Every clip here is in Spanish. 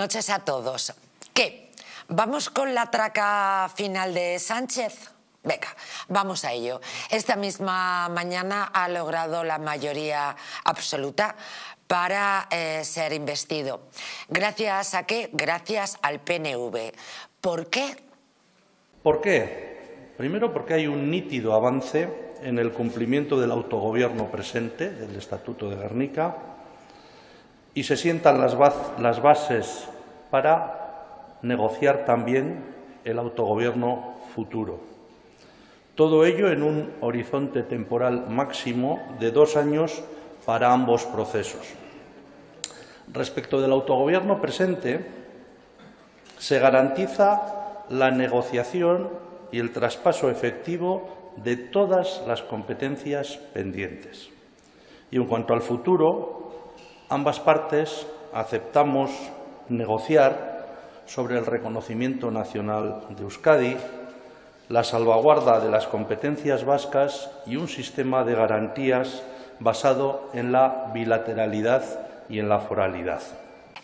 noches a todos. ¿Qué? ¿Vamos con la traca final de Sánchez? Venga, vamos a ello. Esta misma mañana ha logrado la mayoría absoluta para eh, ser investido. ¿Gracias a qué? Gracias al PNV. ¿Por qué? ¿Por qué? Primero porque hay un nítido avance en el cumplimiento del autogobierno presente, del Estatuto de Guernica, y se sientan las, bases para negociar también el autogobierno futuro. Todo ello en un horizonte temporal máximo de dos años para ambos procesos. Respecto del autogobierno presente, se garantiza la negociación y el traspaso efectivo de todas las competencias pendientes. Y en cuanto al futuro, ambas partes aceptamos negociar sobre el reconocimiento nacional de Euskadi, la salvaguarda de las competencias vascas y un sistema de garantías basado en la bilateralidad y en la foralidad.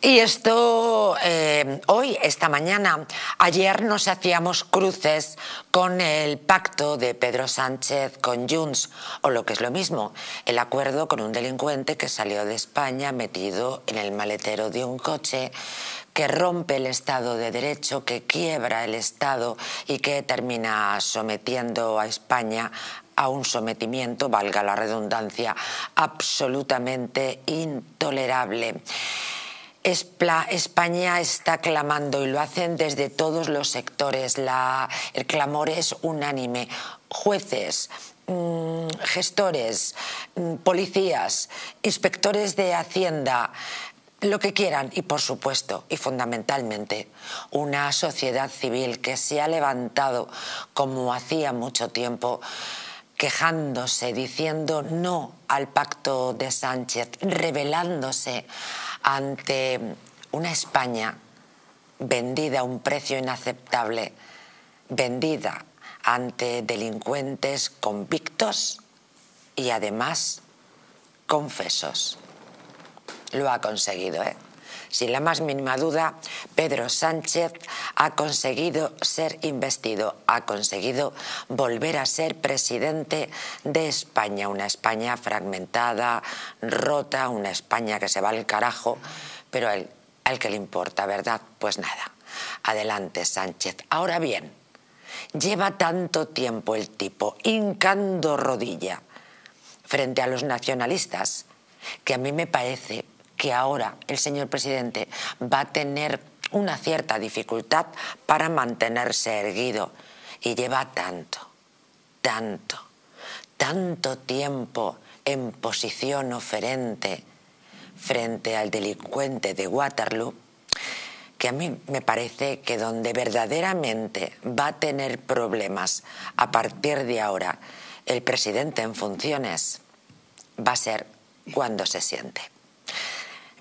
Y esto eh, hoy, esta mañana, ayer nos hacíamos cruces con el pacto de Pedro Sánchez con Junts, o lo que es lo mismo, el acuerdo con un delincuente que salió de España metido en el maletero de un coche que rompe el Estado de Derecho, que quiebra el Estado y que termina sometiendo a España a un sometimiento, valga la redundancia, absolutamente intolerable. España está clamando y lo hacen desde todos los sectores. el clamor es unánime. Jueces, mm, gestores, mm, policías, inspectores de Hacienda, lo que quieran y por supuesto y fundamentalmente una sociedad civil que se ha levantado como hacía mucho tiempo quejándose, diciendo no al pacto de Sánchez, rebelándose ante una España vendida a un precio inaceptable, vendida ante delincuentes convictos y además confesos. Lo ha conseguido, ¿eh? Sin la más mínima duda, Pedro Sánchez ha conseguido ser investido, ha conseguido volver a ser presidente de España, una España fragmentada, rota, una España que se va al carajo, pero al, que le importa, ¿verdad? Pues nada. Adelante, Sánchez. Ahora bien, lleva tanto tiempo el tipo hincando rodilla frente a los nacionalistas que a mí me parece que ahora el señor presidente va a tener una cierta dificultad para mantenerse erguido. Y lleva tanto, tanto, tanto tiempo en posición oferente frente al delincuente de Waterloo, que a mí me parece que donde verdaderamente va a tener problemas a partir de ahora el presidente en funciones va a ser cuando se siente.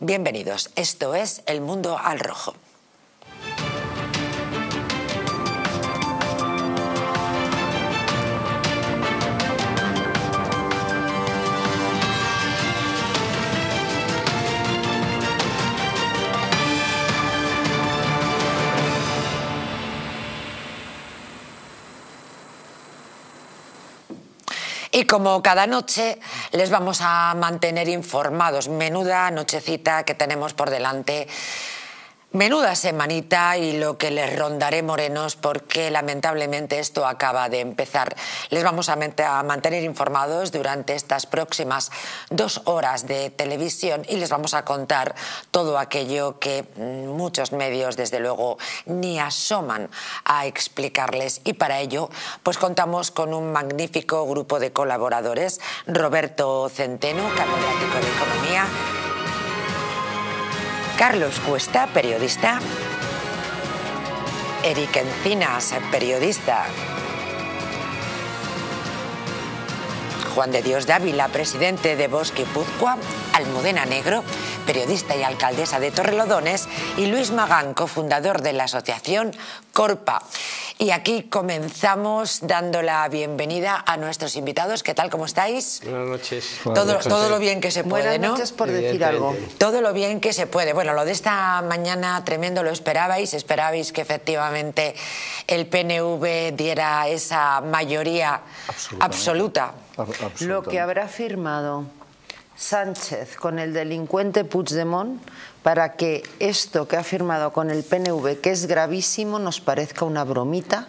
Bienvenidos, esto es El Mundo al Rojo. Y como cada noche les vamos a mantener informados, menuda nochecita que tenemos por delante Menuda semanita y lo que les rondaré morenos porque lamentablemente esto acaba de empezar. Les vamos a mantener informados durante estas próximas dos horas de televisión y les vamos a contar todo aquello que muchos medios desde luego ni asoman a explicarles y para ello pues contamos con un magnífico grupo de colaboradores. Roberto Centeno, catedrático de Economía Carlos Cuesta, periodista. Eric Encinas, periodista. Juan de Dios Dávila, presidente de Bosque Puzcoa, Almudena Negro, periodista y alcaldesa de Torrelodones, y Luis Magán, cofundador de la asociación Corpa. Y aquí comenzamos dando la bienvenida a nuestros invitados. ¿Qué tal? ¿Cómo estáis? Buenas noches. Todo, todo lo bien que se puede, Buenas ¿no? noches por decir algo. Todo lo bien que se puede. Bueno, lo de esta mañana tremendo lo esperabais. Esperabais que efectivamente el PNV diera esa mayoría absoluta. Lo que habrá firmado Sánchez con el delincuente Puigdemont para que esto que ha firmado con el PNV, que es gravísimo, nos parezca una bromita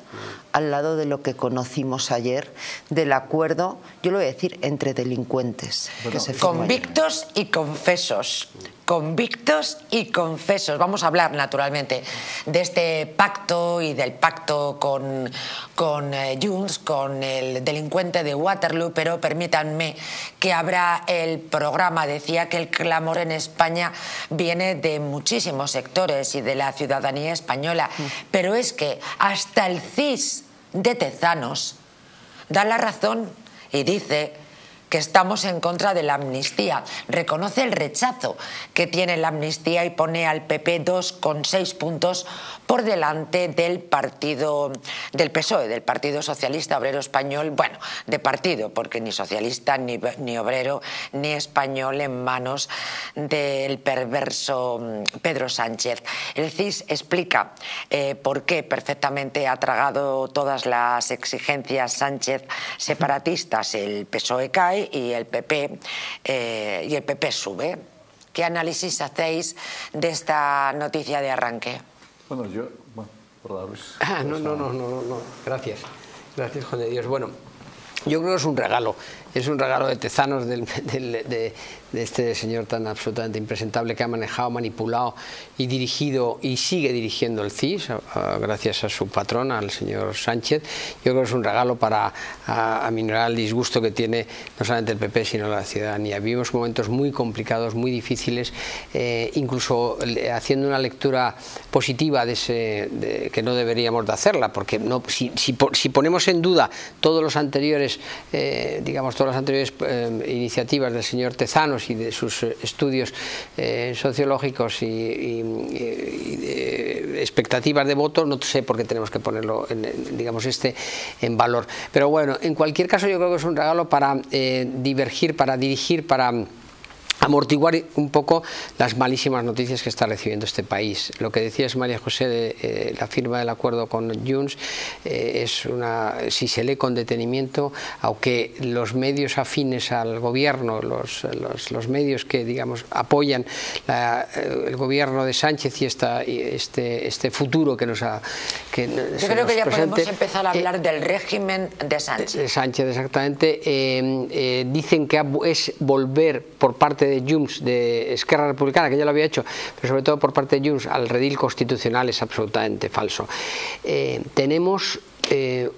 al lado de lo que conocimos ayer del acuerdo, yo lo voy a decir, entre delincuentes. que se firmó ayer. Convictos y confesos. Convictos y confesos. Vamos a hablar, naturalmente, de este pacto y del pacto con, con eh, Junts, con el delincuente de Waterloo, pero permítanme que abra el programa. Decía que el clamor en España viene de muchísimos sectores y de la ciudadanía española, pero es que hasta el CIS de Tezanos da la razón y dice que estamos en contra de la amnistía. Reconoce el rechazo que tiene la amnistía y pone al PP dos con seis puntos por delante del partido del PSOE, del Partido Socialista Obrero Español, bueno, de partido, porque ni socialista ni, ni obrero ni español en manos del perverso mm, Pedro Sánchez. El CIS explica eh, por qué perfectamente ha tragado todas las exigencias Sánchez separatistas. El PSOE cae y el PP, eh, y el PP sube. ¿Qué análisis hacéis de esta noticia de arranque? Bueno, yo, bueno, por daros. Ah, no, no, no, no, no, no. Gracias. Gracias, Juan de Dios. Bueno, yo creo que es un regalo. Es un regalo de tezanos del- del- de, de este señor tan absolutamente impresentable que ha manejado, manipulado y dirigido y sigue dirigiendo el CIS, gracias a su patrón, al señor Sánchez. Yo creo que es un regalo para aminorar el disgusto que tiene no solamente el PP, sino la ciudadanía. Vivimos momentos muy complicados, muy difíciles, eh, incluso haciendo una lectura positiva de ese, que no deberíamos de hacerla, porque no, si, si si ponemos en duda todos los anteriores, eh, digamos, todas las anteriores eh, iniciativas del señor Y de sus eh, estudios eh, sociológicos y, expectativas de voto, no sé por qué tenemos que ponerlo, en, en, digamos, este en valor. Pero bueno, en cualquier caso yo creo que es un regalo para eh, divergir, para dirigir, para amortiguar un poco las malísimas noticias que está recibiendo este país. Lo que decías María José de eh, la firma del acuerdo con Junts eh, es una si se lee con detenimiento, aunque los medios afines al gobierno, los, los, los medios que digamos apoyan la, eh, el gobierno de Sánchez y esta este este futuro que nos ha que Yo creo que ya podemos empezar a hablar del régimen de Sánchez. de Sánchez, exactamente, eh, eh, dicen que es volver por parte de Junts, de Esquerra Republicana, que ya lo había hecho, pero sobre todo por parte de Junts, al redil constitucional es absolutamente falso. Eh, tenemos eh,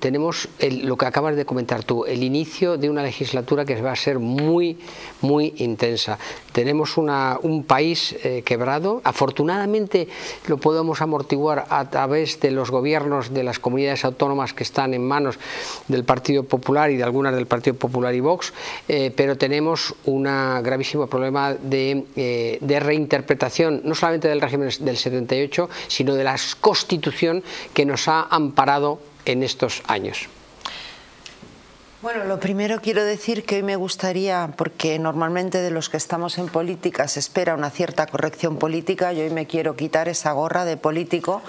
tenemos el- lo que acabas de comentar tú, el inicio de una legislatura que va a ser muy, muy intensa. Tenemos una- un país eh, quebrado. Afortunadamente lo podemos amortiguar a través de los gobiernos de las comunidades autónomas que están en manos del Partido Popular y de algunas del Partido Popular y Vox, eh, pero tenemos un gravísimo problema de reinterpretación, no solamente del régimen del 78, sino de la constitución que nos ha amparado en estos años. Bueno, lo primero quiero decir que hoy me gustaría, porque normalmente de los que estamos en política se espera una cierta corrección política, yo hoy me quiero quitar esa gorra de político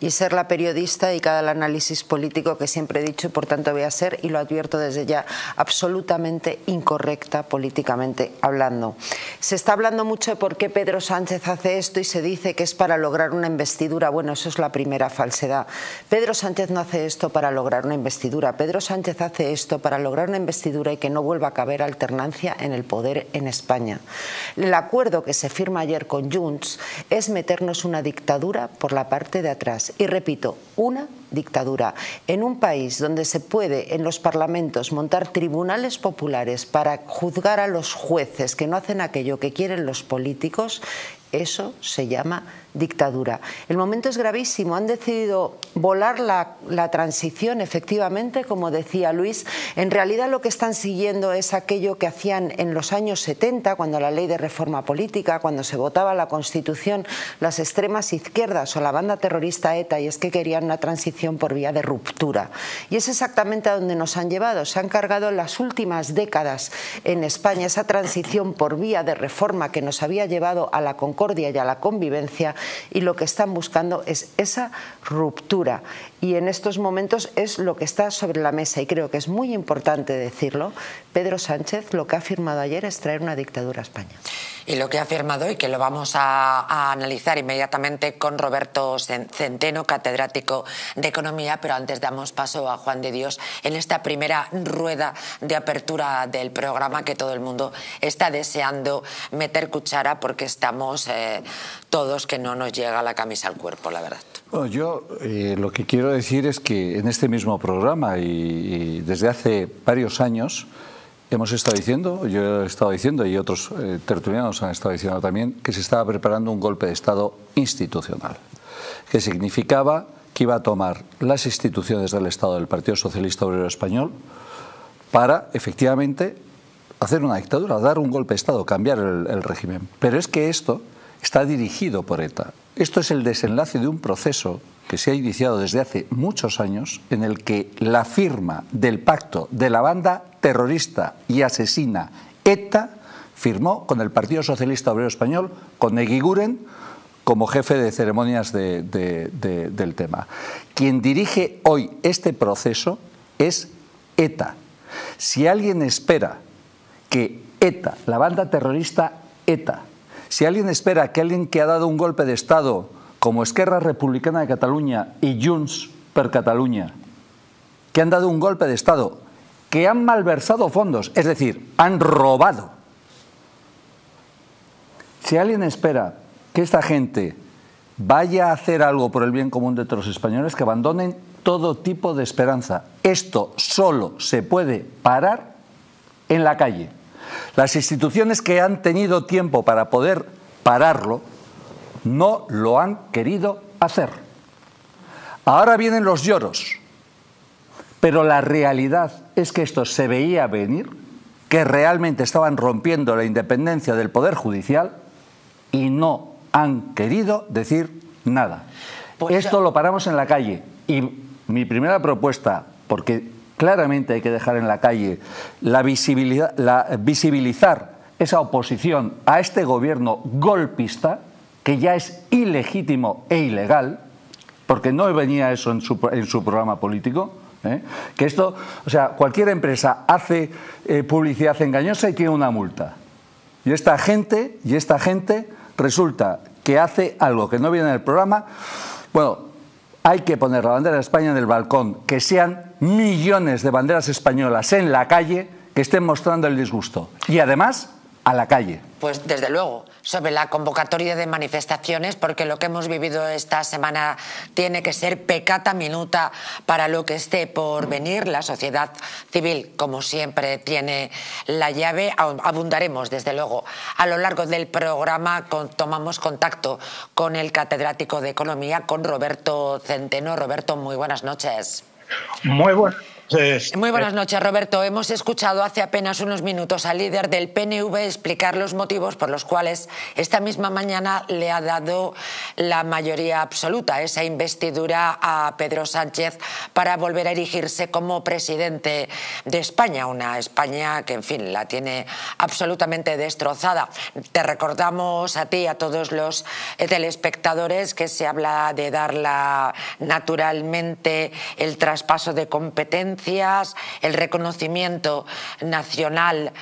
y ser la periodista dedicada al análisis político que siempre he dicho y por tanto voy a ser, y lo advierto desde ya, absolutamente incorrecta políticamente hablando. Se está hablando mucho de por qué Pedro Sánchez hace esto y se dice que es para lograr una investidura. Bueno, eso es la primera falsedad. Pedro Sánchez no hace esto para lograr una investidura. Pedro Sánchez hace esto para lograr una investidura y que no vuelva a caber alternancia en el poder en España. El acuerdo que se firma ayer con Junts es meternos una dictadura por la parte de atrás. Y repito, una dictadura. En un país donde se puede en los parlamentos montar tribunales populares para juzgar a los jueces que no hacen aquello que quieren los políticos, eso se llama dictadura. El momento es gravísimo. Han decidido volar la, la, transición, efectivamente, como decía Luis. En realidad lo que están siguiendo es aquello que hacían en los años 70, cuando la ley de reforma política, cuando se votaba la Constitución, las extremas izquierdas o la banda terrorista ETA, y es que querían una transición por vía de ruptura. Y es exactamente a donde nos han llevado. Se han cargado en las últimas décadas en España esa transición por vía de reforma que nos había llevado a la concordia y a la convivencia y lo que están buscando es esa ruptura. Y en estos momentos es lo que está sobre la mesa y creo que es muy importante decirlo. Pedro Sánchez lo que ha firmado ayer es traer una dictadura a España. Y lo que ha afirmado y que lo vamos a, a, analizar inmediatamente con Roberto Centeno, catedrático de Economía, pero antes damos paso a Juan de Dios en esta primera rueda de apertura del programa que todo el mundo está deseando meter cuchara porque estamos eh, todos que no nos llega la camisa al cuerpo, la verdad. Bueno, yo eh, lo que quiero decir es que en este mismo programa y, y desde hace varios años, Hemos estado diciendo, yo he estado diciendo y otros eh, tertulianos han estado diciendo también que se estaba preparando un golpe de Estado institucional, que significaba que iba a tomar las instituciones del Estado del Partido Socialista Obrero Español para efectivamente hacer una dictadura, dar un golpe de Estado, cambiar el, el régimen. Pero es que esto está dirigido por ETA. Esto es el desenlace de un proceso que se ha iniciado desde hace muchos años en el que la firma del pacto de la banda terrorista y asesina ETA firmó con el Partido Socialista Obrero Español, con Eguiguren como jefe de ceremonias de, de, de, del tema. Quien dirige hoy este proceso es ETA. Si alguien espera que ETA, la banda terrorista ETA, si alguien espera que alguien que ha dado un golpe de Estado como Esquerra Republicana de Cataluña y Junts per Cataluña, que han dado un golpe de Estado que han malversado fondos, es decir, han robado. Si alguien espera que esta gente vaya a hacer algo por el bien común de todos los españoles, que abandonen todo tipo de esperanza. Esto solo se puede parar en la calle. Las instituciones que han tenido tiempo para poder pararlo no lo han querido hacer. Ahora vienen los lloros. Pero la realidad es que esto se veía venir, que realmente estaban rompiendo la independencia del Poder Judicial y no han querido decir nada. Pues esto lo paramos en la calle. Y mi primera propuesta, porque claramente hay que dejar en la calle la visibilidad, la, visibilizar esa oposición a este gobierno golpista, que ya es ilegítimo e ilegal, porque no venía eso en su, programa político, ¿Eh? Que esto, o sea, cualquier empresa hace eh, publicidad engañosa y tiene una multa. Y esta gente, y esta gente resulta que hace algo que no viene en el programa. Bueno, hay que poner la bandera de España en el balcón, que sean millones de banderas españolas en la calle que estén mostrando el disgusto. Y además, a la calle. Pues desde luego, sobre la convocatoria de manifestaciones, porque lo que hemos vivido esta semana tiene que ser pecata minuta para lo que esté por venir. La sociedad civil, como siempre, tiene la llave. Abundaremos, desde luego, a lo largo del programa. Con, tomamos contacto con el catedrático de Economía, con Roberto Centeno. Roberto, muy buenas noches. Muy buenas muy buenas noches, Roberto. Hemos escuchado hace apenas unos minutos al líder del PNV explicar los motivos por los cuales esta misma mañana le ha dado la mayoría absoluta, esa investidura a Pedro Sánchez para volver a erigirse como presidente de España, una España que, en fin, la tiene absolutamente destrozada. Te recordamos a ti y a todos los telespectadores que se habla de darla naturalmente el traspaso de competencias el reconocimiento nacional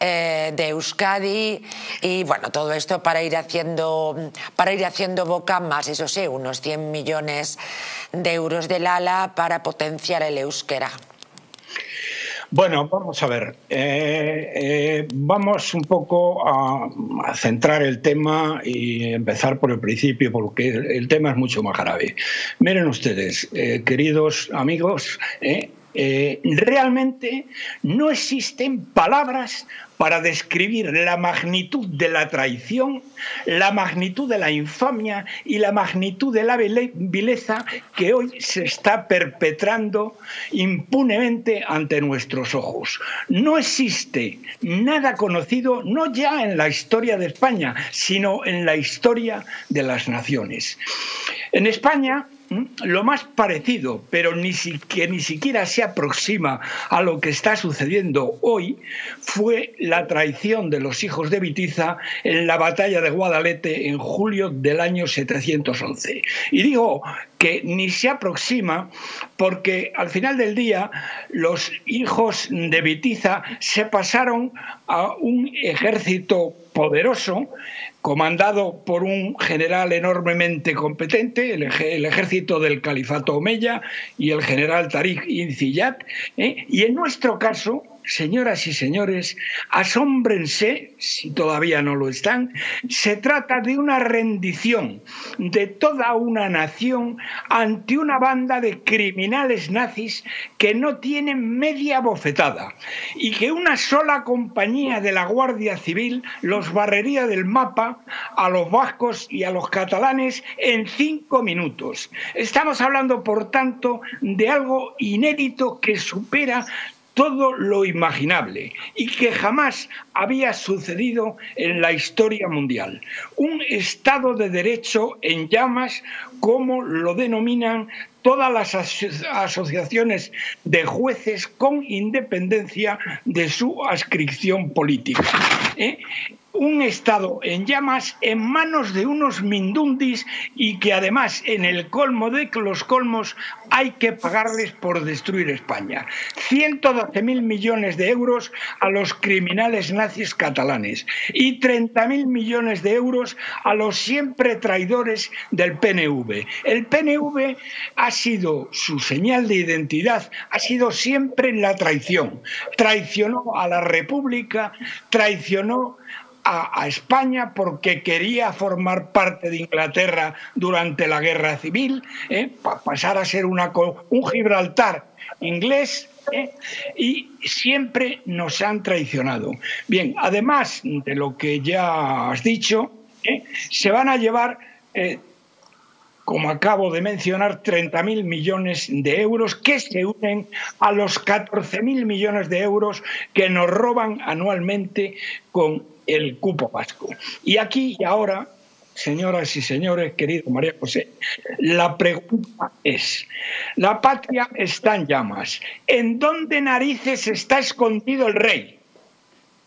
eh, de Euskadi y bueno, todo esto para ir haciendo para ir haciendo boca más, eso sí, unos 100 millones de euros del ALA para potenciar el euskera. Bueno, vamos a ver. Eh, eh, vamos un poco a, centrar el tema y empezar por el principio, porque el, tema es mucho más grave. Miren ustedes, queridos amigos, eh, realmente no existen palabras para describir la magnitud de la traición, la magnitud de la infamia y la magnitud de la vileza que hoy se está perpetrando impunemente ante nuestros ojos. No existe nada conocido, no ya en la historia de España, sino en la historia de las naciones. En España, lo más parecido, pero ni que ni siquiera se aproxima a lo que está sucediendo hoy, fue la traición de los hijos de Vitiza en la batalla de Guadalete en julio del año 711. Y digo que ni se aproxima porque al final del día los hijos de Vitiza se pasaron a un ejército poderoso comandado por un general enormemente competente, el, ejército del califato Omeya y el general Tariq Inciyat, ¿eh? y en nuestro caso señoras y señores, asómbrense, si todavía no lo están, se trata de una rendición de toda una nación ante una banda de criminales nazis que no tienen media bofetada y que una sola compañía de la Guardia Civil los barrería del mapa a los vascos y a los catalanes en cinco minutos. Estamos hablando, por tanto, de algo inédito que supera todo lo imaginable y que jamás había sucedido en la historia mundial. Un Estado de Derecho en llamas, como lo denominan todas las asociaciones de jueces con independencia de su adscripción política. ¿eh? Un Estado en llamas en manos de unos mindundis y que además en el colmo de los colmos hay que pagarles por destruir España. 112.000 millones de euros a los criminales nazis catalanes y 30.000 millones de euros a los siempre traidores del PNV. El PNV ha sido su señal de identidad, ha sido siempre la traición. Traicionó a la República, traicionó a, España porque quería formar parte de Inglaterra durante la guerra civil, ¿eh? pasar a ser una, un Gibraltar inglés. ¿eh? Y siempre nos han traicionado. Bien, además de lo que ya has dicho, ¿eh? se van a llevar como acabo de mencionar, 30.000 millones de euros que se unen a los 14.000 millones de euros que nos roban anualmente con el cupo vasco. Y aquí y ahora, señoras y señores, querido María José, la pregunta es, la patria está en llamas, ¿en dónde narices está escondido el rey?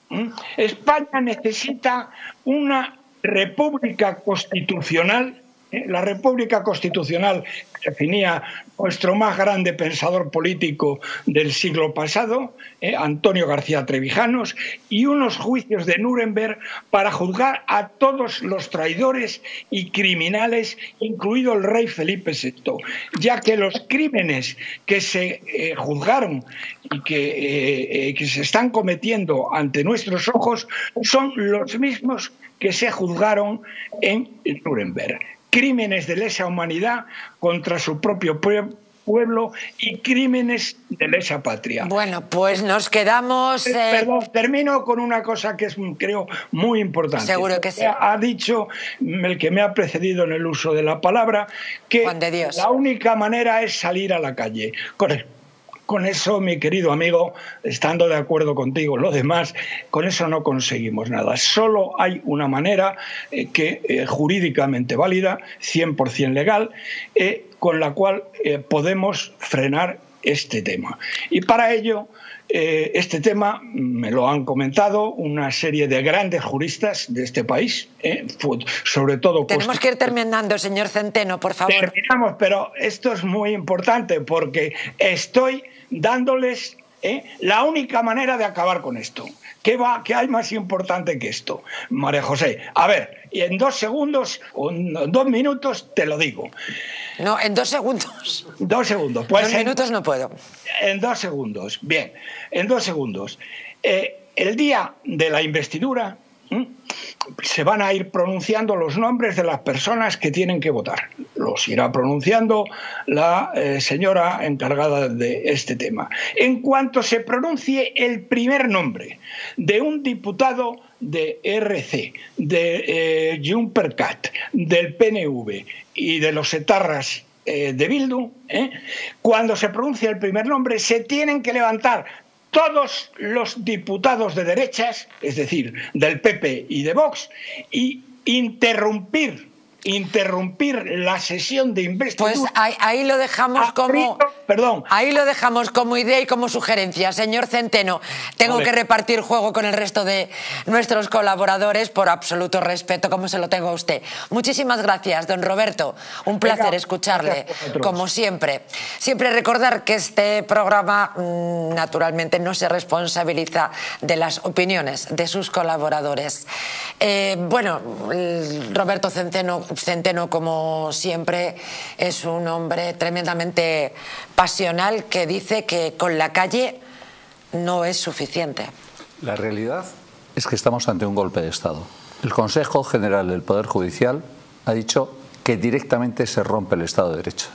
¿Mm? España necesita una república constitucional. La República Constitucional definía nuestro más grande pensador político del siglo pasado, eh, Antonio García Trevijanos, y unos juicios de Nuremberg para juzgar a todos los traidores y criminales, incluido el rey Felipe VI, ya que los crímenes que se eh, juzgaron y que, que se están cometiendo ante nuestros ojos son los mismos que se juzgaron en Nuremberg crímenes de lesa humanidad contra su propio pueblo y crímenes de lesa patria. Bueno, pues nos quedamos... Eh, perdón, termino con una cosa que es, creo, muy importante. Seguro que sí. Ha dicho el que me ha precedido en el uso de la palabra que la única manera es salir a la calle. Correcto con eso, mi querido amigo, estando de acuerdo contigo, lo demás, con eso no conseguimos nada. Solo hay una manera eh, que eh, jurídicamente válida, 100% legal, eh, con la cual podemos frenar este tema. Y para ello, este tema me lo han comentado una serie de grandes juristas de este país, sobre todo... Tenemos que ir terminando, señor Centeno, por favor. Terminamos, pero esto es muy importante porque estoy dándoles ¿eh? la única manera de acabar con esto. ¿Qué, va, ¿Qué hay más importante que esto? María José, a ver, y en dos segundos o en dos minutos te lo digo. No, en dos segundos. Dos segundos. Pues dos minutos no puedo. En dos segundos, bien, en dos segundos. Eh, el día de la investidura, se van a ir pronunciando los nombres de las personas que tienen que votar. Los irá pronunciando la eh, señora encargada de este tema. En cuanto se pronuncie el primer nombre de un diputado de RC, de eh, Jumpercat, del PNV y de los etarras eh, de Bildu, cuando se pronuncia el primer nombre, se tienen que levantar todos los diputados de derechas, es decir, del PP y de Vox, y interrumpir interrumpir la sesión de investidura. Pues ahí, lo dejamos como perdón. Ahí lo dejamos como idea y como sugerencia, señor Centeno. Tengo que repartir juego con el resto de nuestros colaboradores por absoluto respeto, como se lo tengo a usted. Muchísimas gracias, don Roberto. Un placer escucharle, como siempre. Siempre recordar que este programa, mm, naturalmente, no se responsabiliza de las opiniones de sus colaboradores. Eh, bueno, Roberto Centeno Centeno, como siempre, es un hombre tremendamente pasional que dice que con la calle no es suficiente. La realidad es que estamos ante un golpe de Estado. El Consejo General del Poder Judicial ha dicho que directamente se rompe el Estado de Derecho.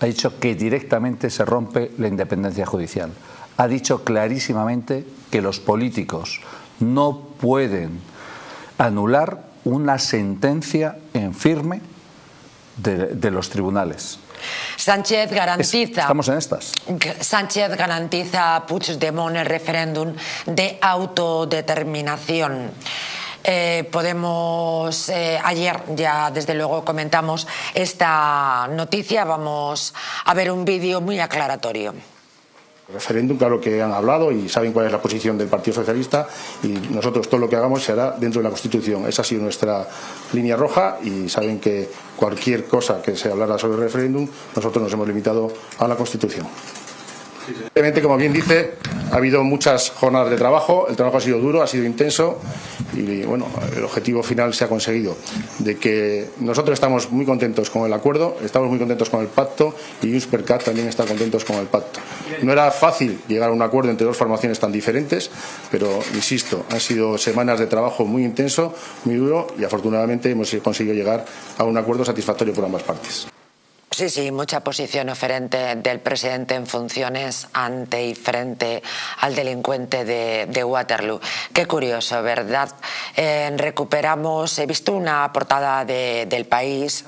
Ha dicho que directamente se rompe la independencia judicial. Ha dicho clarísimamente que los políticos no pueden anular una sentencia en firme de, los tribunales. Sánchez garantiza. estamos en estas. Sánchez garantiza a Puigdemont el referéndum de autodeterminación. Eh, podemos eh, ayer ya desde luego comentamos esta noticia vamos a ver un vídeo muy aclaratorio referéndum, claro que han hablado y saben cuál es la posición del Partido Socialista y nosotros todo lo que hagamos se hará dentro de la Constitución. Esa ha sido nuestra línea roja y saben que cualquier cosa que se hablara sobre el referéndum, nosotros nos hemos limitado a la Constitución. Evidentemente, como bien dice, ha habido muchas jornadas de trabajo, el trabajo ha sido duro, ha sido intenso y bueno, el objetivo final se ha conseguido. De que nosotros estamos muy contentos con el acuerdo, estamos muy contentos con el pacto y Juspercat también está contentos con el pacto. No era fácil llegar a un acuerdo entre dos formaciones tan diferentes, pero insisto, han sido semanas de trabajo muy intenso, muy duro y afortunadamente hemos conseguido llegar a un acuerdo satisfactorio por ambas partes. Sí, sí, mucha posición oferente del presidente en funciones ante y frente al delincuente de, Waterloo. Qué curioso, ¿verdad? Recuperamos, he visto una portada del país,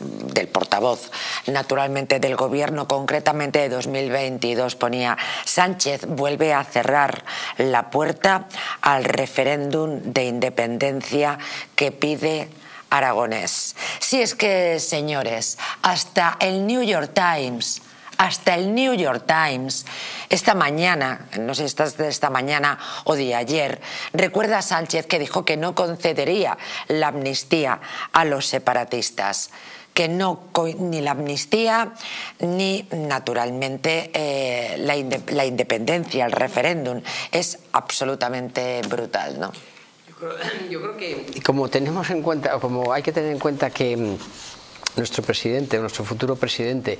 del portavoz, naturalmente del gobierno, concretamente de 2022, ponía Sánchez vuelve a cerrar la puerta al referéndum de independencia que pide aragonés. Si es que, señores, hasta el New York Times hasta el New York Times, esta mañana, no sé si estás de esta mañana o de ayer, recuerda a Sánchez que dijo que no concedería la amnistía a los separatistas que no ni la amnistía ni naturalmente eh, la, la independencia, el referéndum es absolutamente brutal, ¿no? Yo creo que como tenemos en cuenta, como hay que tener en cuenta que mm, nuestro presidente, nuestro futuro presidente,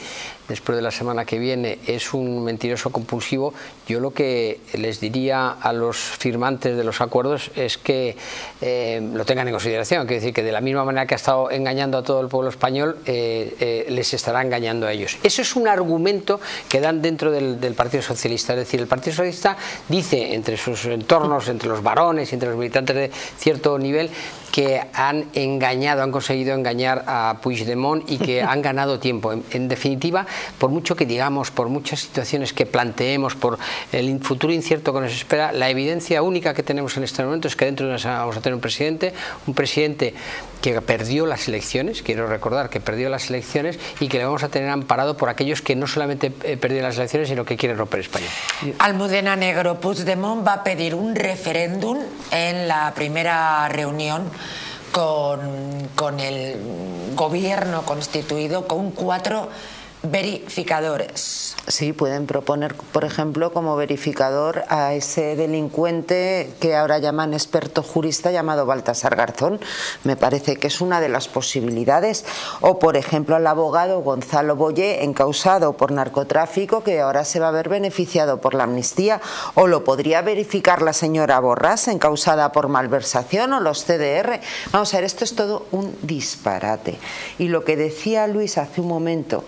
después de la semana que viene, es un mentiroso compulsivo, yo lo que les diría a los firmantes de los acuerdos es que eh, lo tengan en consideración. Quiero decir que de la misma manera que ha estado engañando a todo el pueblo español, eh, eh, les estará engañando a ellos. Eso es un argumento que dan dentro del, Partido Socialista. Es decir, el Partido Socialista dice entre sus entornos, entre los varones entre los militantes de cierto nivel, que han engañado, han conseguido engañar a Puigdemont y que han ganado tiempo. En, definitiva, por mucho que digamos, por muchas situaciones que planteemos, por el futuro incierto que nos espera, la evidencia única que tenemos en este momento es que dentro de una vamos a tener un presidente, un presidente que perdió las elecciones, quiero recordar que perdió las elecciones y que le vamos a tener amparado por aquellos que no solamente eh, perdieron las elecciones, sino que quieren romper España. Almudena Negro, Puigdemont va a pedir un referéndum en la primera reunión con, con el gobierno constituido con cuatro verificadores. Sí, pueden proponer, por ejemplo, como verificador a ese delincuente que ahora llaman experto jurista llamado Baltasar Garzón. Me parece que es una de las posibilidades. O, por ejemplo, al abogado Gonzalo Boyé, encausado por narcotráfico, que ahora se va a ver beneficiado por la amnistía. O lo podría verificar la señora Borrás, encausada por malversación, o los CDR. Vamos a ver, esto es todo un disparate. Y lo que decía Luis hace un momento,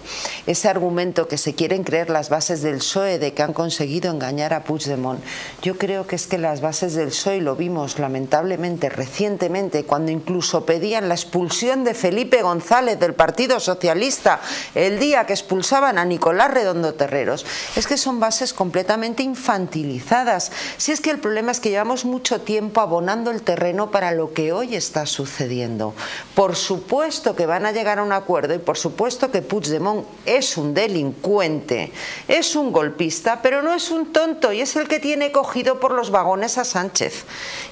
ese argumento que se quieren creer las bases del PSOE de que han conseguido engañar a Puigdemont. Yo creo que es que las bases del PSOE lo vimos lamentablemente recientemente cuando incluso pedían la expulsión de Felipe González del Partido Socialista el día que expulsaban a Nicolás Redondo Terreros. Es que son bases completamente infantilizadas. Si es que el problema es que llevamos mucho tiempo abonando el terreno para lo que hoy está sucediendo. Por supuesto que van a llegar a un acuerdo y por supuesto que Puigdemont es un delincuente, es un golpista, pero no es un tonto y es el que tiene cogido por los vagones a Sánchez.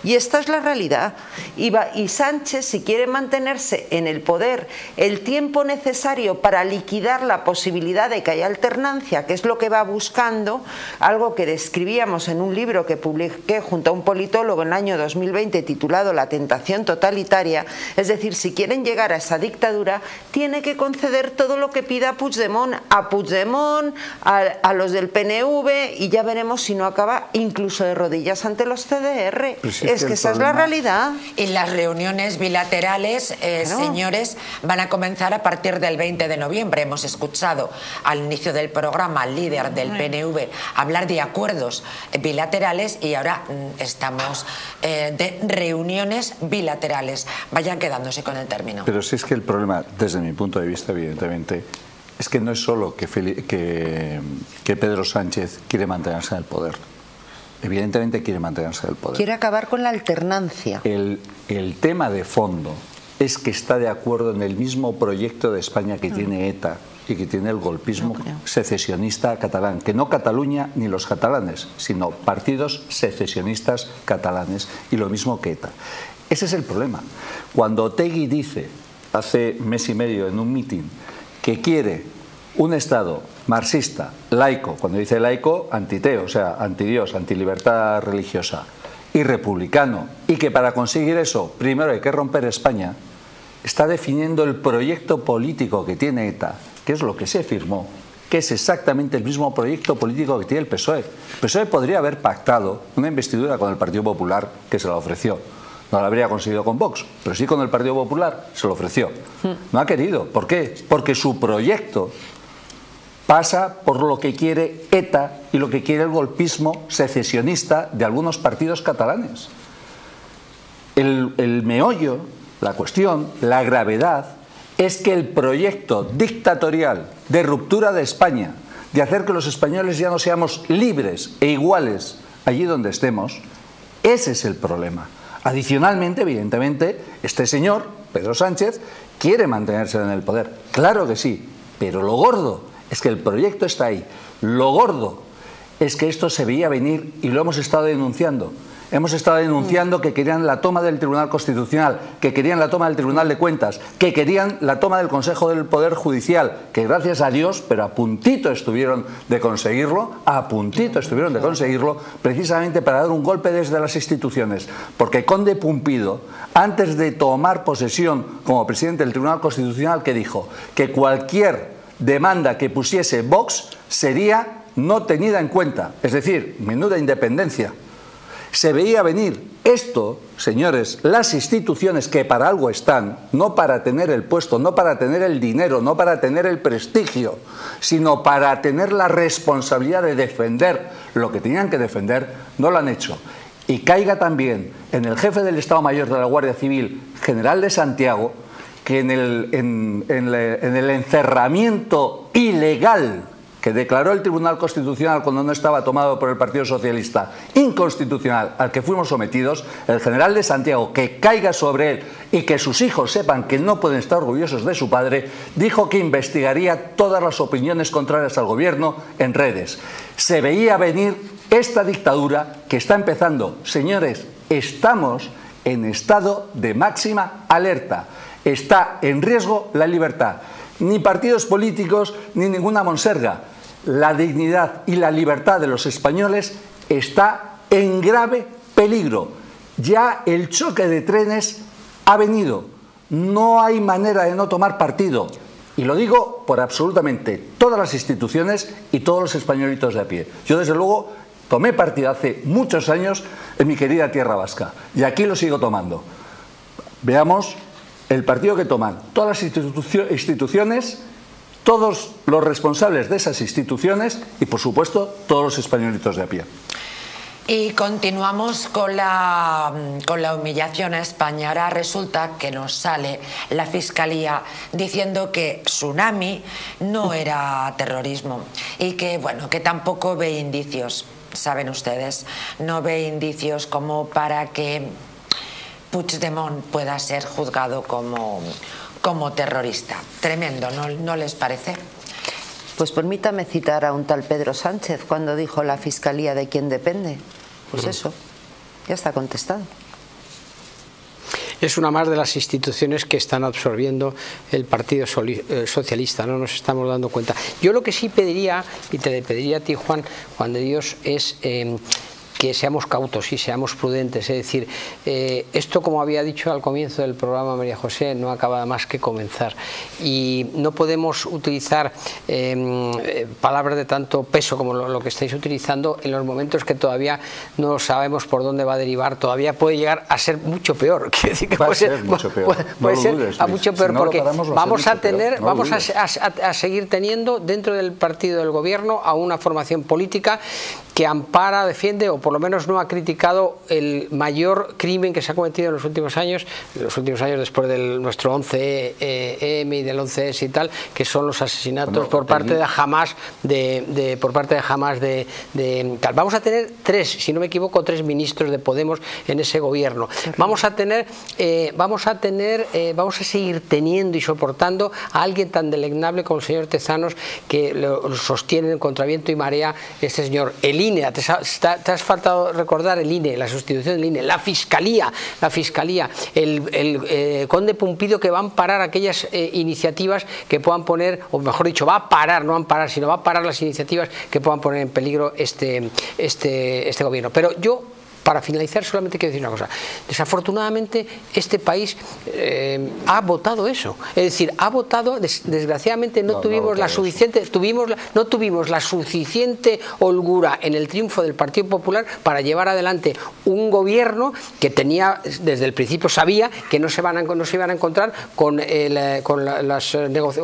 Y esta es la realidad. Y, y Sánchez, si quiere mantenerse en el poder el tiempo necesario para liquidar la posibilidad de que haya alternancia, que es lo que va buscando, algo que describíamos en un libro que publiqué junto a un politólogo en el año 2020 titulado La tentación totalitaria, es decir, si quieren llegar a esa dictadura, tiene que conceder todo lo que pida Puigdemont a Puigdemont, a, los del PNV y ya veremos si no acaba incluso de rodillas ante los CDR. es, que, esa es la realidad. Y las reuniones bilaterales, eh, señores, van a comenzar a partir del 20 de noviembre. Hemos escuchado al inicio del programa al líder del PNV hablar de acuerdos bilaterales y ahora mm, estamos eh, de reuniones bilaterales. Vayan quedándose con el término. Pero si es que el problema, desde mi punto de vista, evidentemente, es que no es solo que, que, Pedro Sánchez quiere mantenerse en el poder. Evidentemente quiere mantenerse en el poder. Quiere acabar con la alternancia. El, el tema de fondo es que está de acuerdo en el mismo proyecto de España que tiene ETA y que tiene el golpismo secesionista catalán, que no Cataluña ni los catalanes, sino partidos secesionistas catalanes y lo mismo que ETA. Ese es el problema. Cuando Tegui dice hace mes y medio en un mitin que quiere un Estado marxista, laico, cuando dice laico, antiteo, o sea, antidios, antilibertad religiosa, y republicano, y que para conseguir eso primero hay que romper España, está definiendo el proyecto político que tiene ETA, que es lo que se firmó, que es exactamente el mismo proyecto político que tiene el PSOE. El PSOE podría haber pactado una investidura con el Partido Popular que se la ofreció no lo habría conseguido con Vox, pero sí con el Partido Popular se lo ofreció. No ha querido. ¿Por qué? Porque su proyecto pasa por lo que quiere ETA y lo que quiere el golpismo secesionista de algunos partidos catalanes. El, el meollo, la cuestión, la gravedad es que el proyecto dictatorial de ruptura de España, de hacer que los españoles ya no seamos libres e iguales allí donde estemos, ese es el problema. Adicionalmente, evidentemente, este señor, Pedro Sánchez, quiere mantenerse en el poder. Claro que sí, pero lo gordo es que el proyecto está ahí. Lo gordo es que esto se veía venir y lo hemos estado denunciando. Hemos estado denunciando que querían la toma del Tribunal Constitucional, que querían la toma del Tribunal de Cuentas, que querían la toma del Consejo del Poder Judicial, que gracias a Dios, pero a puntito estuvieron de conseguirlo, a puntito estuvieron de conseguirlo, precisamente para dar un golpe desde las instituciones. Porque Conde Pumpido, antes de tomar posesión como presidente del Tribunal Constitucional, que dijo que cualquier demanda que pusiese Vox sería no tenida en cuenta, es decir, menuda independencia se veía venir. Esto, señores, las instituciones que para algo están, no para tener el puesto, no para tener el dinero, no para tener el prestigio, sino para tener la responsabilidad de defender lo que tenían que defender, no lo han hecho. Y caiga también en el jefe del Estado Mayor de la Guardia Civil, general de Santiago, que en el, en el encerramiento ilegal que declaró el Tribunal Constitucional cuando no estaba tomado por el Partido Socialista inconstitucional al que fuimos sometidos, el general de Santiago, que caiga sobre él y que sus hijos sepan que no pueden estar orgullosos de su padre, dijo que investigaría todas las opiniones contrarias al gobierno en redes. Se veía venir esta dictadura que está empezando. Señores, estamos en estado de máxima alerta. Está en riesgo la libertad. Ni partidos políticos, ni ninguna monserga. La dignidad y la libertad de los españoles está en grave peligro. Ya el choque de trenes ha venido. No hay manera de no tomar partido. Y lo digo por absolutamente todas las instituciones y todos los españolitos de a pie. Yo, desde luego, tomé partido hace muchos años en mi querida tierra vasca. Y aquí lo sigo tomando. Veamos el partido que toman todas las instituciones, todos los responsables de esas instituciones y, por supuesto, todos los españolitos de a pie. Y continuamos con la, con la humillación a España. Ahora resulta que nos sale la Fiscalía diciendo que tsunami no era terrorismo y que, bueno, que tampoco ve indicios, saben ustedes, no ve indicios como para que Puigdemont pueda ser juzgado como, como terrorista. Tremendo, ¿no, ¿no les parece? Pues permítame citar a un tal Pedro Sánchez cuando dijo la Fiscalía de quién depende. Pues eso, ya está contestado. Es una más de las instituciones que están absorbiendo el Partido eh, Socialista, no nos estamos dando cuenta. Yo lo que sí pediría, y te pediría a ti, Juan, Juan de Dios, es... Eh, que seamos cautos y seamos prudentes. Es decir, eh, esto, como había dicho al comienzo del programa María José, no acaba más que comenzar. Y no podemos utilizar em, eh, palabras de tanto peso como lo, que estáis utilizando en los momentos que todavía no sabemos por dónde va a derivar. Todavía puede llegar a ser mucho peor. decir que puede, ser mucho peor. Puede, ser a mucho peor porque vamos a tener, vamos a, a seguir teniendo dentro del partido del gobierno a una formación política que ampara, defiende o por lo menos no ha criticado el mayor crimen que se ha cometido en los últimos años, en los últimos años después de nuestro 11M y del 11S y tal, que son los asesinatos por parte de Hamas de, por parte de Hamas de, tal. Vamos a tener tres, si no me equivoco, tres ministros de Podemos en ese gobierno. Vamos a tener, eh, vamos a tener, eh, vamos a seguir teniendo y soportando a alguien tan delegnable como el señor Tezanos que lo, sostiene en contraviento y marea este señor. El INE, te, has faltado recordar el INE, la sustitución del INE, la Fiscalía, la Fiscalía, el, eh, Conde Pumpido que va a parar aquellas eh, iniciativas que puedan poner, o mejor dicho, va a parar, no a parar, sino va a parar las iniciativas que puedan poner en peligro este, este, este gobierno. Pero yo para finalizar, solamente quiero decir una cosa. Desafortunadamente, este país eh, ha votado eso. Es decir, ha votado, desgraciadamente no, tuvimos la suficiente, tuvimos no tuvimos la suficiente holgura en el triunfo del Partido Popular para llevar adelante un gobierno que tenía, desde el principio sabía que no se, van a, no se iban a encontrar con el, eh, con las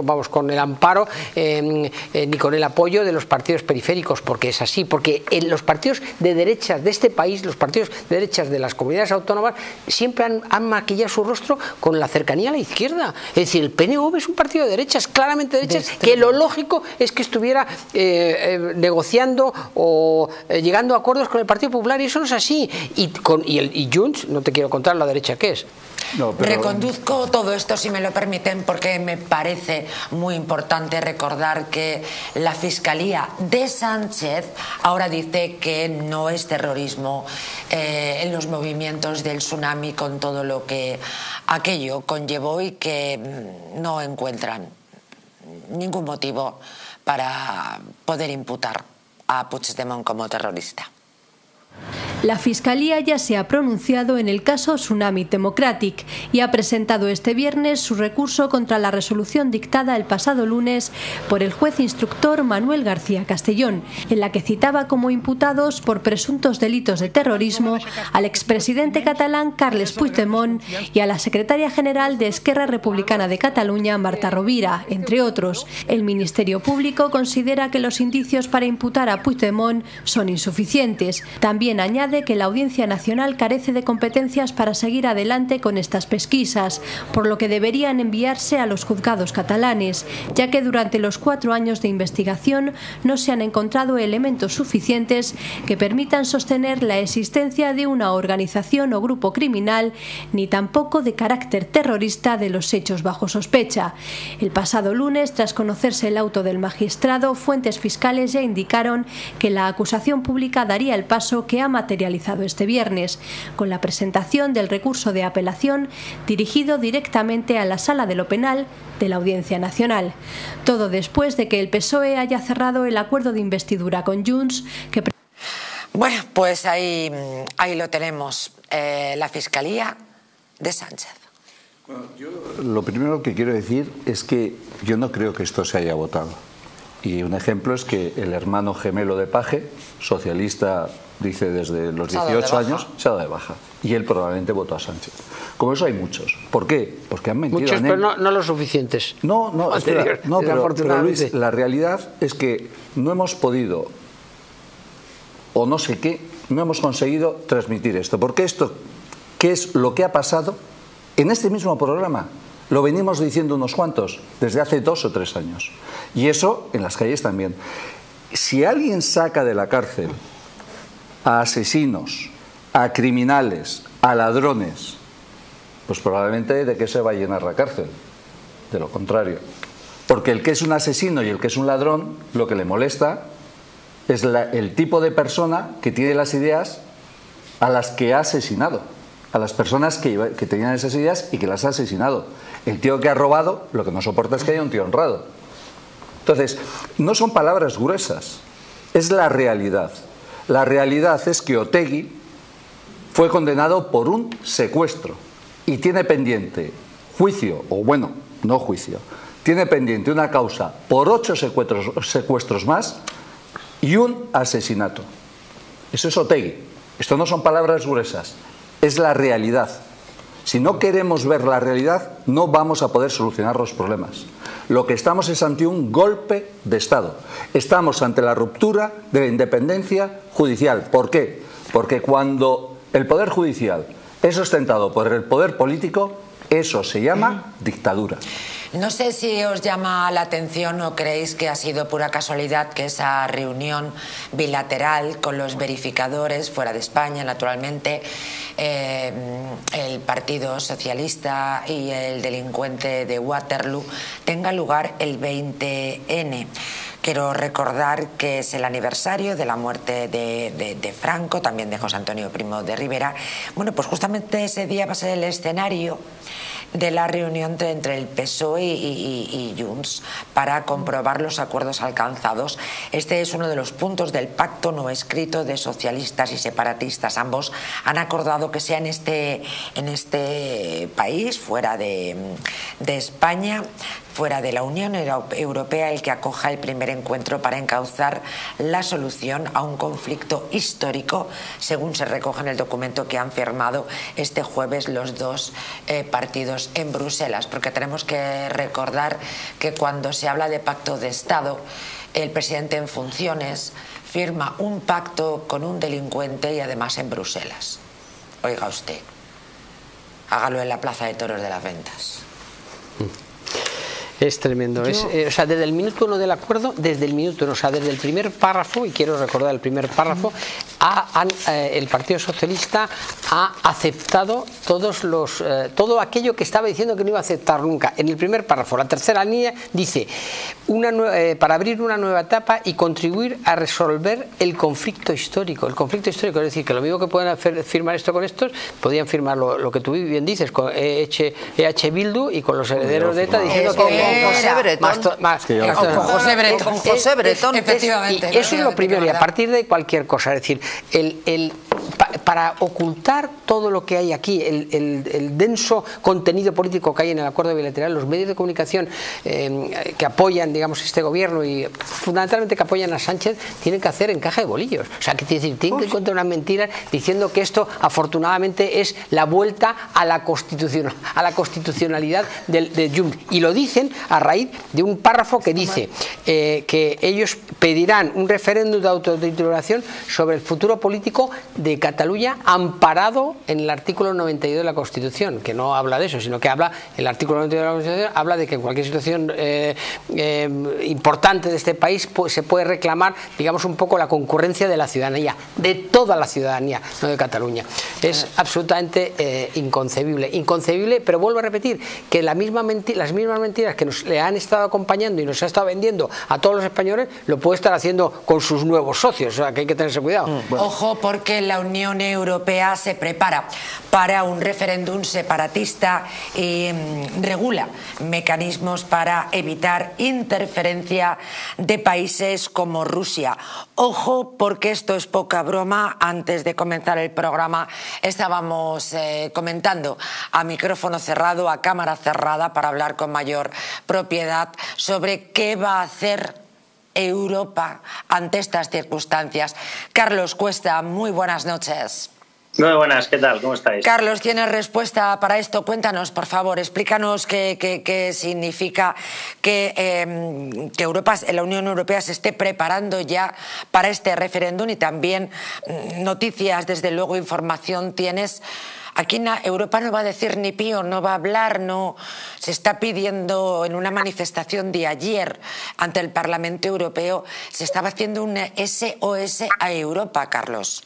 vamos, con el amparo em, eh, ni con el apoyo de los partidos periféricos, porque es así, porque en los partidos de derechas de este país, los partidos de derechas de las comunidades autónomas siempre han, maquillado su rostro con la cercanía a la izquierda. Es decir, el PNV es un partido de derechas, claramente de derechas, que lo lógico es que estuviera eh, eh, negociando o eh, llegando a acuerdos con el Partido Popular y eso no es así. Y, con, y, el, y Junts, no te quiero contar la derecha que es. Reconduzco todo esto, si me lo permiten, porque me parece muy importante recordar que la Fiscalía de Sánchez ahora dice que no es terrorismo eh, en los movimientos del tsunami con todo lo que aquello conllevó y que mm, no encuentran ningún motivo para poder imputar a Puigdemont como terrorista. La Fiscalía ya se ha pronunciado en el caso Tsunami Democratic y ha presentado este viernes su recurso contra la resolución dictada el pasado lunes por el juez instructor Manuel García Castellón, en la que citaba como imputados por presuntos delitos de terrorismo al expresidente catalán Carles Puigdemont y a la secretaria general de Esquerra Republicana de Cataluña, Marta Rovira, entre otros. El Ministerio Público considera que los indicios para imputar a Puigdemont son insuficientes. También añade de que la Audiencia Nacional carece de competencias para seguir adelante con estas pesquisas, por lo que deberían enviarse a los juzgados catalanes, ya que durante los cuatro años de investigación no se han encontrado elementos suficientes que permitan sostener la existencia de una organización o grupo criminal, ni tampoco de carácter terrorista de los hechos bajo sospecha. El pasado lunes, tras conocerse el auto del magistrado, fuentes fiscales ya indicaron que la acusación pública daría el paso que ha materializado este viernes, con la presentación del recurso de apelación dirigido directamente a la Sala de lo Penal de la Audiencia Nacional. Todo después de que el PSOE haya cerrado el acuerdo de investidura con Junts que bueno, pues ahí, ahí lo tenemos, eh, la Fiscalía de Sánchez. lo primero que quiero decir es que yo no creo que esto se haya votado. Y un ejemplo es que el hermano gemelo de Paje, socialista, dice desde los 18 años, se ha dado de baja. Y él probablemente votó a Sánchez. Como eso hay muchos. ¿Por qué? Porque han mentido. Muchos, pero no, no, los suficientes. No, no, espera, no pero, pero Luis, la realidad es que no hemos podido o no sé qué, no hemos conseguido transmitir esto. Porque esto, ¿qué es lo que ha pasado en este mismo programa? Lo venimos diciendo unos cuantos, desde hace dos o tres años. Y eso en las calles también. Si alguien saca de la cárcel a asesinos, a criminales, a ladrones, pues probablemente de qué se va a llenar la cárcel. De lo contrario. Porque el que es un asesino y el que es un ladrón, lo que le molesta es el tipo de persona que tiene las ideas a las que ha asesinado, a las personas que, que, tenían esas ideas y que las ha asesinado. El tío que ha robado, lo que no soporta es que haya un tío honrado. Entonces, no son palabras gruesas, es la realidad. La realidad es que Otegui fue condenado por un secuestro y tiene pendiente juicio, o bueno, no juicio, tiene pendiente una causa por ocho secuestros, más y un asesinato. Eso es Otegui. Esto no son palabras gruesas, es la realidad. Si no queremos ver la realidad, no vamos a poder solucionar los problemas. Lo que estamos es ante un golpe de Estado. Estamos ante la ruptura de la independencia judicial. ¿Por qué? Porque cuando el Poder Judicial es ostentado por el Poder Político, eso se llama dictadura. No sé si os llama la atención o creéis que ha sido pura casualidad que esa reunión bilateral con los verificadores fuera de España, naturalmente, eh, el Partido Socialista y el delincuente de Waterloo, tenga lugar el 20N. Quiero recordar que es el aniversario de la muerte de, de, Franco, también de José Antonio Primo de Rivera. Bueno, pues justamente ese día va a ser el escenario de la reunión entre el PSOE y, Junts para comprobar los acuerdos alcanzados. Este es uno de los puntos del pacto no escrito de socialistas y separatistas. Ambos han acordado que sea en este, en este país, fuera de, de España, fuera de la Unión Europea el que acoja el primer encuentro para encauzar la solución a un conflicto histórico, según se recoge en el documento que han firmado este jueves los dos eh, partidos en Bruselas, porque tenemos que recordar que cuando se habla de pacto de Estado, el presidente en funciones firma un pacto con un delincuente y además en Bruselas. Oiga usted, hágalo en la Plaza de Toros de las Ventas. Es tremendo. Es, eh, o sea, desde el minuto uno del acuerdo, desde el minuto uno, o sea, desde el primer párrafo, y quiero recordar el primer párrafo, eh, el Partido Socialista ha aceptado todos los, eh, todo aquello que estaba diciendo que no iba a aceptar nunca. En el primer párrafo, la tercera línea dice, una para abrir una nueva etapa y contribuir a resolver el conflicto histórico. El conflicto histórico, es decir, que lo mismo que pueden hacer, firmar esto con estos, podían firmar lo, que tú bien dices, con EH, EH Bildu y con los herederos de ETA diciendo que José Bretón. con José Bretón. José Bretón. Efectivamente. Y eso es lo primero, y a partir de cualquier cosa, es decir, el, el para ocultar todo lo que hay aquí, el, denso contenido político que hay en el acuerdo bilateral, los medios de comunicación eh, que apoyan, digamos, este gobierno y fundamentalmente que apoyan a Sánchez, tienen que hacer encaje de bolillos. O sea, que decir, tienen que encontrar una mentira diciendo que esto, afortunadamente, es la vuelta a la, constitución, a la constitucionalidad de, de Junts. Y lo dicen a raíz de un párrafo que dice eh, que ellos pedirán un referéndum de autotitulación sobre el futuro político de Cataluña amparado en el artículo 92 de la Constitución, que no habla de eso, sino que habla, el artículo 92 de la Constitución habla de que en cualquier situación eh, eh, importante de este país pues, se puede reclamar, digamos, un poco la concurrencia de la ciudadanía, de toda la ciudadanía, no de Cataluña. Es absolutamente inconcebible, inconcebible, pero vuelvo a repetir que la misma las mismas mentiras que nos le han estado acompañando y nos ha estado vendiendo a todos los españoles, lo puede estar haciendo con sus nuevos socios, o sea que hay que tenerse cuidado. Mm, Ojo porque la Unión Europea se prepara para un referéndum separatista y mm, regula mecanismos para evitar interferencia de países como Rusia. Ojo porque esto es poca broma. Antes de comenzar el programa estábamos eh, comentando a micrófono cerrado, a cámara cerrada, para hablar con mayor propiedad sobre qué va a hacer Europa ante estas circunstancias. Carlos Cuesta, muy buenas noches. Muy buenas, ¿qué tal? ¿Cómo estáis? Carlos, ¿tienes respuesta para esto? Cuéntanos, por favor, explícanos qué, significa que, em, que, Europa, la Unión Europea se esté preparando ya para este referéndum y también mm, noticias, desde luego, información tienes. Aquí Europa no va a decir ni pío, no va a hablar, no. Se está pidiendo en una manifestación de ayer ante el Parlamento Europeo, se estaba haciendo un SOS a Europa, Carlos.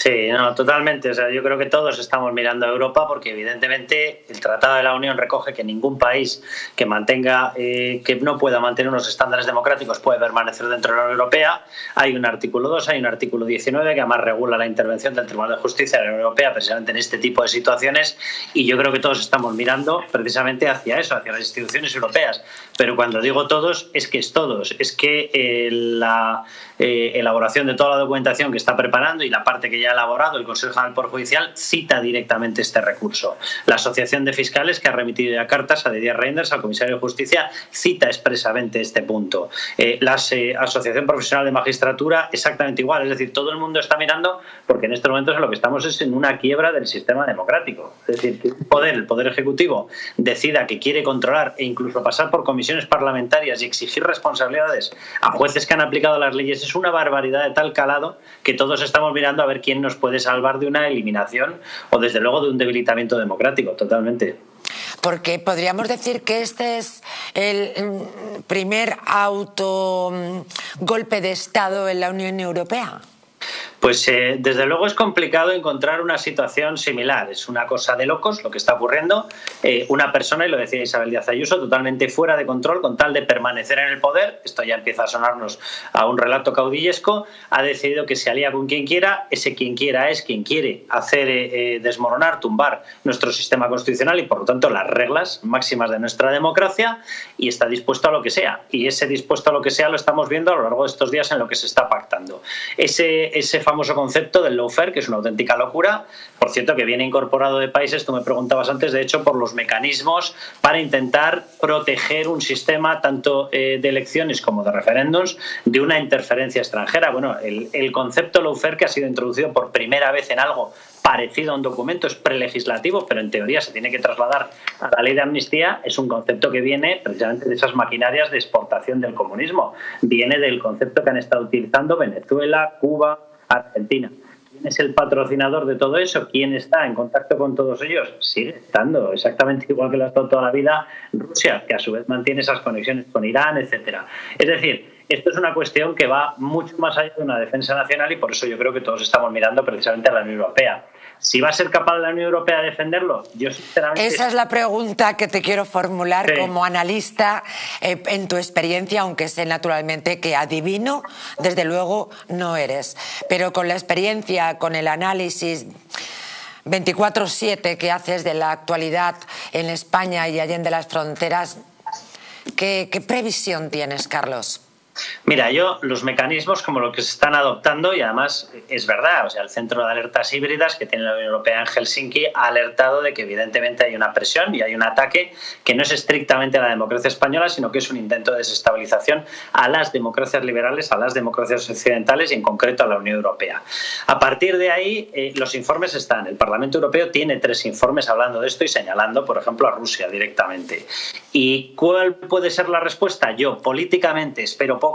Sí, no, totalmente. O sea, yo creo que todos estamos mirando a Europa porque evidentemente el Tratado de la Unión recoge que ningún país que mantenga, eh, que no pueda mantener unos estándares democráticos puede permanecer dentro de la Unión Europea. Hay un artículo 2, hay un artículo 19 que además regula la intervención del Tribunal de Justicia de la Unión Europea precisamente en este tipo de situaciones y yo creo que todos estamos mirando precisamente hacia eso, hacia las instituciones europeas. Pero cuando digo todos, es que es todos. Es que eh, la eh, elaboración de toda la documentación que está preparando y la parte que ya elaborado el Consejo General por Judicial cita directamente este recurso. La Asociación de Fiscales, que ha remitido ya cartas a Didier Reinders, al comisario de Justicia, cita expresamente este punto. Eh, la Asociación Profesional de Magistratura, exactamente igual. Es decir, todo el mundo está mirando porque en estos momentos lo que estamos es en una quiebra del sistema democrático. Es decir, que el poder, el Poder Ejecutivo, decida que quiere controlar e incluso pasar por comisiones parlamentarias y exigir responsabilidades a jueces que han aplicado las leyes es una barbaridad de tal calado que todos estamos mirando a ver quién nos puede salvar de una eliminación o desde luego de un debilitamiento democrático, totalmente. Porque podríamos decir que este es el mm, primer auto mm, golpe de Estado en la Unión Europea. Pues eh, desde luego es complicado encontrar una situación similar. Es una cosa de locos lo que está ocurriendo. Eh, una persona, y lo decía Isabel Díaz Ayuso, totalmente fuera de control con tal de permanecer en el poder, esto ya empieza a sonarnos a un relato caudillesco, ha decidido que se alía con quien quiera, ese quien quiera es quien quiere hacer eh, desmoronar, tumbar nuestro sistema constitucional y por lo tanto las reglas máximas de nuestra democracia y está dispuesto a lo que sea. Y ese dispuesto a lo que sea lo estamos viendo a lo largo de estos días en lo que se está pactando. Ese, ese famoso concepto del lawfare, que es una auténtica locura, por cierto, que viene incorporado de países, tú me preguntabas antes, de hecho, por los mecanismos para intentar proteger un sistema tanto eh, de elecciones como de referéndums de una interferencia extranjera. Bueno, el, el concepto lawfare que ha sido introducido por primera vez en algo parecido a un documento, es prelegislativo, pero en teoría se tiene que trasladar a la ley de amnistía, es un concepto que viene precisamente de esas maquinarias de exportación del comunismo. Viene del concepto que han estado utilizando Venezuela, Cuba, Argentina. ¿Quién es el patrocinador de todo eso? ¿Quién está en contacto con todos ellos? Sigue estando exactamente igual que lo ha estado toda la vida Rusia, que a su vez mantiene esas conexiones con Irán, etcétera. Es decir, esto es una cuestión que va mucho más allá de una defensa nacional y por eso yo creo que todos estamos mirando precisamente a la Unión Europea. Si va a ser capaz la Unión Europea de defenderlo, yo sinceramente. Esa es la pregunta que te quiero formular como analista eh, en tu experiencia, aunque sé naturalmente que adivino, desde luego no eres. Pero con la experiencia, con el análisis. 24-7 que haces de la actualidad en España y allá de las fronteras, ¿qué, qué previsión tienes, Carlos? Mira, yo los mecanismos como los que se están adoptando, y además es verdad, o sea, el Centro de Alertas Híbridas que tiene la Unión Europea en Helsinki ha alertado de que evidentemente hay una presión y hay un ataque que no es estrictamente a la democracia española, sino que es un intento de desestabilización a las democracias liberales, a las democracias occidentales y en concreto a la Unión Europea. A partir de ahí, eh, los informes están. El Parlamento Europeo tiene tres informes hablando de esto y señalando, por ejemplo, a Rusia directamente. ¿Y cuál puede ser la respuesta? Yo políticamente espero poco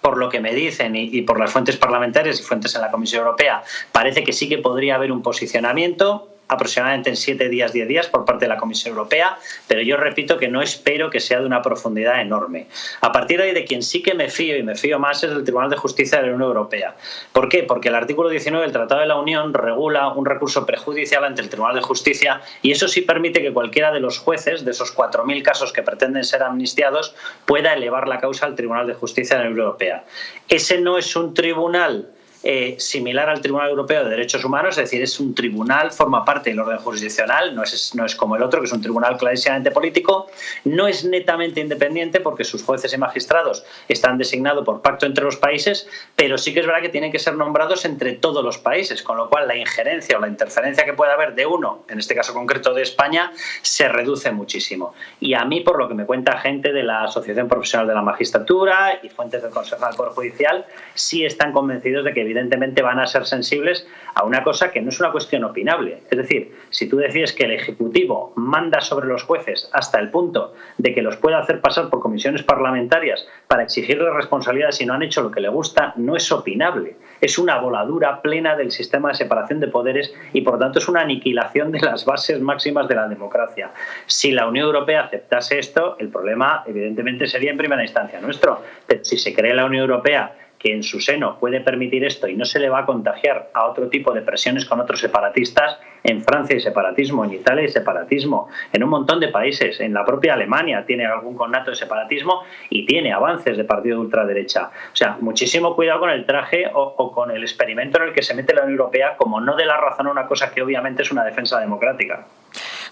por lo que me dicen y, por las fuentes parlamentarias y fuentes en la Comisión Europea, parece que sí que podría haber un posicionamiento aproximadamente en siete días, diez días por parte de la Comisión Europea, pero yo repito que no espero que sea de una profundidad enorme. A partir de ahí, de quien sí que me fío y me fío más es del Tribunal de Justicia de la Unión Europea. ¿Por qué? Porque el artículo 19 del Tratado de la Unión regula un recurso prejudicial ante el Tribunal de Justicia y eso sí permite que cualquiera de los jueces de esos 4.000 casos que pretenden ser amnistiados pueda elevar la causa al Tribunal de Justicia de la Unión Europea. Ese no es un tribunal eh, similar al Tribunal Europeo de Derechos Humanos, es decir, es un tribunal, forma parte del orden jurisdiccional, no es, no es como el otro, que es un tribunal clarísimamente político, no es netamente independiente porque sus jueces y magistrados están designados por pacto entre los países, pero sí que es verdad que tienen que ser nombrados entre todos los países, con lo cual la injerencia o la interferencia que pueda haber de uno, en este caso concreto de España, se reduce muchísimo. Y a mí, por lo que me cuenta gente de la Asociación Profesional de la Magistratura y fuentes del Consejo del Poder Judicial, sí están convencidos de que evidentemente van a ser sensibles a una cosa que no es una cuestión opinable. Es decir, si tú decides que el Ejecutivo manda sobre los jueces hasta el punto de que los pueda hacer pasar por comisiones parlamentarias para exigirles responsabilidades si no han hecho lo que le gusta, no es opinable. Es una voladura plena del sistema de separación de poderes y, por tanto, es una aniquilación de las bases máximas de la democracia. Si la Unión Europea aceptase esto, el problema, evidentemente, sería en primera instancia nuestro. Si se cree la Unión Europea que en su seno puede permitir esto y no se le va a contagiar a otro tipo de presiones con otros separatistas, en Francia hay separatismo, en Italia hay separatismo, en un montón de países, en la propia Alemania tiene algún connato de separatismo y tiene avances de partido de ultraderecha. O sea, muchísimo cuidado con el traje o, con el experimento en el que se mete la Unión Europea como no de la razón a una cosa que obviamente es una defensa democrática.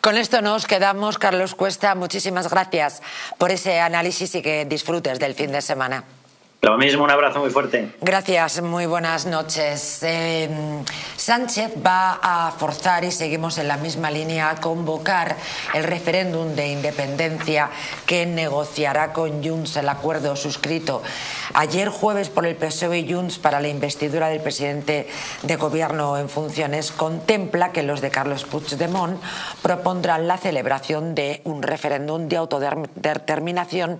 Con esto nos quedamos, Carlos Cuesta. Muchísimas gracias por ese análisis y que disfrutes del fin de semana. Lo mismo, un abrazo muy fuerte. Gracias, muy buenas noches. Eh, Sánchez va a forzar, y seguimos en la misma línea, a convocar el referéndum de independencia que negociará con Junts el acuerdo suscrito ayer jueves por el PSOE y Junts para la investidura del presidente de gobierno en funciones. Contempla que los de Carlos Puigdemont propondrán la celebración de un referéndum de autodeterminación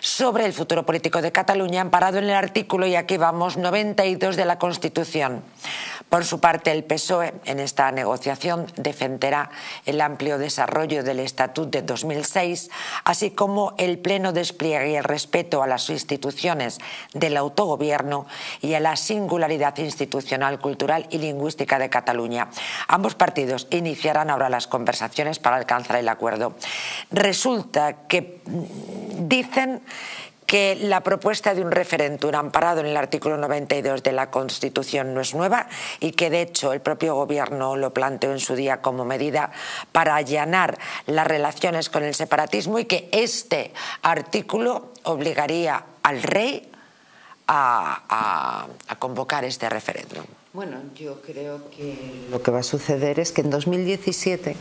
sobre el futuro político de Cataluña amparado en el artículo, y aquí vamos, 92 de la Constitución. Por su parte, el PSOE en esta negociación defenderá el amplio desarrollo del Estatut de 2006, así como el pleno despliegue y el respeto a las instituciones del autogobierno y a la singularidad institucional, cultural y lingüística de Cataluña. Ambos partidos iniciarán ahora las conversaciones para alcanzar el acuerdo. Resulta que dicen que la propuesta de un referéndum amparado en el artículo 92 de la Constitución no es nueva y que de hecho el propio Gobierno lo planteó en su día como medida para allanar las relaciones con el separatismo y que este artículo obligaría al rey a, convocar este referéndum. Bueno, yo creo que lo que va a suceder es que en 2017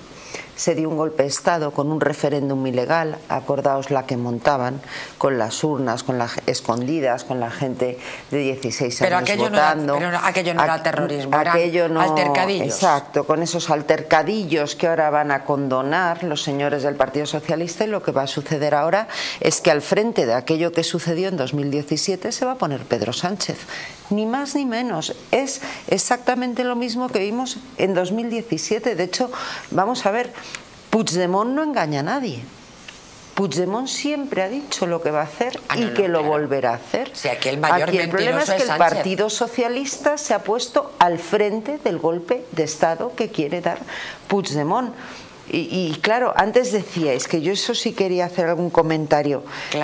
se dio un golpe de Estado con un referéndum ilegal, acordaos la que montaban, con las urnas, con las escondidas, con la gente de 16 pero años aquello votando. No era, pero aquello no era terrorismo, aquello no, altercadillos. Exacto, con esos altercadillos que ahora van a condonar los señores del Partido Socialista y lo que va a suceder ahora es que al frente de aquello que sucedió en 2017 se va a poner Pedro Sánchez ni más ni menos. Es exactamente lo mismo que vimos en 2017. De hecho, vamos a ver, Puigdemont no engaña a nadie. Puigdemont siempre ha dicho lo que va a hacer ah, y que lo volverá a hacer. aquí el, mayor el problema es que el Partido Socialista se ha puesto al frente del golpe de Estado que quiere dar Puigdemont. Y, claro, antes decíais que yo eso sí quería hacer algún comentario,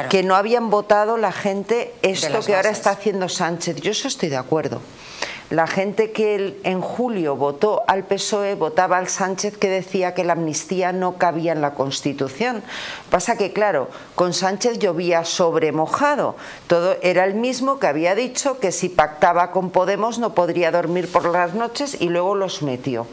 que no habían votado la gente esto que ahora está haciendo Sánchez. Yo eso estoy de acuerdo. La gente que en julio votó al PSOE votaba al Sánchez que decía que la amnistía no cabía en la Constitución. Pasa que, claro, con Sánchez llovía sobre mojado. Todo era el mismo que había dicho que si pactaba con Podemos no podría dormir por las noches y luego los metió.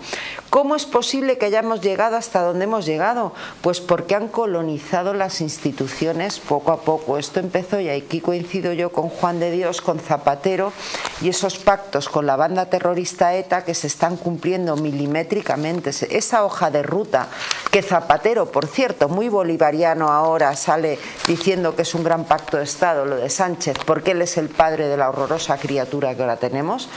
¿Cómo es posible que hayamos llegado hasta donde hemos llegado? Pues porque han colonizado las instituciones poco a poco. Esto empezó y aquí coincido yo con Juan de Dios, con Zapatero y esos pactos con la banda terrorista ETA que se están cumpliendo milimétricamente. Esa hoja de ruta que Zapatero, por cierto, muy bolivariano ahora, sale diciendo que es un gran pacto de Estado, lo de Sánchez, porque él es el padre de la horrorosa criatura que ahora tenemos,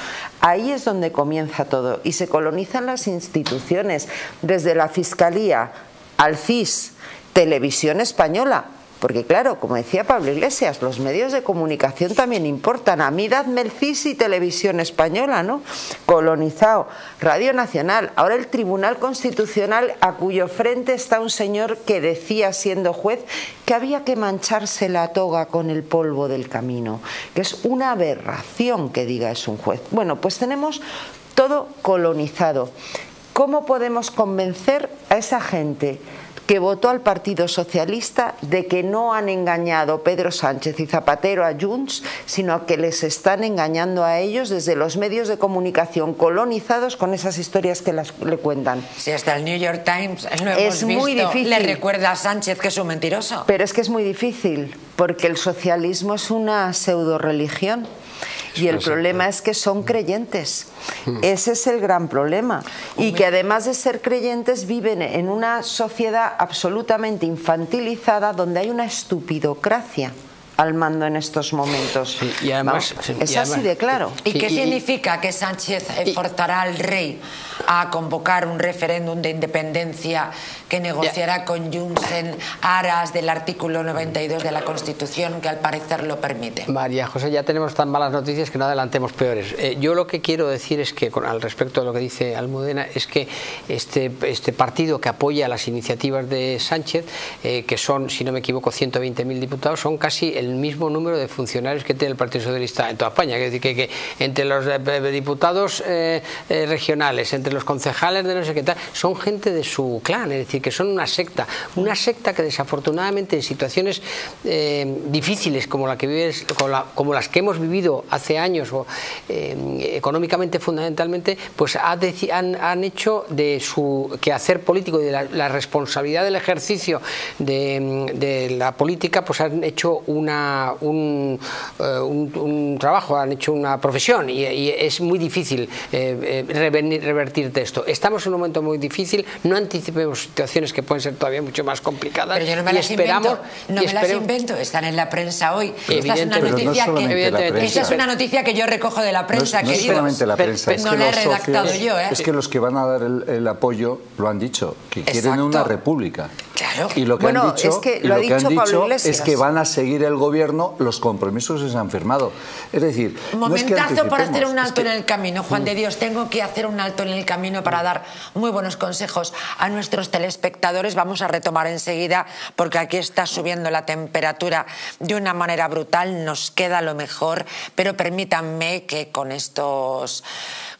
ahí es donde comienza todo y se colonizan las instituciones, desde la Fiscalía al CIS, Televisión Española, porque claro, como decía Pablo Iglesias, los medios de comunicación también importan. A mí dadme el CIS y Televisión Española, ¿no? Colonizado, Radio Nacional, ahora el Tribunal Constitucional a cuyo frente está un señor que decía siendo juez que había que mancharse la toga con el polvo del camino, que es una aberración que diga es un juez. Bueno, pues tenemos todo colonizado. ¿Cómo podemos convencer a esa gente? Que votó al Partido Socialista de que no han engañado Pedro Sánchez y Zapatero a Junts, sino que les están engañando a ellos desde los medios de comunicación colonizados con esas historias que las, le cuentan. Si hasta el New York Times lo hemos es muy difícil. le recuerda a Sánchez que es un mentiroso. Pero es que es muy difícil, porque el socialismo es una pseudo religión. Y el problema es que son creyentes. Hmm. Ese es el gran problema. Y que además de ser creyentes viven en una sociedad absolutamente infantilizada donde hay una estupidocracia al mando en estos momentos. y además, es así de claro. ¿Y qué significa que Sánchez forzará al rey a convocar un referéndum de independencia que negociará con Junts en aras del artículo 92 de la Constitución que al parecer lo permite? María José, ya tenemos tan malas noticias que no adelantemos peores. Eh, yo lo que quiero decir es que, con, al respecto de lo que dice Almudena, es que este, este partido que apoya las iniciativas de Sánchez, eh, que son, si no me equivoco, 120.000 diputados, son casi el mismo número de funcionarios que tiene el Partido Socialista en toda España. Es decir, que, entre los eh, diputados regionales, entre los concejales de no sé qué tal, son gente de su clan, es decir, que son una secta. Una secta que desafortunadamente en situaciones eh, difíciles como, la que vives, como, las que hemos vivido hace años, eh, económicamente fundamentalmente, pues han, hecho de su quehacer político y de la, responsabilidad del ejercicio de, la política, pues han hecho una, un, eh, un, trabajo, han hecho una profesión y, es muy difícil revertir de esto. Estamos en un momento muy difícil, no anticipemos situaciones que pueden ser todavía mucho más complicadas. Pero yo no me las invento, no me las invento, están en la prensa hoy. Esta es una noticia que esta es una noticia que yo recojo de la prensa, no, no es solamente la prensa, es no que la he redactado yo, ¿eh? Es que los que van a dar el, apoyo lo han dicho, que quieren una república. Claro. Y lo que han dicho, es que, lo, que han dicho es que van a seguir el gobierno los compromisos que se han firmado. Es decir, momentazo para hacer un alto en el camino, Juan de Dios. Tengo que hacer un alto en el camino para dar muy buenos consejos a nuestros telespectadores. Vamos a retomar enseguida porque aquí está subiendo la temperatura de una manera brutal. Nos queda lo mejor, pero permítanme que con estos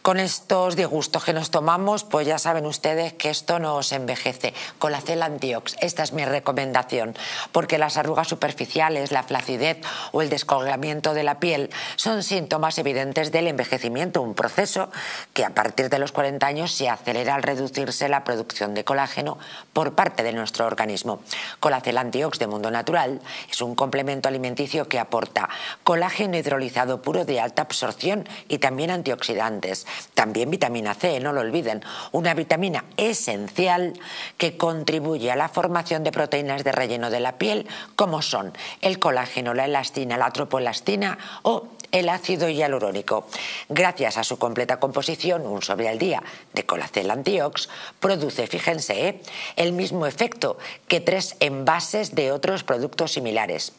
con estos disgustos que nos tomamos, pues ya saben ustedes que esto nos envejece. Colacel Antiox, esta es mi recomendación, porque las arrugas superficiales, la flacidez o el descolgamiento de la piel son síntomas evidentes del envejecimiento, un proceso que a partir de los 40 años se acelera al reducirse la producción de colágeno por parte de nuestro organismo. Colacel Antiox de Mundo Natural es un complemento alimenticio que aporta colágeno hidrolizado puro de alta absorción y también antioxidantes también vitamina C, no lo olviden, una vitamina esencial que contribuye a la formación de proteínas de relleno de la piel, como son el colágeno, la elastina, la tropoelastina o el ácido hialurónico. Gracias a su completa composición, un sobre al día de Colacel Antiox produce, fíjense, ¿eh? el mismo efecto que tres envases de otros productos similares.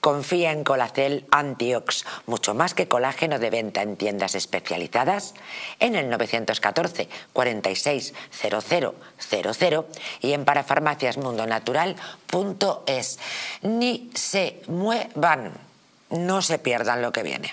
Confía en Colacel Antiox, mucho más que colágeno de venta en tiendas especializadas, en el 914 46 0000 y en parafarmaciasmundonatural.es. Ni se muevan, no se pierdan lo que viene.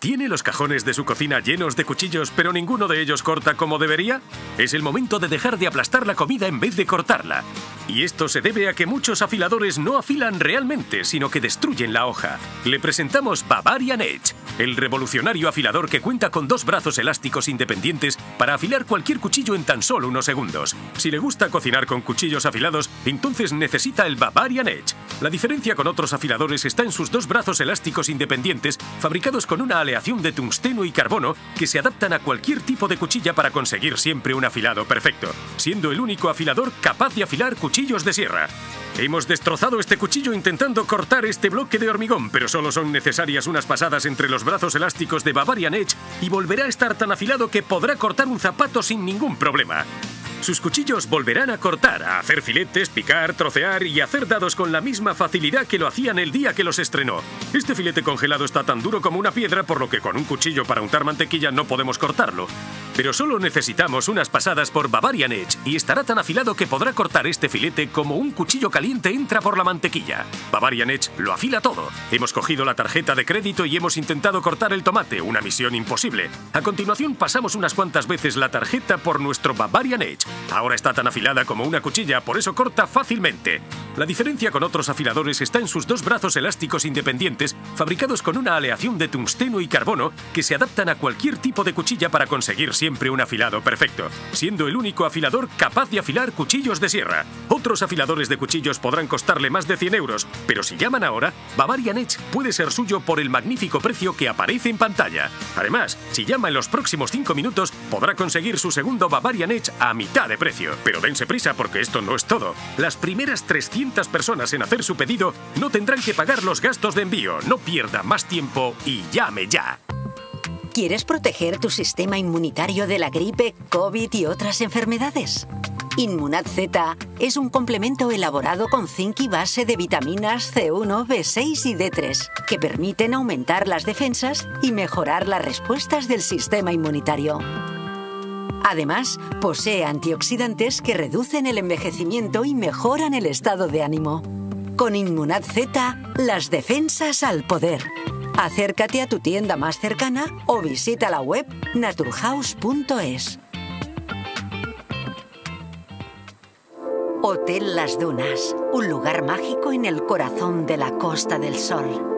¿Tiene los cajones de su cocina llenos de cuchillos pero ninguno de ellos corta como debería? Es el momento de dejar de aplastar la comida en vez de cortarla. Y esto se debe a que muchos afiladores no afilan realmente, sino que destruyen la hoja. Le presentamos Bavarian Edge, el revolucionario afilador que cuenta con dos brazos elásticos independientes para afilar cualquier cuchillo en tan solo unos segundos. Si le gusta cocinar con cuchillos afilados, entonces necesita el Bavarian Edge. La diferencia con otros afiladores está en sus dos brazos elásticos independientes, fabricados con una de tungsteno y carbono que se adaptan a cualquier tipo de cuchilla para conseguir siempre un afilado perfecto, siendo el único afilador capaz de afilar cuchillos de sierra. Hemos destrozado este cuchillo intentando cortar este bloque de hormigón, pero solo son necesarias unas pasadas entre los brazos elásticos de Bavarian Edge y volverá a estar tan afilado que podrá cortar un zapato sin ningún problema. Sus cuchillos volverán a cortar, a hacer filetes, picar, trocear y hacer dados con la misma facilidad que lo hacían el día que los estrenó. Este filete congelado está tan duro como una piedra, por lo que con un cuchillo para untar mantequilla no podemos cortarlo. Pero solo necesitamos unas pasadas por Bavarian Edge y estará tan afilado que podrá cortar este filete como un cuchillo caliente entra por la mantequilla. Bavarian Edge lo afila todo. Hemos cogido la tarjeta de crédito y hemos intentado cortar el tomate, una misión imposible. A continuación pasamos unas cuantas veces la tarjeta por nuestro Bavarian Edge. Ahora está tan afilada como una cuchilla, por eso corta fácilmente. La diferencia con otros afiladores está en sus dos brazos elásticos independientes, fabricados con una aleación de tungsteno y carbono, que se adaptan a cualquier tipo de cuchilla para conseguir siempre un afilado perfecto, siendo el único afilador capaz de afilar cuchillos de sierra. Otros afiladores de cuchillos podrán costarle más de 100 euros, pero si llaman ahora, Bavarian Edge puede ser suyo por el magnífico precio que aparece en pantalla. Además, si llama en los próximos 5 minutos, podrá conseguir su segundo Bavarian Edge a mitad de precio. Pero dense prisa porque esto no es todo. Las primeras 300 personas en hacer su pedido no tendrán que pagar los gastos de envío. No pierda más tiempo y llame ya. ¿Quieres proteger tu sistema inmunitario de la gripe, COVID y otras enfermedades? Inmunad Z es un complemento elaborado con zinc y base de vitaminas C1, B6 y D3 que permiten aumentar las defensas y mejorar las respuestas del sistema inmunitario. Además, posee antioxidantes que reducen el envejecimiento y mejoran el estado de ánimo. Con Inmunad Z, las defensas al poder. Acércate a tu tienda más cercana o visita la web naturhaus.es. Hotel Las Dunas, un lugar mágico en el corazón de la Costa del Sol.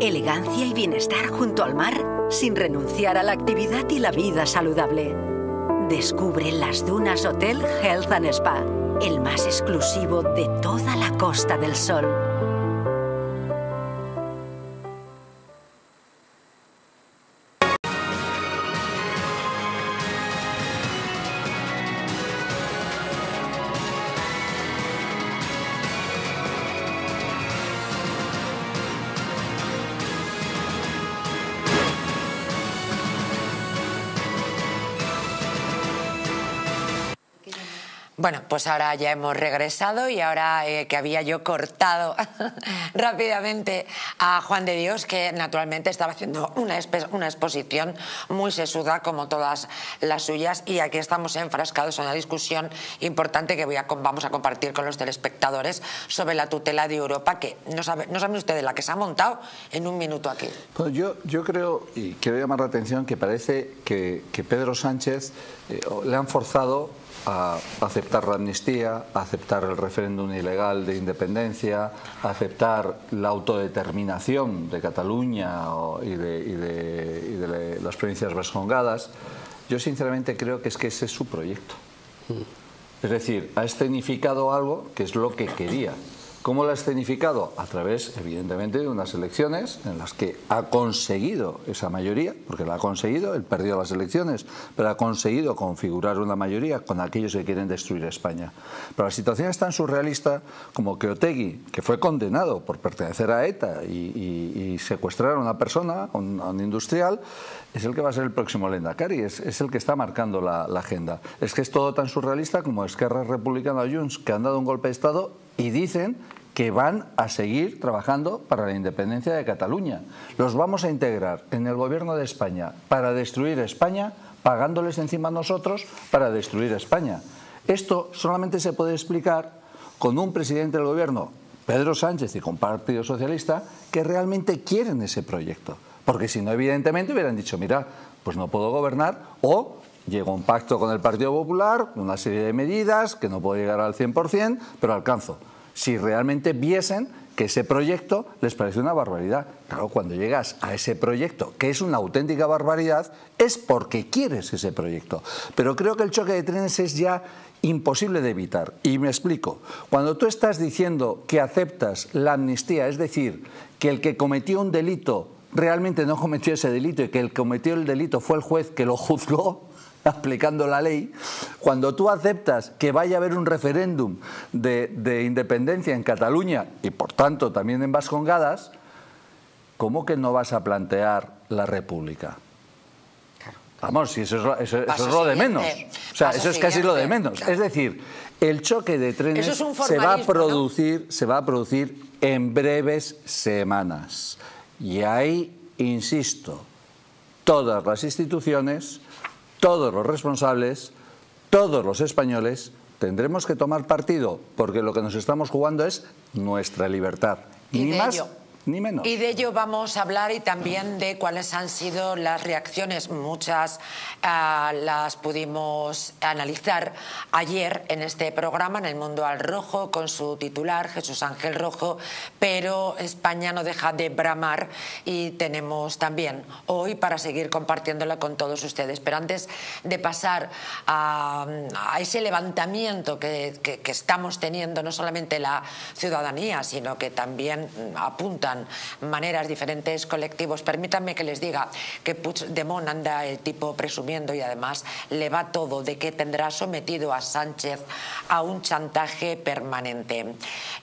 Elegancia y bienestar junto al mar sin renunciar a la actividad y la vida saludable. Descubre las Dunas Hotel Health and Spa, el más exclusivo de toda la Costa del Sol. Bueno, pues ahora ya hemos regresado y ahora eh, que había yo cortado rápidamente a Juan de Dios, que naturalmente estaba haciendo una, una, exposición muy sesuda como todas las suyas y aquí estamos enfrascados en una discusión importante que voy a, vamos a compartir con los telespectadores sobre la tutela de Europa, que no, sabe, no saben ustedes la que se ha montado en un minuto aquí. Pues yo, yo creo, y quiero llamar la atención, que parece que, que Pedro Sánchez eh, le han forzado a aceptar la amnistía, a aceptar el referéndum ilegal de independencia, a aceptar la autodeterminación de Cataluña y de, las provincias vascongadas. Yo sinceramente creo que es que ese es su proyecto. Es decir, ha escenificado algo que es lo que quería. ¿Cómo lo ha escenificado? A través, evidentemente, de unas elecciones en las que ha conseguido esa mayoría, porque la ha conseguido, él perdió las elecciones, pero ha conseguido configurar una mayoría con aquellos que quieren destruir España. Pero la situación es tan surrealista como que Otegui, que fue condenado por pertenecer a ETA y, secuestrar a una persona, a un, industrial, es el que va a ser el próximo Lendakari, es, es el que está marcando la, la, agenda. Es que es todo tan surrealista como Esquerra Republicana Junts, que han dado un golpe de Estado y dicen que van a seguir trabajando para la independencia de Cataluña. Los vamos a integrar en el gobierno de España para destruir España, pagándoles encima a nosotros para destruir España. Esto solamente se puede explicar con un presidente del gobierno, Pedro Sánchez y con Partido Socialista, que realmente quieren ese proyecto. Porque si no, evidentemente hubieran dicho, mira, pues no puedo gobernar o llego a un pacto con el Partido Popular, una serie de medidas que no puedo llegar al 100%, pero alcanzo si realmente viesen que ese proyecto les parece una barbaridad. Claro, cuando llegas a ese proyecto, que es una auténtica barbaridad, es porque quieres ese proyecto. Pero creo que el choque de trenes es ya imposible de evitar. Y me explico. Cuando tú estás diciendo que aceptas la amnistía, es decir, que el que cometió un delito realmente no cometió ese delito y que el que cometió el delito fue el juez que lo juzgó, aplicando la ley, cuando tú aceptas que vaya a haber un referéndum de, independencia en Cataluña y por tanto también en Vascongadas, ¿cómo que no vas a plantear la República? Vamos, si eso es, lo de menos. O sea, eso es casi lo de menos. Es decir, el choque de trenes se va a producir, se va a producir en breves semanas. Y ahí, insisto, todas las instituciones todos los responsables, todos los españoles, tendremos que tomar partido porque lo que nos estamos jugando es nuestra libertad. Ni más y de ello vamos a hablar y también de cuáles han sido las reacciones. Muchas ah, las pudimos analizar ayer en este programa, en El Mundo al Rojo, con su titular, Jesús Ángel Rojo, pero España no deja de bramar y tenemos también hoy para seguir compartiéndola con todos ustedes. Pero antes de pasar a, ese levantamiento que, que estamos teniendo, no solamente la ciudadanía, sino que también apuntan maneras diferentes colectivos. Permítanme que les diga que Puigdemont anda el tipo presumiendo y además le va todo de que tendrá sometido a Sánchez a un chantaje permanente.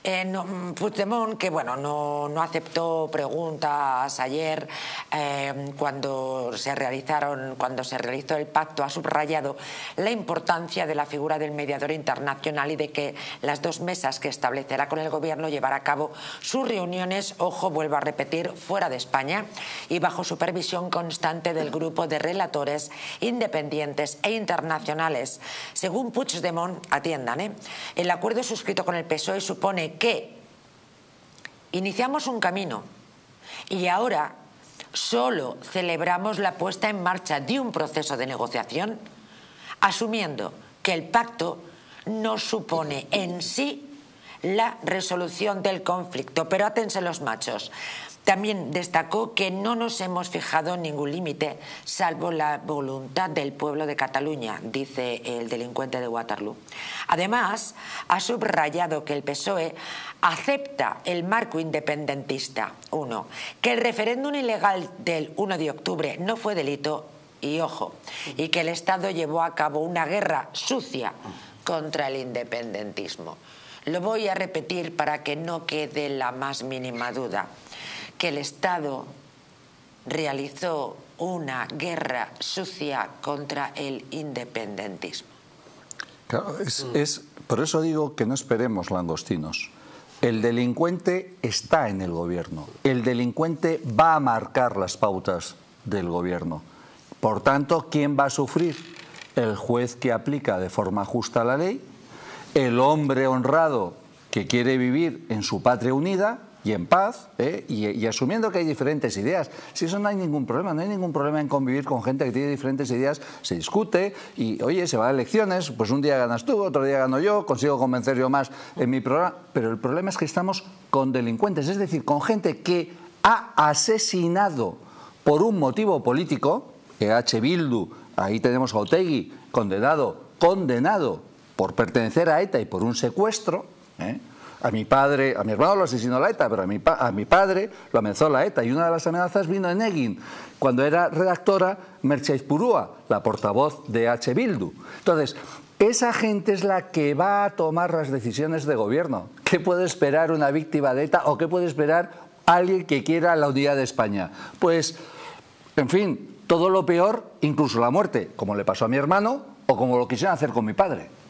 Eh, Puigdemont, que bueno, no, no aceptó preguntas ayer eh, cuando se realizaron, cuando se realizó el pacto, ha subrayado la importancia de la figura del mediador internacional y de que las dos mesas que establecerá con el gobierno llevará a cabo sus reuniones, ojo, vuelvo a repetir, fuera de España y bajo supervisión constante del grupo de relatores independientes e internacionales. Según Puigdemont, atiendan, ¿eh? el acuerdo suscrito con el PSOE supone que iniciamos un camino y ahora solo celebramos la puesta en marcha de un proceso de negociación asumiendo que el pacto no supone en sí la resolución del conflicto. Pero atense los machos. También destacó que no nos hemos fijado ningún límite, salvo la voluntad del pueblo de Cataluña, dice el delincuente de Waterloo. Además, ha subrayado que el PSOE acepta el marco independentista. Uno, que el referéndum ilegal del 1 de octubre no fue delito y ojo, y que el Estado llevó a cabo una guerra sucia contra el independentismo. Lo voy a repetir para que no quede la más mínima duda, que el Estado realizó una guerra sucia contra el independentismo. Claro, es, por eso digo que no esperemos langostinos. El delincuente está en el gobierno. El delincuente va a marcar las pautas del gobierno. Por tanto, ¿quién va a sufrir? El juez que aplica de forma justa la ley el hombre honrado que quiere vivir en su patria unida y en paz, ¿eh? y, asumiendo que hay diferentes ideas. Si eso no hay ningún problema, no hay ningún problema en convivir con gente que tiene diferentes ideas, se discute y, oye, se va a elecciones, pues un día ganas tú, otro día gano yo, consigo convencer yo más en mi programa, pero el problema es que estamos con delincuentes, es decir, con gente que ha asesinado por un motivo político, H. Bildu, ahí tenemos a Otegui, condenado, condenado por pertenecer a ETA y por un secuestro, ¿eh? A mi padre, a mi hermano lo asesinó la ETA, pero a mi, a mi padre lo amenazó la ETA. Y una de las amenazas vino en Egin, cuando era redactora Mercedes Purúa, la portavoz de H. Bildu. Entonces, esa gente es la que va a tomar las decisiones de gobierno. ¿Qué puede esperar una víctima de ETA o qué puede esperar alguien que quiera la unidad de España? Pues, en fin, todo lo peor, incluso la muerte, como le pasó a mi hermano o como lo quisieron hacer con mi padre.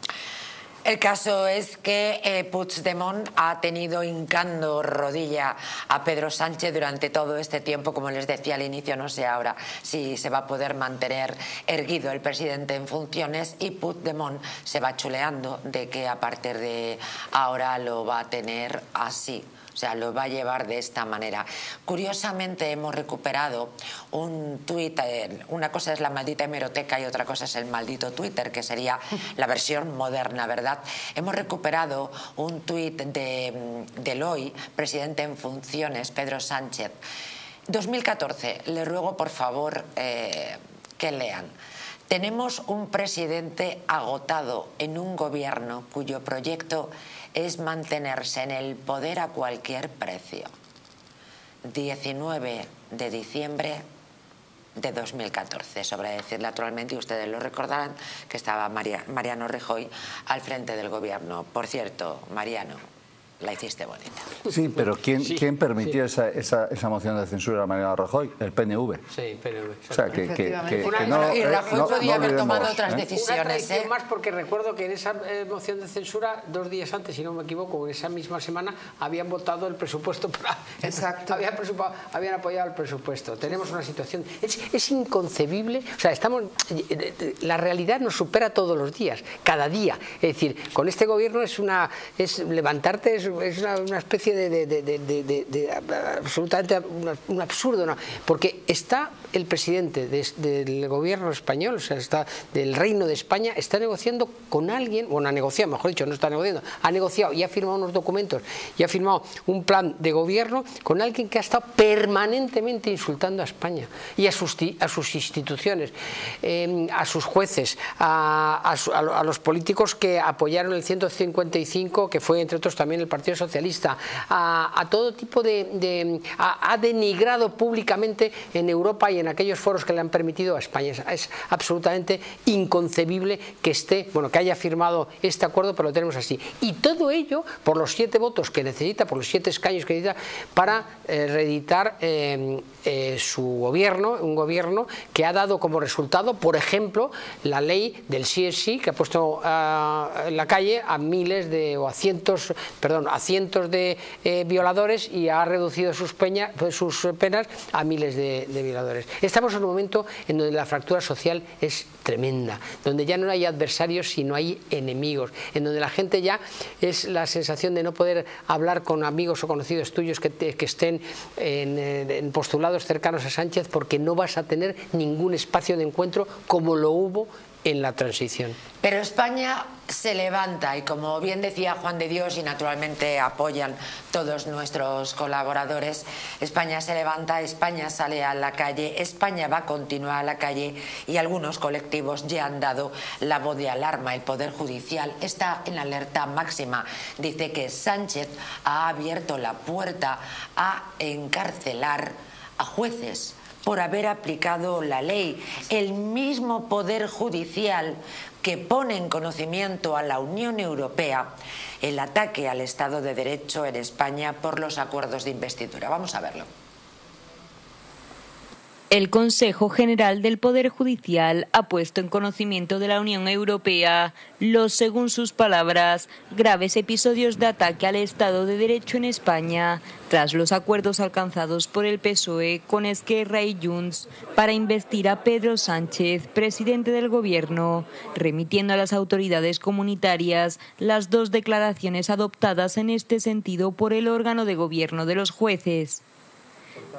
El caso es que eh, Puigdemont ha tenido hincando rodilla a Pedro Sánchez durante todo este tiempo, como les decía al inicio, no sé ahora si se va a poder mantener erguido el presidente en funciones y Puigdemont se va chuleando de que a partir de ahora lo va a tener así. O sea, lo va a llevar de esta manera. Curiosamente hemos recuperado un tuit, eh, una cosa es la maldita hemeroteca y otra cosa es el maldito Twitter, que sería la versión moderna, ¿verdad? Hemos recuperado un tuit de, de hoy, presidente en funciones, Pedro Sánchez. 2014, le ruego por favor eh, que lean. Tenemos un presidente agotado en un gobierno cuyo proyecto es mantenerse en el poder a cualquier precio. 19 de diciembre de 2014. Sobre decir naturalmente, y ustedes lo recordarán, que estaba Mariano Rejoy al frente del gobierno. Por cierto, Mariano, la hiciste bonita. Sí, pero ¿quién, ¿quién permitió esa, esa, esa, moción de censura a Mariano Rajoy? El PNV. Sí, PNV. O sea, que, que, que, que no, y Rajoy no, podía no haber tomado otras ¿eh? decisiones. Una ¿eh? más porque recuerdo que en esa eh, moción de censura, dos días antes, si no me equivoco, en esa misma semana, habían votado el presupuesto para... Exacto. Habían, habían apoyado el presupuesto. Tenemos una situación... Es, es inconcebible, o sea, estamos... La realidad nos supera todos los días, cada día. Es decir, con este gobierno es una... es levantarte... Es, es una, una, especie de, de, absolutamente un, un absurdo, ¿no? porque está el presidente del gobierno español, o sea, está del Reino de España, está negociando con alguien, bueno, ha negociado, mejor dicho, no está negociando, ha negociado y ha firmado unos documentos y ha firmado un plan de gobierno con alguien que ha estado permanentemente insultando a España y a sus, a sus instituciones, eh, a sus jueces, a, los políticos que apoyaron el 155, que fue entre otros también el Partido Socialista, a, todo tipo de... de ha denigrado públicamente en Europa y en aquellos foros que le han permitido a España. Es, absolutamente inconcebible que esté, bueno, que haya firmado este acuerdo, pero lo tenemos así. Y todo ello por los siete votos que necesita, por los siete escaños que necesita para eh, reeditar eh, eh, su gobierno, un gobierno que ha dado como resultado, por ejemplo, la ley del CSI que ha puesto uh, en la calle a miles de, o a cientos, perdón, a cientos de eh, violadores y ha reducido sus, peña, sus penas a miles de violadores. Estamos en un momento en donde la fractura social es tremenda, donde ya no hay adversarios sino hay enemigos, en donde la gente ya es la sensación de no poder hablar con amigos o conocidos tuyos que, te, estén en, en, postulados cercanos a Sánchez porque no vas a tener ningún espacio de encuentro como lo hubo en la transición. Pero España se levanta y como bien decía Juan de Dios y naturalmente apoyan todos nuestros colaboradores, España se levanta, España sale a la calle, España va a continuar a la calle y algunos colectivos ya han dado la voz de alarma. El Poder Judicial está en alerta máxima. Dice que Sánchez ha abierto la puerta a encarcelar a jueces por haber aplicado la ley. El mismo Poder Judicial que pone en conocimiento a la Unión Europea el ataque al Estado de Derecho en España por los acuerdos de investidura. Vamos a verlo. El Consejo General del Poder Judicial ha puesto en conocimiento de la Unión Europea los, según sus palabras, graves episodios de ataque al Estado de Derecho en España, tras los acuerdos alcanzados por el PSOE con Esquerra y Junts para investir a Pedro Sánchez, presidente del Gobierno, remitiendo a las autoridades comunitarias las dos declaraciones adoptadas en este sentido por el órgano de gobierno de los jueces.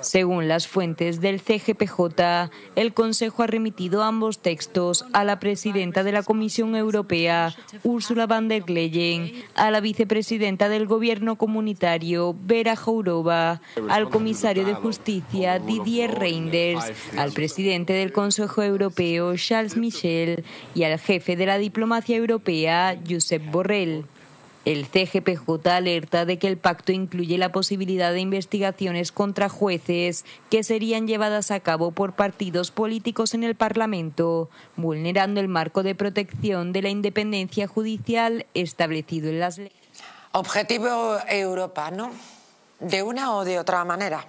Según las fuentes del CGPJ, el Consejo ha remitido ambos textos a la presidenta de la Comisión Europea, Ursula von der Leyen, a la vicepresidenta del Gobierno comunitario, Vera Jourova, al comisario de Justicia, Didier Reinders, al presidente del Consejo Europeo, Charles Michel, y al jefe de la diplomacia europea, Josep Borrell. El CGPJ alerta de que el pacto incluye la posibilidad de investigaciones contra jueces que serían llevadas a cabo por partidos políticos en el Parlamento, vulnerando el marco de protección de la independencia judicial establecido en las leyes. Objetivo Europa, ¿no? De una o de otra manera.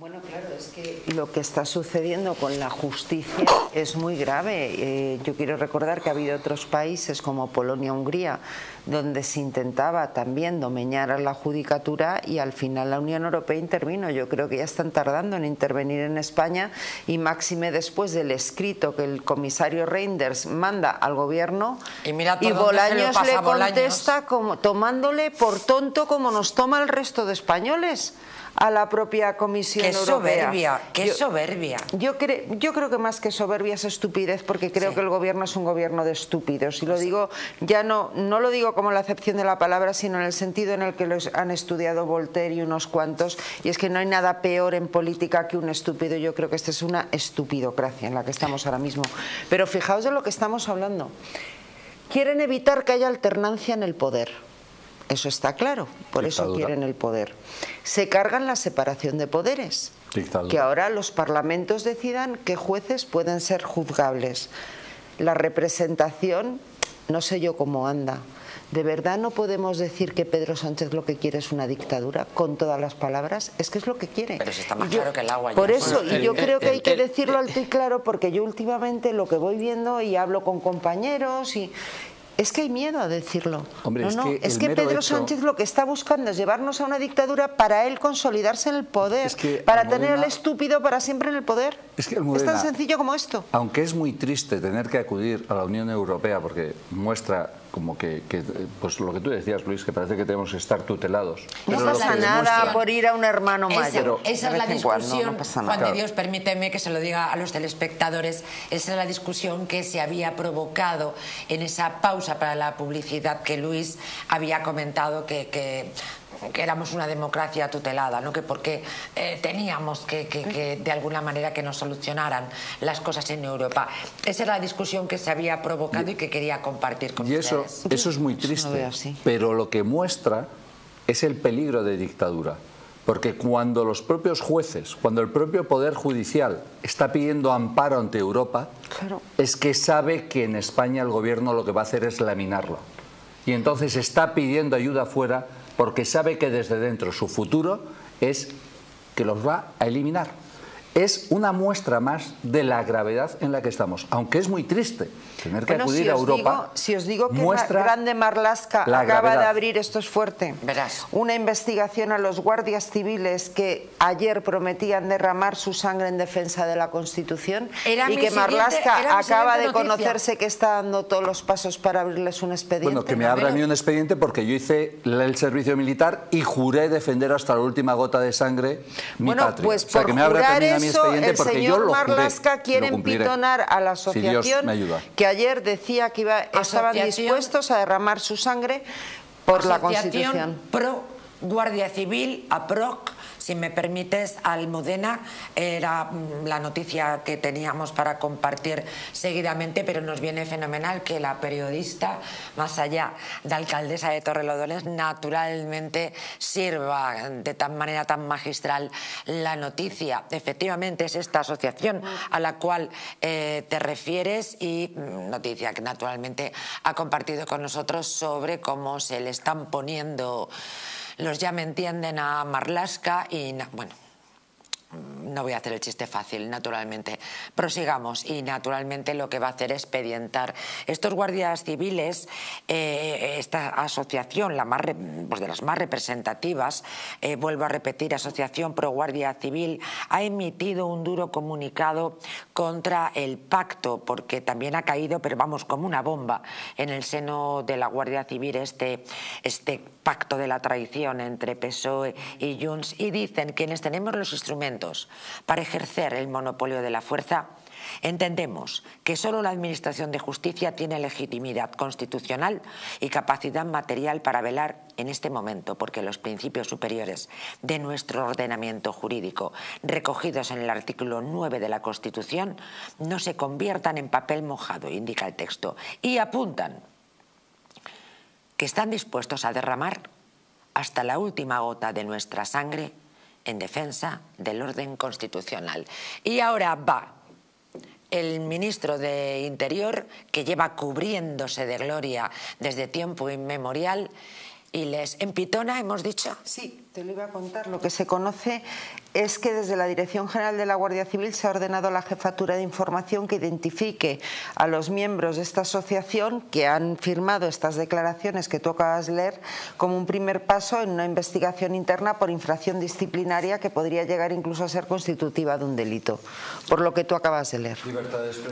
Bueno, claro, es que lo que está sucediendo con la justicia es muy grave. Eh, yo quiero recordar que ha habido otros países como Polonia, Hungría, donde se intentaba también domeñar a la judicatura y al final la Unión Europea intervino. Yo creo que ya están tardando en intervenir en España y máxime después del escrito que el comisario Reinders manda al gobierno y, mira y Bolaños le contesta como, tomándole por tonto como nos toma el resto de españoles a la propia Comisión qué Europea. Soberbia, qué yo, soberbia. Yo, cre yo creo que más que soberbia es estupidez porque creo sí. que el gobierno es un gobierno de estúpidos. Y lo digo, ya no, no lo digo como la acepción de la palabra, sino en el sentido en el que lo han estudiado Voltaire y unos cuantos. Y es que no hay nada peor en política que un estúpido. Yo creo que esta es una estupidocracia en la que estamos ahora mismo. Pero fijaos de lo que estamos hablando. Quieren evitar que haya alternancia en el poder. Eso está claro, por Dictadura. eso quieren el poder. Se cargan la separación de poderes, Dictadura. que ahora los parlamentos decidan qué jueces pueden ser juzgables. La representación, no sé yo cómo anda. ¿De verdad no podemos decir que Pedro Sánchez lo que quiere es una dictadura con todas las palabras? Es que es lo que quiere. Pero si está más yo, claro que el agua. Por ya. eso, bueno, y el, yo creo el, que hay que decirlo alto y claro, porque yo últimamente lo que voy viendo y hablo con compañeros y, es que hay miedo a decirlo. Hombre, no, es no, que, es que Pedro hecho... Sánchez lo que está buscando es llevarnos a una dictadura para él consolidarse en el poder, es que para Almudena... tener al estúpido para siempre en el poder. Es, que Almudena, es tan sencillo como esto. Aunque es muy triste tener que acudir a la Unión Europea porque muestra como que, que, pues lo que tú decías, Luis, que parece que tenemos que estar tutelados. No pasa nada por ir a un hermano esa, mayor. Esa es la discusión, cuando, no, no Juan claro. de Dios, permíteme que se lo diga a los telespectadores, esa es la discusión que se había provocado en esa pausa para la publicidad que Luis había comentado que, que que éramos una democracia tutelada, ¿no? que porque eh, teníamos que, que, que, de alguna manera que nos solucionaran las cosas en Europa. Esa era la discusión que se había provocado y, y que quería compartir con y eso, ustedes. eso es muy triste, no pero lo que muestra es el peligro de dictadura. Porque cuando los propios jueces, cuando el propio Poder Judicial está pidiendo amparo ante Europa, claro. es que sabe que en España el gobierno lo que va a hacer es laminarlo. Y entonces está pidiendo ayuda fuera porque sabe que desde dentro su futuro es que los va a eliminar. Es una muestra más de la gravedad en la que estamos, aunque es muy triste tener que bueno, acudir si a Europa. Digo, si os digo que muestra Grande Marlasca la acaba gravedad. de abrir, esto es fuerte, Verás. una investigación a los guardias civiles que ayer prometían derramar su sangre en defensa de la Constitución Era y que mi acaba de noticia. conocerse que está dando todos los pasos para abrirles un expediente. Bueno, que me abra a mí un expediente porque yo hice el servicio militar y juré defender hasta la última gota de sangre mi Bueno, patria. pues o sea, por que me abra expediente el porque yo señor lo quiere empitonar a la asociación que ayer decía que iba, estaban dispuestos a derramar su sangre por la Asociación Constitución. Pro Guardia Civil, APROC, si me permites, Almudena, era mm, la noticia que teníamos para compartir seguidamente, pero nos viene fenomenal que la periodista, más allá de alcaldesa de Torrelodones, naturalmente sirva de tan manera tan magistral la noticia. Efectivamente es esta asociación a la cual eh, te refieres y mm, noticia que naturalmente ha compartido con nosotros sobre cómo se le están poniendo los ya me entienden a Marlasca y bueno no voy a hacer el chiste fácil, naturalmente. Prosigamos y naturalmente lo que va a hacer es pedientar. Estos guardias civiles, eh, esta asociación, la más, pues de las más representativas, eh, vuelvo a repetir, Asociación Pro Guardia Civil, ha emitido un duro comunicado contra el pacto, porque también ha caído, pero vamos, como una bomba en el seno de la Guardia Civil este, este pacto de la traición entre PSOE y Junts y dicen quienes tenemos los instrumentos para ejercer el monopolio de la fuerza Entendemos que solo la Administración de Justicia tiene legitimidad constitucional y capacidad material para velar en este momento porque los principios superiores de nuestro ordenamiento jurídico, recogidos en el artículo 9 de la Constitución, no se conviertan en papel mojado, indica el texto, y apuntan que están dispuestos a derramar hasta la última gota de nuestra sangre en defensa del orden constitucional. Y ahora va el ministro de Interior, que lleva cubriéndose de gloria desde tiempo inmemorial, y les empitona, hemos dicho. Sí, te lo iba a contar. Lo que se conoce es que desde la Dirección General de la Guardia Civil se ha ordenado a la Jefatura de Información que identifique a los miembros de esta asociación que han firmado estas declaraciones que tú acabas de leer como un primer paso en una investigación interna por infracción disciplinaria que podría llegar incluso a ser constitutiva de un delito, por lo que tú acabas de leer.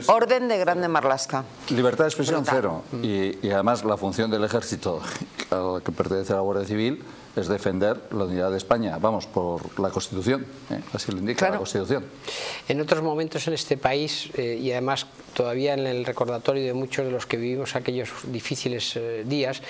Orden de Grande Marlasca. Libertad de expresión cero. Y, y, además la función del ejército a la que pertenece a la Guardia Civil es defender la unidad de España, vamos, por la Constitución, ¿eh? así lo indica la Constitución. En otros momentos en este país, eh, y además todavía en el recordatorio de muchos de los que vivimos aquellos difíciles eh, días,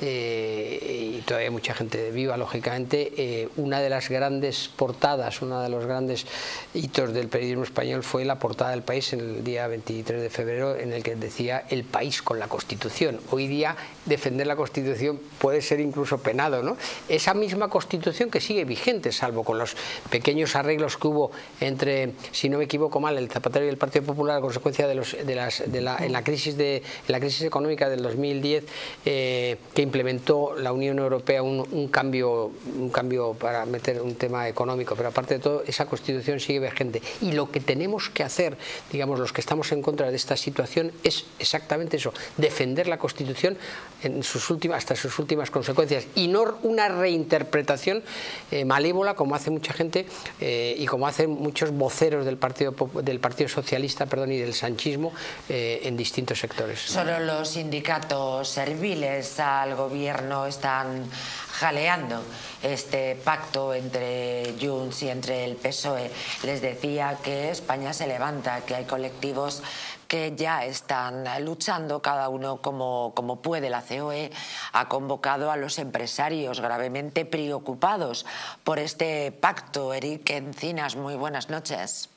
y todavía mucha gente viva, lógicamente, una de las grandes portadas, uno de los grandes hitos del periodismo español fue la portada del país en el día 23 de febrero, en el que decía el país con la Constitución. Hoy día defender la Constitución puede ser incluso penado, ¿no? Esa misma Constitución que sigue vigente, salvo con los pequeños arreglos que hubo entre, si no me equivoco mal, el Zapatero y el Partido Popular a consecuencia de, los, de, las, de la, en, la crisis de, la crisis económica del 2010 eh, que implementó la Unión Europea un, cambio, un cambio para meter un tema económico, pero aparte de todo, esa Constitución sigue vigente. Y lo que tenemos que hacer, digamos, los que estamos en contra de esta situación, es exactamente eso, defender la Constitución en sus últimas, hasta sus últimas consecuencias y no una reinterpretación eh, malévola como hace mucha gente eh, y como hacen muchos voceros del Partido, del partido Socialista perdón, y del sanchismo eh, en distintos sectores. Solo los sindicatos serviles al gobierno están jaleando este pacto entre Junts y entre el PSOE. Les decía que España se levanta, que hay colectivos que ya están luchando cada uno como, como puede. La COE ha convocado a los empresarios gravemente preocupados por este pacto. Eric Encinas, muy buenas noches.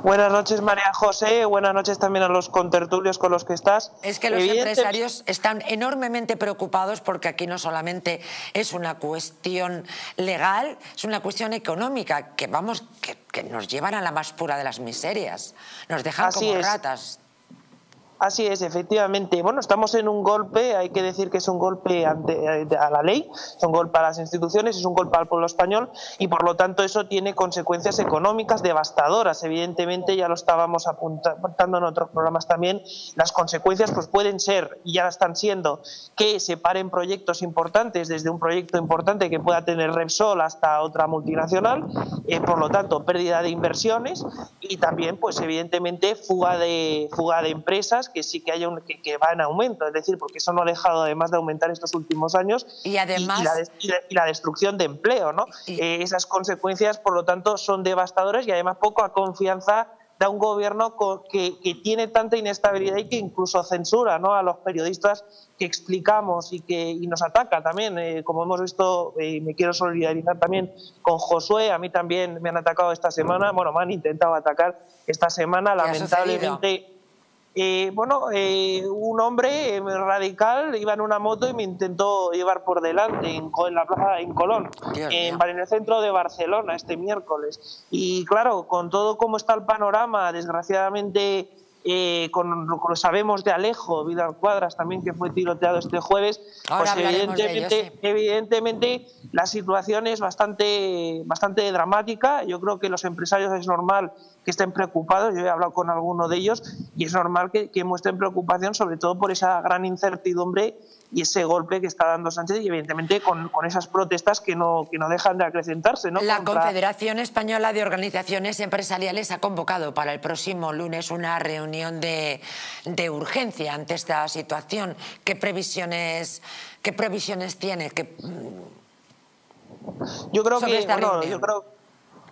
Buenas noches, María José. Buenas noches también a los contertulios con los que estás. Es que los empresarios están enormemente preocupados porque aquí no solamente es una cuestión legal, es una cuestión económica que vamos que, nos llevan a la más pura de las miserias. Nos dejan como ratas. Así es, efectivamente. Bueno, estamos en un golpe, hay que decir que es un golpe ante, a la ley, es un golpe a las instituciones, es un golpe al pueblo español y por lo tanto eso tiene consecuencias económicas devastadoras. Evidentemente, ya lo estábamos apuntando en otros programas también, las consecuencias pues pueden ser, y ya están siendo, que se paren proyectos importantes, desde un proyecto importante que pueda tener Repsol hasta otra multinacional, eh, por lo tanto, pérdida de inversiones y también, pues evidentemente, fuga de, fuga de empresas que sí que haya un, que, va en aumento, es decir, porque eso no ha dejado además de aumentar estos últimos años y además y, la, destrucción de empleo, ¿no? Eh, esas consecuencias, por lo tanto, son devastadoras y además poca confianza da un gobierno que, que, tiene tanta inestabilidad y que incluso censura ¿no? a los periodistas que explicamos y que y nos ataca también. Eh, como hemos visto, y me quiero solidarizar también con Josué, a mí también me han atacado esta semana, bueno, me han intentado atacar esta semana, lamentablemente eh, bueno, eh, un hombre eh, radical iba en una moto y me intentó llevar por delante en, la plaza en Colón, en, el centro de Barcelona este miércoles. Y claro, con todo cómo está el panorama, desgraciadamente con lo que sabemos de Alejo, Vidal Cuadras también que fue tiroteado este jueves, pues evidentemente, evidentemente la situación es bastante, bastante dramática. Yo creo que los empresarios es normal que estén preocupados. Yo he hablado con alguno de ellos y es normal que, muestren preocupación, sobre todo por esa gran incertidumbre y ese golpe que está dando Sánchez y evidentemente con, esas protestas que no, que no dejan de acrecentarse. ¿no? La Confederación Española de Organizaciones Empresariales ha convocado para el próximo lunes una reunión de, de urgencia ante esta situación. ¿Qué previsiones, qué previsiones tiene? Yo creo que, yo creo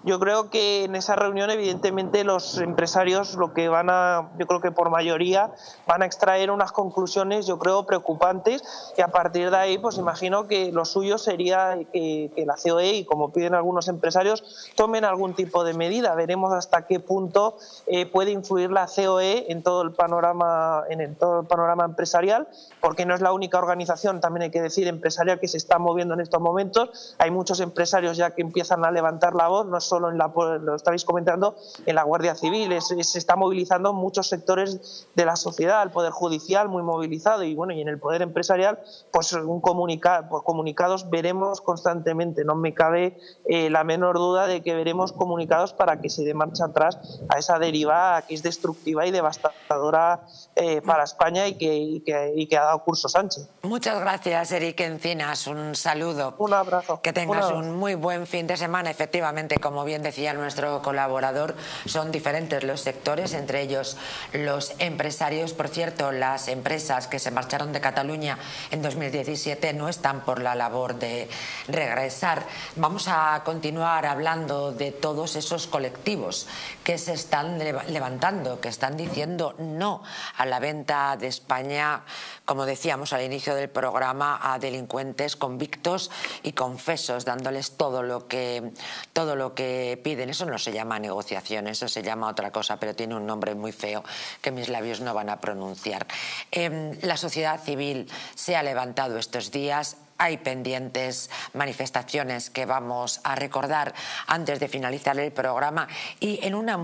yo creo que en esa reunión evidentemente los empresarios lo que van a, yo creo que por mayoría, van a extraer unas conclusiones yo creo preocupantes y a partir de ahí pues imagino que lo suyo sería que, la COE y como piden algunos empresarios tomen algún tipo de medida. Veremos hasta qué punto eh, puede influir la COE en todo el panorama, en todo el panorama empresarial, porque no es la única organización, también hay que decir, empresarial que se está moviendo en estos momentos. Hay muchos empresarios ya que empiezan a levantar la voz, no solo en la, lo estáis comentando, en la Guardia Civil, se está movilizando muchos sectores de la sociedad, el Poder Judicial muy movilizado y bueno, y en el Poder Empresarial, pues un comunica, pues comunicados veremos constantemente, no me cabe eh, la menor duda de que veremos comunicados para que se dé marcha atrás a esa deriva que es destructiva y devastadora eh, para España y que, y que, y que, ha dado curso Sánchez. Muchas gracias, Eric Encinas. Un saludo. Un abrazo. Que tengas un muy buen fin de semana. Efectivamente, como como bien decía nuestro colaborador, son diferentes los sectores, entre ellos los empresarios. Por cierto, las empresas que se marcharon de Cataluña en 2017 no están por la labor de regresar. Vamos a continuar hablando de todos esos colectivos que se están levantando, que están diciendo no a la venta de España, como decíamos al inicio del programa, a delincuentes convictos y confesos, dándoles todo lo que, todo lo que piden. Eso no se llama negociación, eso se llama otra cosa, pero tiene un nombre muy feo que mis labios no van a pronunciar. Em, la sociedad civil se ha levantado estos días hay pendientes manifestaciones que vamos a recordar antes de finalizar el programa y en una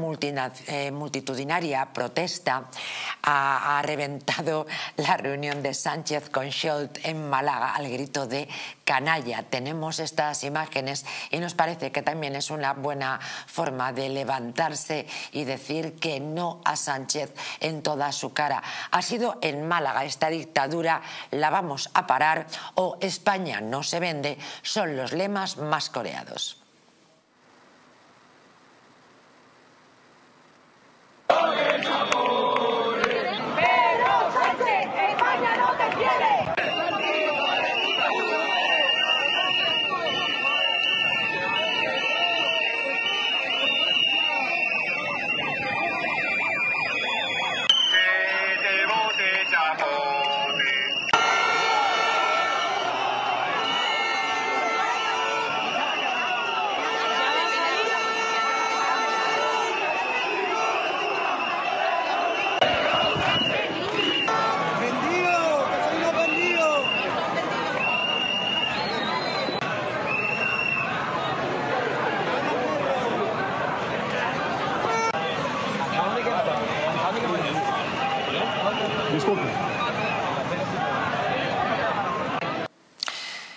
eh, multitudinaria protesta ha, reventado la reunión de Sánchez con Scholz en Málaga al grito de canalla. Tenemos estas imágenes y nos parece que también es una buena forma de levantarse y decir que no a Sánchez en toda su cara. Ha sido en Málaga esta dictadura, la vamos a parar o España no se vende, son los lemas más coreados.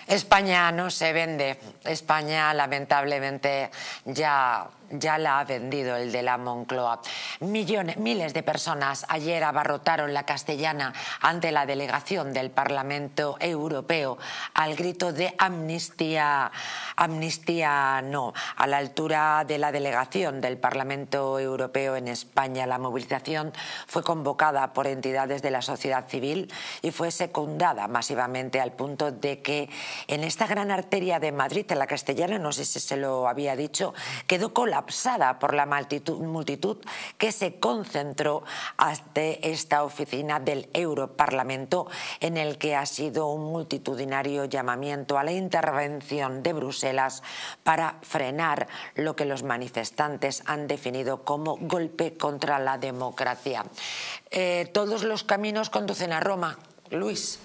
España no se vende. España lamentablemente ya ya la ha vendido el de la Moncloa. Millones, miles de personas ayer abarrotaron la castellana ante la delegación del Parlamento Europeo al grito de amnistía, amnistía no, a la altura de la delegación del Parlamento Europeo en España. La movilización fue convocada por entidades de la sociedad civil y fue secundada masivamente al punto de que en esta gran arteria de Madrid, en la castellana, no sé si se lo había dicho, quedó con la por la multitud que se concentró ante esta oficina del Europarlamento en el que ha sido un multitudinario llamamiento a la intervención de Bruselas para frenar lo que los manifestantes han definido como golpe contra la democracia. Eh, todos los caminos conducen a Roma. Luis.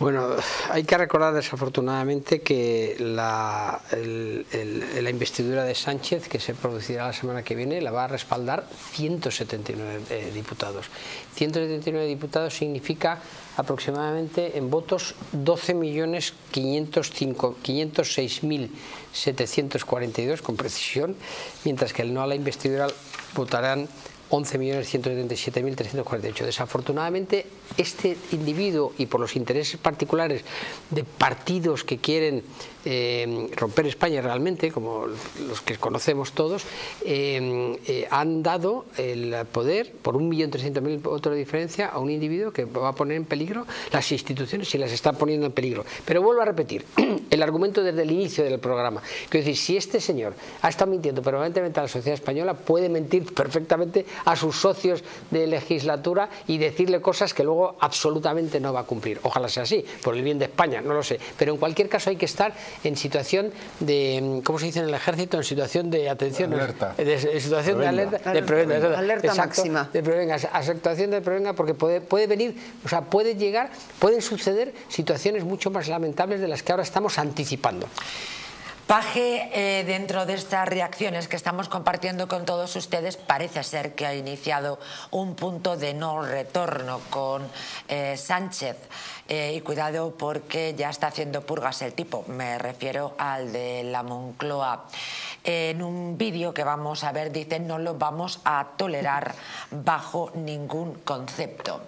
Bueno, hay que recordar desafortunadamente que la, la, investidura de Sánchez, que se producirá la semana que viene, la va a respaldar 179 eh, diputados. 179 diputados significa aproximadamente en votos 12.506.742 con precisión, mientras que el no a la investidura votarán 11.177.348. Desafortunadamente, este individuo y por los intereses particulares de partidos que quieren eh, romper España realmente, como los que conocemos todos, eh, eh, han dado el poder por un millón trescientos mil votos de diferencia a un individuo que va a poner en peligro las instituciones y las está poniendo en peligro. Pero vuelvo a repetir, el argumento desde el inicio del programa, quiero decir, si este señor ha estado mintiendo permanentemente a la sociedad española, puede mentir perfectamente a sus socios de legislatura y decirle cosas que luego absolutamente no va a cumplir. Ojalá sea así, por el bien de España, no lo sé. Pero en cualquier caso hay que estar en situación de, ¿cómo se dice en el ejército? En situación de atención. Alerta. en situación de alerta. De prevenga, alerta máxima. De prevenga, actuación de prevenga porque puede, puede venir, o sea, puede llegar, pueden suceder situaciones mucho más lamentables de las que ahora estamos anticipando. Paje, eh, dentro de estas reacciones que estamos compartiendo con todos ustedes, parece ser que ha iniciado un punto de no retorno con eh, Sánchez. Eh, y cuidado porque ya está haciendo purgas el tipo, me refiero al de la Moncloa. En un vídeo que vamos a ver dice no lo vamos a tolerar bajo ningún concepto.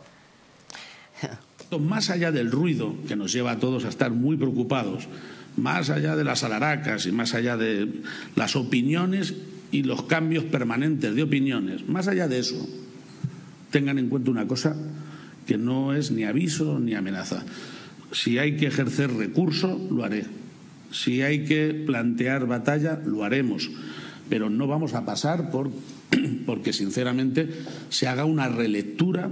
Más allá del ruido que nos lleva a todos a estar muy preocupados, más allá de las alaracas y más allá de las opiniones y los cambios permanentes de opiniones, más allá de eso, tengan en cuenta una cosa que no es ni aviso ni amenaza. Si hay que ejercer recurso, lo haré. Si hay que plantear batalla, lo haremos. Pero no vamos a pasar por porque sinceramente se haga una relectura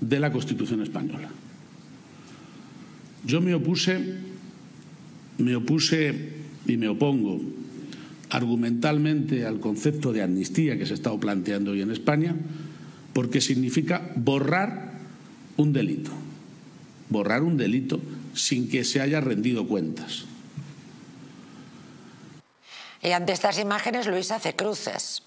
de la Constitución española. Yo me opuse me opuse y me opongo argumentalmente al concepto de amnistía que se estado planteando hoy en España, porque significa borrar un delito, borrar un delito sin que se haya rendido cuentas. Y ante estas imágenes Luis hace cruces.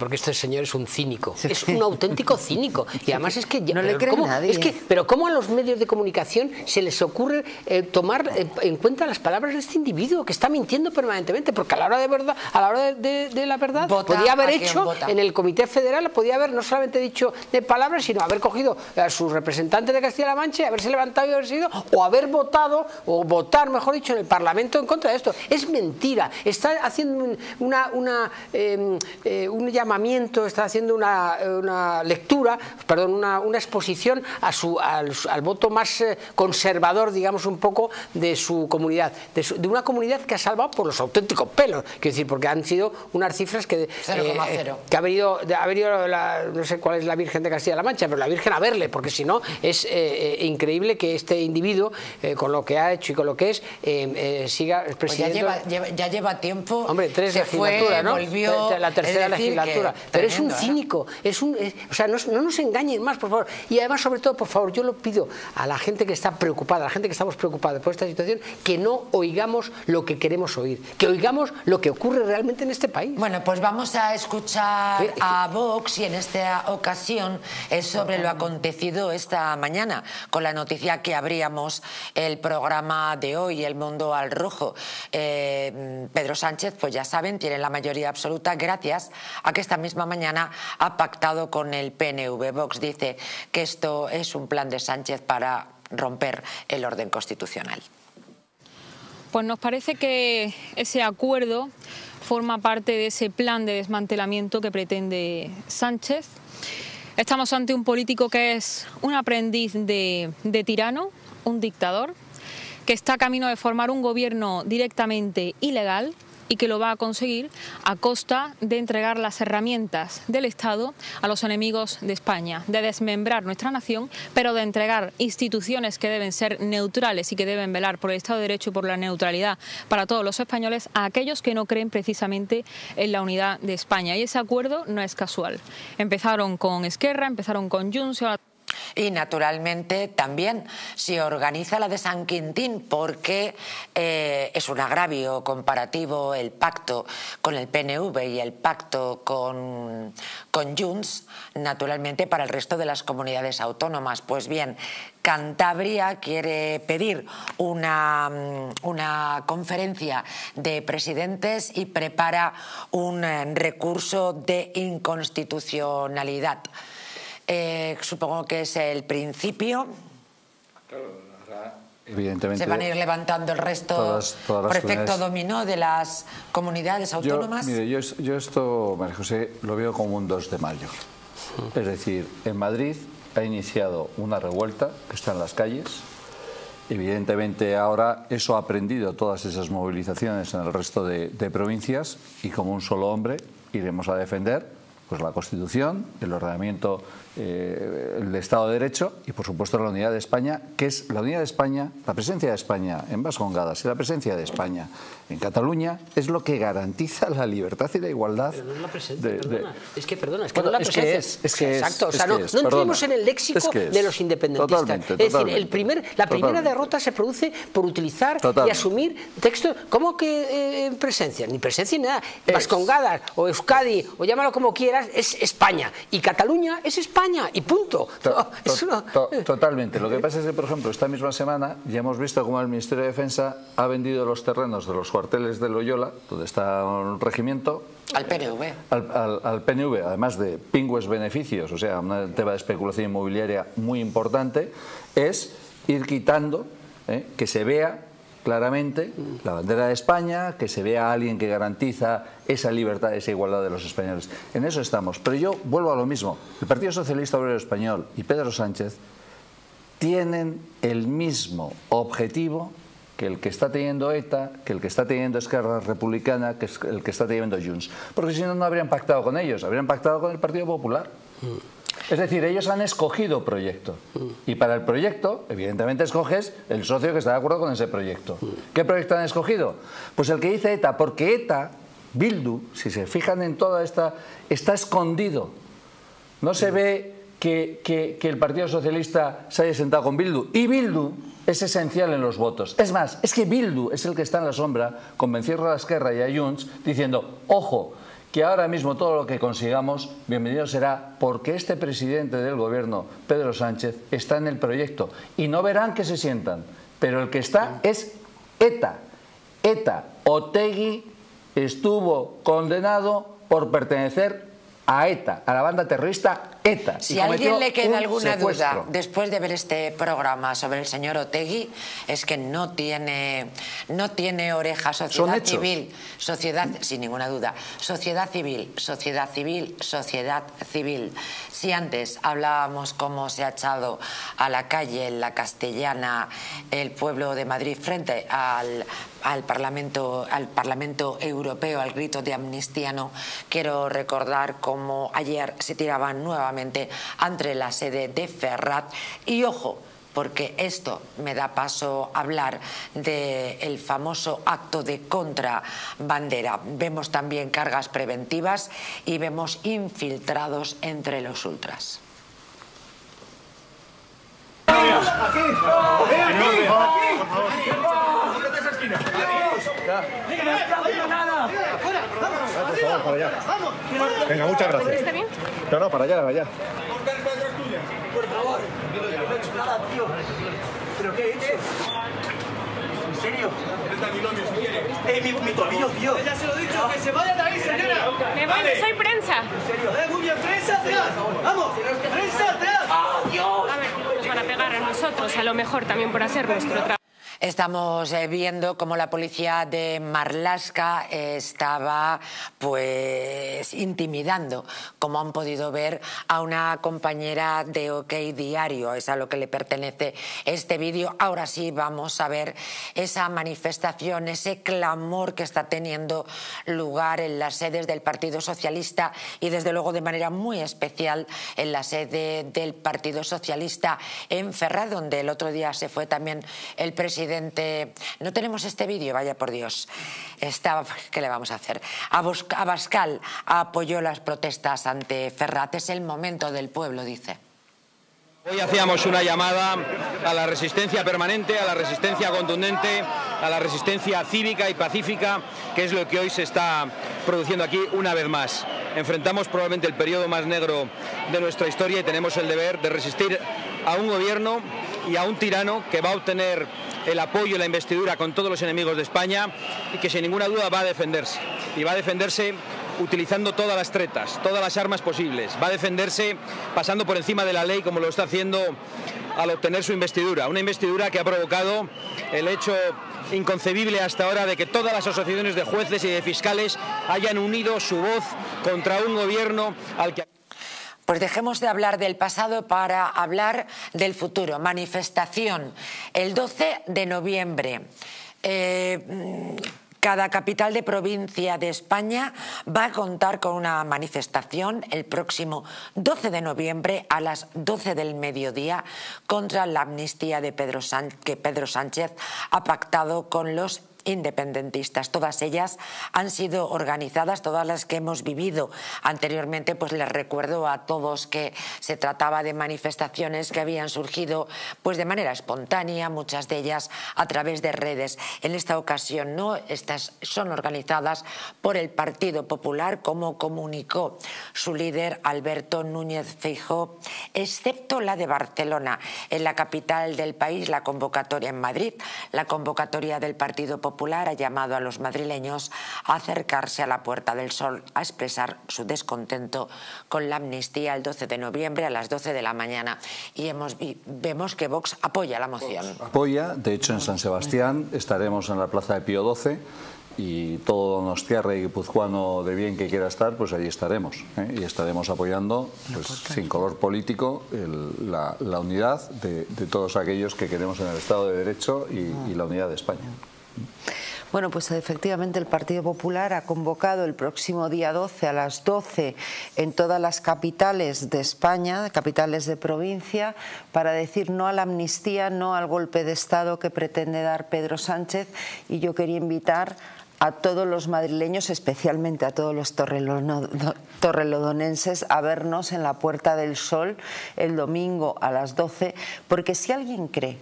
Porque este señor es un cínico, es un auténtico cínico. Y además es que... No le cree nadie. Es que, pero ¿cómo a los medios de comunicación se les ocurre eh, tomar eh, en cuenta las palabras de este individuo que está mintiendo permanentemente? Porque a la hora de verdad, a la hora de, la verdad, podía haber hecho en el Comité Federal, podía haber no solamente dicho de palabras, sino haber cogido a sus representantes de Castilla-La Mancha, haberse levantado y haber sido, o haber votado, o votar, mejor dicho, en el Parlamento en contra de esto. Es mentira. Está haciendo una, una, em, eh, un llamamiento, está haciendo una, lectura, perdón, una, exposición a su, al, voto más eh, conservador, digamos un poco, de su comunidad, de, una comunidad que ha salvado por los auténticos pelos, quiero decir, porque han sido unas cifras que, eh, que ha venido, ha venido no sé cuál es la Virgen de Castilla-La Mancha, pero la Virgen a verle, porque si no es increíble que este individuo, con lo que ha hecho y con lo que es, siga presidiendo... Pues ya, lleva, ya lleva tiempo Hombre, tres se fue, ¿no? volvió, la tercera legislatura. Pero es un cínico, es un, o sea, no, nos engañen más, por favor. Y además, sobre todo, por favor, yo lo pido a la gente que está preocupada, a la gente que estamos preocupada por esta situación, que no oigamos lo que queremos oír, que oigamos lo que ocurre realmente en este país. Bueno, pues vamos a escuchar a Vox y en esta ocasión es sobre lo acontecido esta mañana, con la noticia que abríamos el programa de hoy, El Mundo al Rojo. Eh, Pedro Sánchez pues ya saben, tienen la mayoría absoluta gracias a que esta misma mañana ha pactado con el PNV. Vox dice que esto es un plan de Sánchez para romper el orden constitucional. Pues nos parece que ese acuerdo forma parte de ese plan de desmantelamiento que pretende Sánchez. Estamos ante un político que es un aprendiz de, de tirano, un dictador, que está camino de formar un gobierno directamente ilegal y que lo va a conseguir a costa de entregar las herramientas del Estado a los enemigos de España, de desmembrar nuestra nación, pero de entregar instituciones que deben ser neutrales y que deben velar por el Estado de Derecho y por la neutralidad para todos los españoles a aquellos que no creen precisamente en la unidad de España. Y ese acuerdo no es casual. Empezaron con Esquerra, empezaron con Junts Y naturalmente también se organiza la de San Quintín porque eh, es un agravio comparativo el pacto con el PNV y el pacto con, con Junts, naturalmente para el resto de las comunidades autónomas. Pues bien, Cantabria quiere pedir una, una, conferencia de presidentes y prepara un eh, recurso de inconstitucionalidad. Eh, supongo que es el principio. Evidentemente, se van a ir levantando el resto por efecto dominó de las comunidades autónomas. Yo, mire, yo, yo esto, María José, lo veo como un 2 de mayo. Es decir, en Madrid ha iniciado una revuelta que está en las calles. Evidentemente ahora eso ha aprendido todas esas movilizaciones en el resto de, de provincias y como un solo hombre iremos a defender pues la Constitución, el ordenamiento, eh, el Estado de Derecho y, por supuesto, la unidad de España, que es la unidad de España, la presencia de España en Vascongadas y la presencia de España en Cataluña es lo que garantiza la libertad y la igualdad. Pero no es la presencia, perdona. Es que, perdona, es que bueno, no es la presencia. Es que es, es que Exacto, es, o sea, no, no entremos en el léxico Es que de los independentistas. Totalmente, es decir, totalmente. el primer, la primera Totalmente. derrota se produce por utilizar y asumir textos. ¿Cómo que eh, presencia? Ni presencia ni nada. Vascongadas o Euskadi, o llámalo como quieras, es España. Y Cataluña es España, y punto. To- to- eso no- to- totalmente. Lo que pasa es que, por ejemplo, esta misma semana ya hemos visto cómo el Ministerio de Defensa ha vendido los terrenos de los cuarteles de Loyola, donde está un regimiento, Al PNV. al, al- al PNV, además de pingües beneficios, o sea, un tema de especulación inmobiliaria muy importante, es ir quitando, ¿eh? que se vea claramente la bandera de España, que se vea a alguien que garantiza esa libertad, esa igualdad de los españoles. En eso estamos. Pero yo vuelvo a lo mismo. El Partido Socialista Obrero Español y Pedro Sánchez tienen el mismo objetivo que el que está teniendo ETA, que el que está teniendo Esquerra Republicana, que el que está teniendo Junts. Porque si no, no habrían pactado con ellos, habrían pactado con el Partido Popular. Es decir, ellos han escogido proyecto. Y para el proyecto, evidentemente, escoges el socio que está de acuerdo con ese proyecto. ¿Qué proyecto han escogido? Pues el que dice ETA, porque ETA, Bildu, si se fijan en toda esta, está escondido. No se ve que, que- que el Partido Socialista se haya sentado con Bildu. Y Bildu es esencial en los votos. Es más, es que Bildu es el que está en la sombra, convenciendo a Esquerra y a Junts, diciendo, ojo, que ahora mismo todo lo que consigamos, bienvenido será porque este presidente del gobierno, Pedro Sánchez, está en el proyecto. Y no verán que se sientan. Pero el que está es ETA. ETA. Otegui estuvo condenado por pertenecer a ETA, a la banda terrorista ETA. Si a alguien le queda un alguna secuestro. duda después de ver este programa sobre el señor Otegui, es que no tiene, no tiene oreja sociedad civil, sociedad, sin ninguna duda, sociedad civil, sociedad civil, sociedad civil. Si antes hablábamos cómo se ha echado a la calle en la castellana el pueblo de Madrid frente al, al Parlamento, al Parlamento Europeo, al grito de amnistía, no, quiero recordar cómo ayer se tiraban nuevamente entre la sede de Ferrat y ojo, porque esto me da paso a hablar del famoso acto de contrabandera. Vemos también cargas preventivas y vemos infiltrados entre los ultras. Por favor, para allá. Venga, muchas gracias. ¿Está bien? No, no, para allá, para allá. Por favor. No he hecho nada, tío. ¿Pero qué he hecho? ¿En serio? ¡Eh, mi, mi tobillo, tío! ¡Ya se lo he dicho! ¡Que se vaya de ahí, señora! Me voy, que soy prensa. ¿En serio? ¡Eh, muy bien! ¡Prensa atrás! ¡Vamos! ¡Prensa atrás! ¡Adiós! A ver, nos van a pegar a nosotros, a lo mejor también por hacer nuestro trabajo. Estamos eh, viendo cómo la policía de Marlasca estaba pues intimidando, como han podido ver, a una compañera de OK Diario. Es a lo que le pertenece este vídeo. Ahora sí vamos a ver esa manifestación, ese clamor que está teniendo lugar en las sedes del Partido Socialista y desde luego de manera muy especial en la sede del Partido Socialista en Ferraz, donde el otro día se fue también el presidente. No tenemos este vídeo, vaya por Dios. ¿Qué le vamos a hacer? Abascal apoyó las protestas ante Ferrat. Es el momento del pueblo, dice. Hoy hacíamos una llamada a la resistencia permanente, a la resistencia contundente, a la resistencia cívica y pacífica, que es lo que hoy se está produciendo aquí una vez más. Enfrentamos probablemente el periodo más negro de nuestra historia y tenemos el deber de resistir a un gobierno y a un tirano que va a obtener el apoyo y la investidura con todos los enemigos de España y que sin ninguna duda va a defenderse. Y va a defenderse utilizando todas las tretas, todas las armas posibles. Va a defenderse pasando por encima de la ley como lo está haciendo al obtener su investidura. Una investidura que ha provocado el hecho inconcebible hasta ahora de que todas las asociaciones de jueces y de fiscales hayan unido su voz contra un gobierno al que... Pues dejemos de hablar del pasado para hablar del futuro. Manifestación el 12 de noviembre. Eh, cada capital de provincia de España va a contar con una manifestación el próximo 12 de noviembre a las 12 del mediodía contra la amnistía de Pedro que Pedro Sánchez ha pactado con los independentistas. Todas ellas han sido organizadas, todas las que hemos vivido anteriormente, pues les recuerdo a todos que se trataba de manifestaciones que habían surgido pues de manera espontánea, muchas de ellas a través de redes. En esta ocasión no, estas son organizadas por el Partido Popular, como comunicó su líder Alberto Núñez Feijóo, excepto la de Barcelona, en la capital del país, la convocatoria en Madrid, la convocatoria del Partido Popular Popular ha llamado a los madrileños a acercarse a la Puerta del Sol a expresar su descontento con la amnistía el 12 de noviembre a las 12 de la mañana. Y hemos, vemos que Vox apoya la moción. apoya, de hecho en San Sebastián estaremos en la Plaza de Pío XII y todo Donostiarra y Guipuzcoano de bien que quiera estar, pues allí estaremos. ¿eh? Y estaremos apoyando, pues, sin color político, la, unidad de, todos aquellos que queremos en el Estado de Derecho y la unidad de España. Bueno, pues efectivamente el Partido Popular ha convocado el próximo día 12 a las 12 en todas las capitales de España, capitales de provincia, para decir no a la amnistía, no al golpe de Estado que pretende dar Pedro Sánchez. Y yo quería invitar a todos los madrileños, especialmente a todos los torrelodonenses, a vernos en la Puerta del Sol el domingo a las 12, porque si alguien cree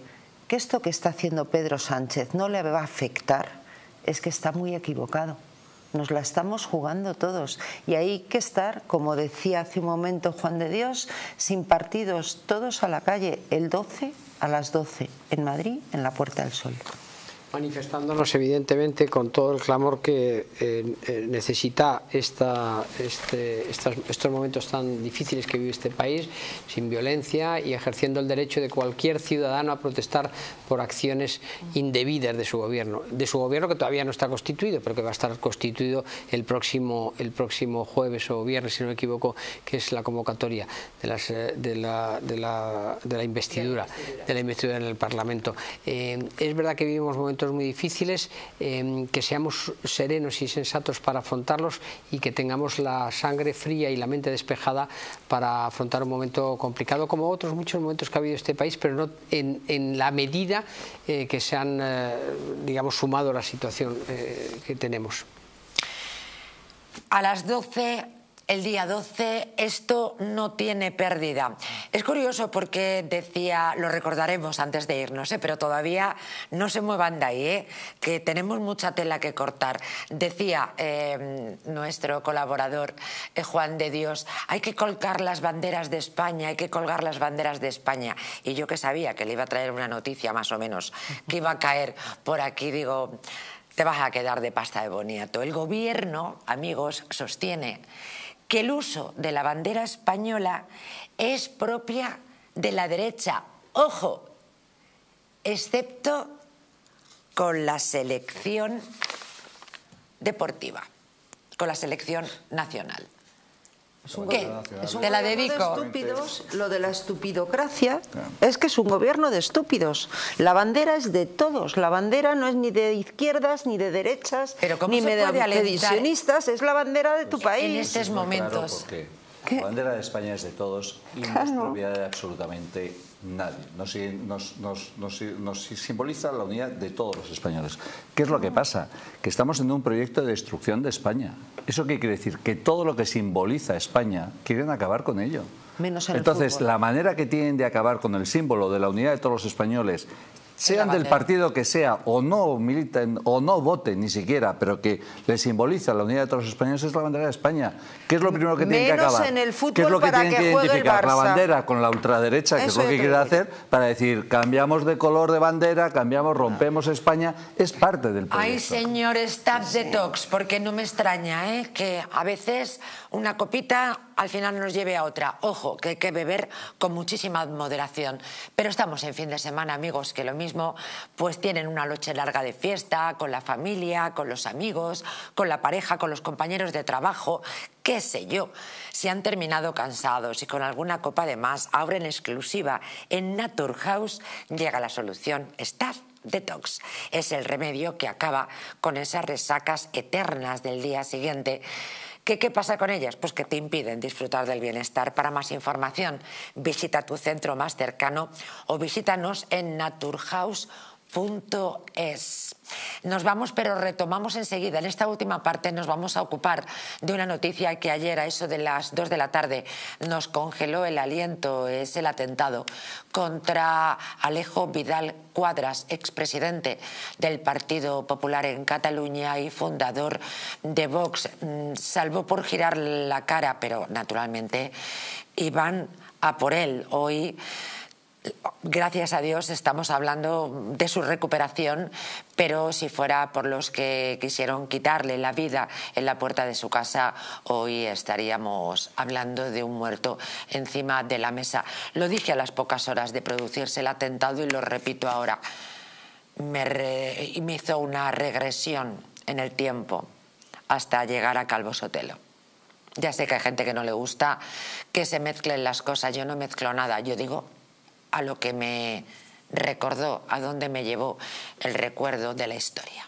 que esto que está haciendo Pedro Sánchez no le va a afectar, es que está muy equivocado. Nos la estamos jugando todos y hay que estar, como decía hace un momento Juan de Dios, sin partidos, todos a la calle el 12 a las 12 en Madrid, en la Puerta del Sol manifestándonos evidentemente con todo el clamor que eh, eh, necesita esta, este, estos momentos tan difíciles que vive este país, sin violencia y ejerciendo el derecho de cualquier ciudadano a protestar por acciones indebidas de su gobierno, de su gobierno que todavía no está constituido, pero que va a estar constituido el próximo, el próximo jueves o viernes, si no me equivoco, que es la convocatoria de, las, eh, de, la, de, la, de la, investidura, de la investidura en el Parlamento. es verdad que vivimos momentos muy difíciles, em, que seamos serenos y sensatos para afrontarlos y que tengamos la sangre fría y la mente despejada para afrontar un momento complicado, como otros muchos momentos que ha habido este país, pero no en, la medida eh, que se han, eh, digamos, sumado a la situación eh, que tenemos. A las 12 el día 12, esto no tiene pérdida. Es curioso porque decía, lo recordaremos antes de irnos, ¿eh? pero todavía no se muevan de ahí, ¿eh? que tenemos mucha tela que cortar. Decía eh, nuestro colaborador Juan de Dios, hay que colgar las banderas de España, hay que colgar las banderas de España. Y yo que sabía que le iba a traer una noticia más o menos, que iba a caer por aquí, digo, te vas a quedar de pasta de boniato. El gobierno, amigos, sostiene que el uso de la bandera española es propia de la derecha. Ojo, excepto con la selección deportiva, con la selección nacional. ¿Qué? Te la dedico. De estúpidos, lo de la estupidocracia es que es un gobierno de estúpidos. La bandera es de todos. La bandera no es ni de izquierdas, ni de derechas, ni de. Es la bandera de tu país. En estos momentos. la bandera de España es de todos y no es propiedad de absolutamente nadie. Nos, simboliza la unidad de todos los españoles. ¿Qué es lo que pasa? Que estamos en un proyecto de destrucción de España. ¿Eso qué quiere decir? Que todo lo que simboliza España quieren acabar con ello. Menos en Entonces, el la manera que tienen de acabar con el símbolo de la unidad de todos los españoles, sean del partido que sea, o no militen, o no voten ni siquiera, pero que le simboliza la unidad de todos los españoles, es la bandera de España. ¿Qué es lo primero que tienen que acabar? en el ¿Qué es fútbol lo que para tienen que identificar? La bandera con la ultraderecha, que Eso es lo que te quiere digo. hacer, para decir, cambiamos de color de bandera, cambiamos, rompemos España, es parte del proyecto. Ay, señor Staff Detox, porque no me extraña ¿eh? que a veces una copita al final nos lleve a otra. Ojo, que hay que beber con muchísima moderación. Pero estamos en fin de semana, amigos, que lo mismo pues tienen una noche larga de fiesta, con la familia, con los amigos, con la pareja, con los compañeros de trabajo, qué sé yo. Si han terminado cansados y con alguna copa de más, ahora en exclusiva en Naturhaus llega la solución. Staff Detox es el remedio que acaba con esas resacas eternas del día siguiente. ¿Qué, ¿Qué pasa con ellas? Pues que te impiden disfrutar del bienestar. Para más información, visita tu centro más cercano o visítanos en naturhaus.es. Nos vamos, pero retomamos enseguida. En esta última parte nos vamos a ocupar de una noticia que ayer a eso de las 2 de la tarde nos congeló el aliento. Es el atentado contra Alejo Vidal Cuadras, expresidente del Partido Popular en Cataluña y fundador de Vox. Mm, Salvo por girar la cara, pero naturalmente iban a por él. Hoy gracias a Dios estamos hablando de su recuperación, pero si fuera por los que quisieron quitarle la vida en la puerta de su casa, hoy estaríamos hablando de un muerto encima de la mesa. Lo dije a las pocas horas de producirse el atentado y lo repito ahora. Me, hizo una regresión en el tiempo hasta llegar a Calvo Sotelo. Ya sé que hay gente que no le gusta que se mezclen las cosas. Yo no mezclo nada. Yo digo a lo que me recordó, a dónde me llevó el recuerdo de la historia.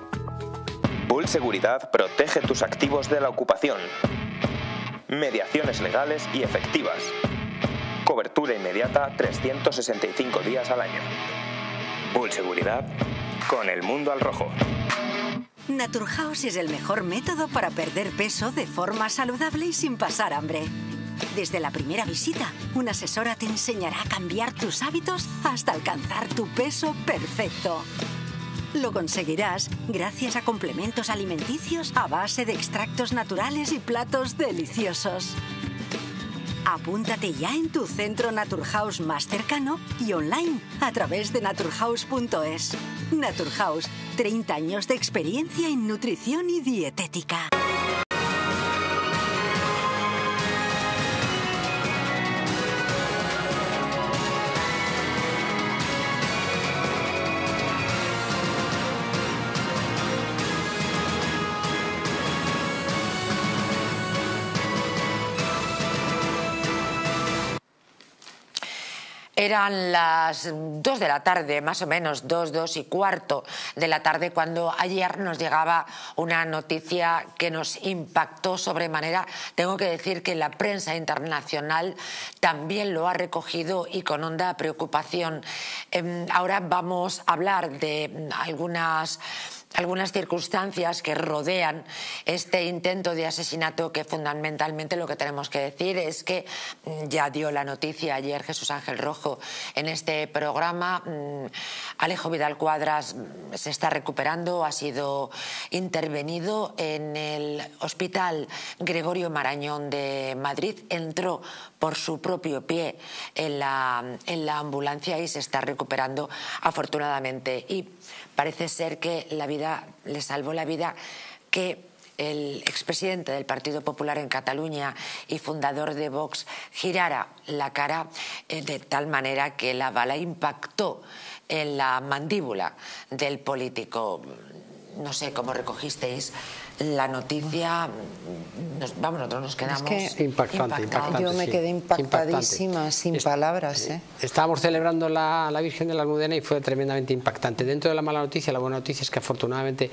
Bull Seguridad protege tus activos de la ocupación. Mediaciones legales y efectivas. Cobertura inmediata 365 días al año. Bull Seguridad con el mundo al rojo. Naturhaus es el mejor método para perder peso de forma saludable y sin pasar hambre. Desde la primera visita, una asesora te enseñará a cambiar tus hábitos hasta alcanzar tu peso perfecto. Lo conseguirás gracias a complementos alimenticios a base de extractos naturales y platos deliciosos. Apúntate ya en tu centro Naturhaus más cercano y online a través de naturhaus.es. Naturhaus, 30 años de experiencia en nutrición y dietética. Eran las dos de la tarde, más o menos, dos, dos y cuarto de la tarde, cuando ayer nos llegaba una noticia que nos impactó sobremanera. Tengo que decir que la prensa internacional también lo ha recogido y con honda preocupación. Em, Ahora vamos a hablar de algunas algunas circunstancias que rodean este intento de asesinato que fundamentalmente lo que tenemos que decir es que mm, ya dio la noticia ayer Jesús Ángel Rojo en este programa. mm, Alejo Vidal Cuadras mm, se está recuperando, ha sido intervenido en el Hospital Gregorio Marañón de Madrid, entró por su propio pie en la, en la ambulancia y se está recuperando afortunadamente. Parece ser que la vida le salvó la vida que el expresidente del Partido Popular en Cataluña y fundador de Vox girara la cara eh, de tal manera que la bala impactó en la mandíbula del político. No sé cómo recogisteis la noticia, nos, vamos, nosotros nos quedamos es que impactante, impactante, Yo me quedé impactadísima, sin palabras. ¿eh? Estábamos celebrando la, la, Virgen de la Almudena y fue tremendamente impactante. Dentro de la mala noticia, la buena noticia es que afortunadamente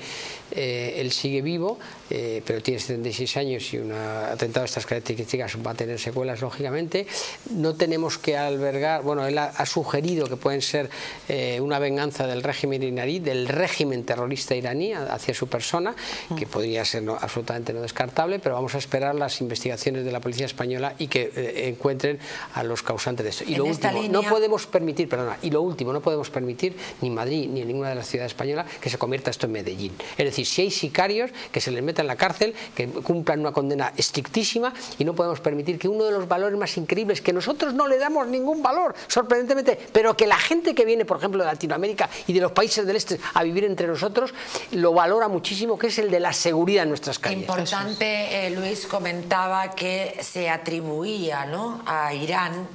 eh, él sigue vivo, eh, pero tiene 76 años y un atentado de estas características va a tener secuelas, lógicamente. No tenemos que albergar, bueno, él ha, ha sugerido que pueden ser eh, una venganza del régimen iraní, del régimen terrorista iraní hacia su persona, que podría ser no, absolutamente no descartable, pero vamos a esperar las investigaciones de la policía española y que eh, encuentren a los causantes de esto. Y en lo último, línea... no podemos permitir, perdona, y lo último, no podemos permitir ni en Madrid ni en ninguna de las ciudades españolas que se convierta esto en Medellín. Es decir, si hay sicarios, que se les meta en la cárcel, que cumplan una condena estrictísima y no podemos permitir que uno de los valores más increíbles, que nosotros no le damos ningún valor, sorprendentemente, pero que la gente que viene, por ejemplo, de Latinoamérica y de los países del este a vivir entre nosotros, lo valora muchísimo, que es el de la seguridad en nuestras calles. Importante, eh, Luis comentaba que se atribuía ¿no? a Irán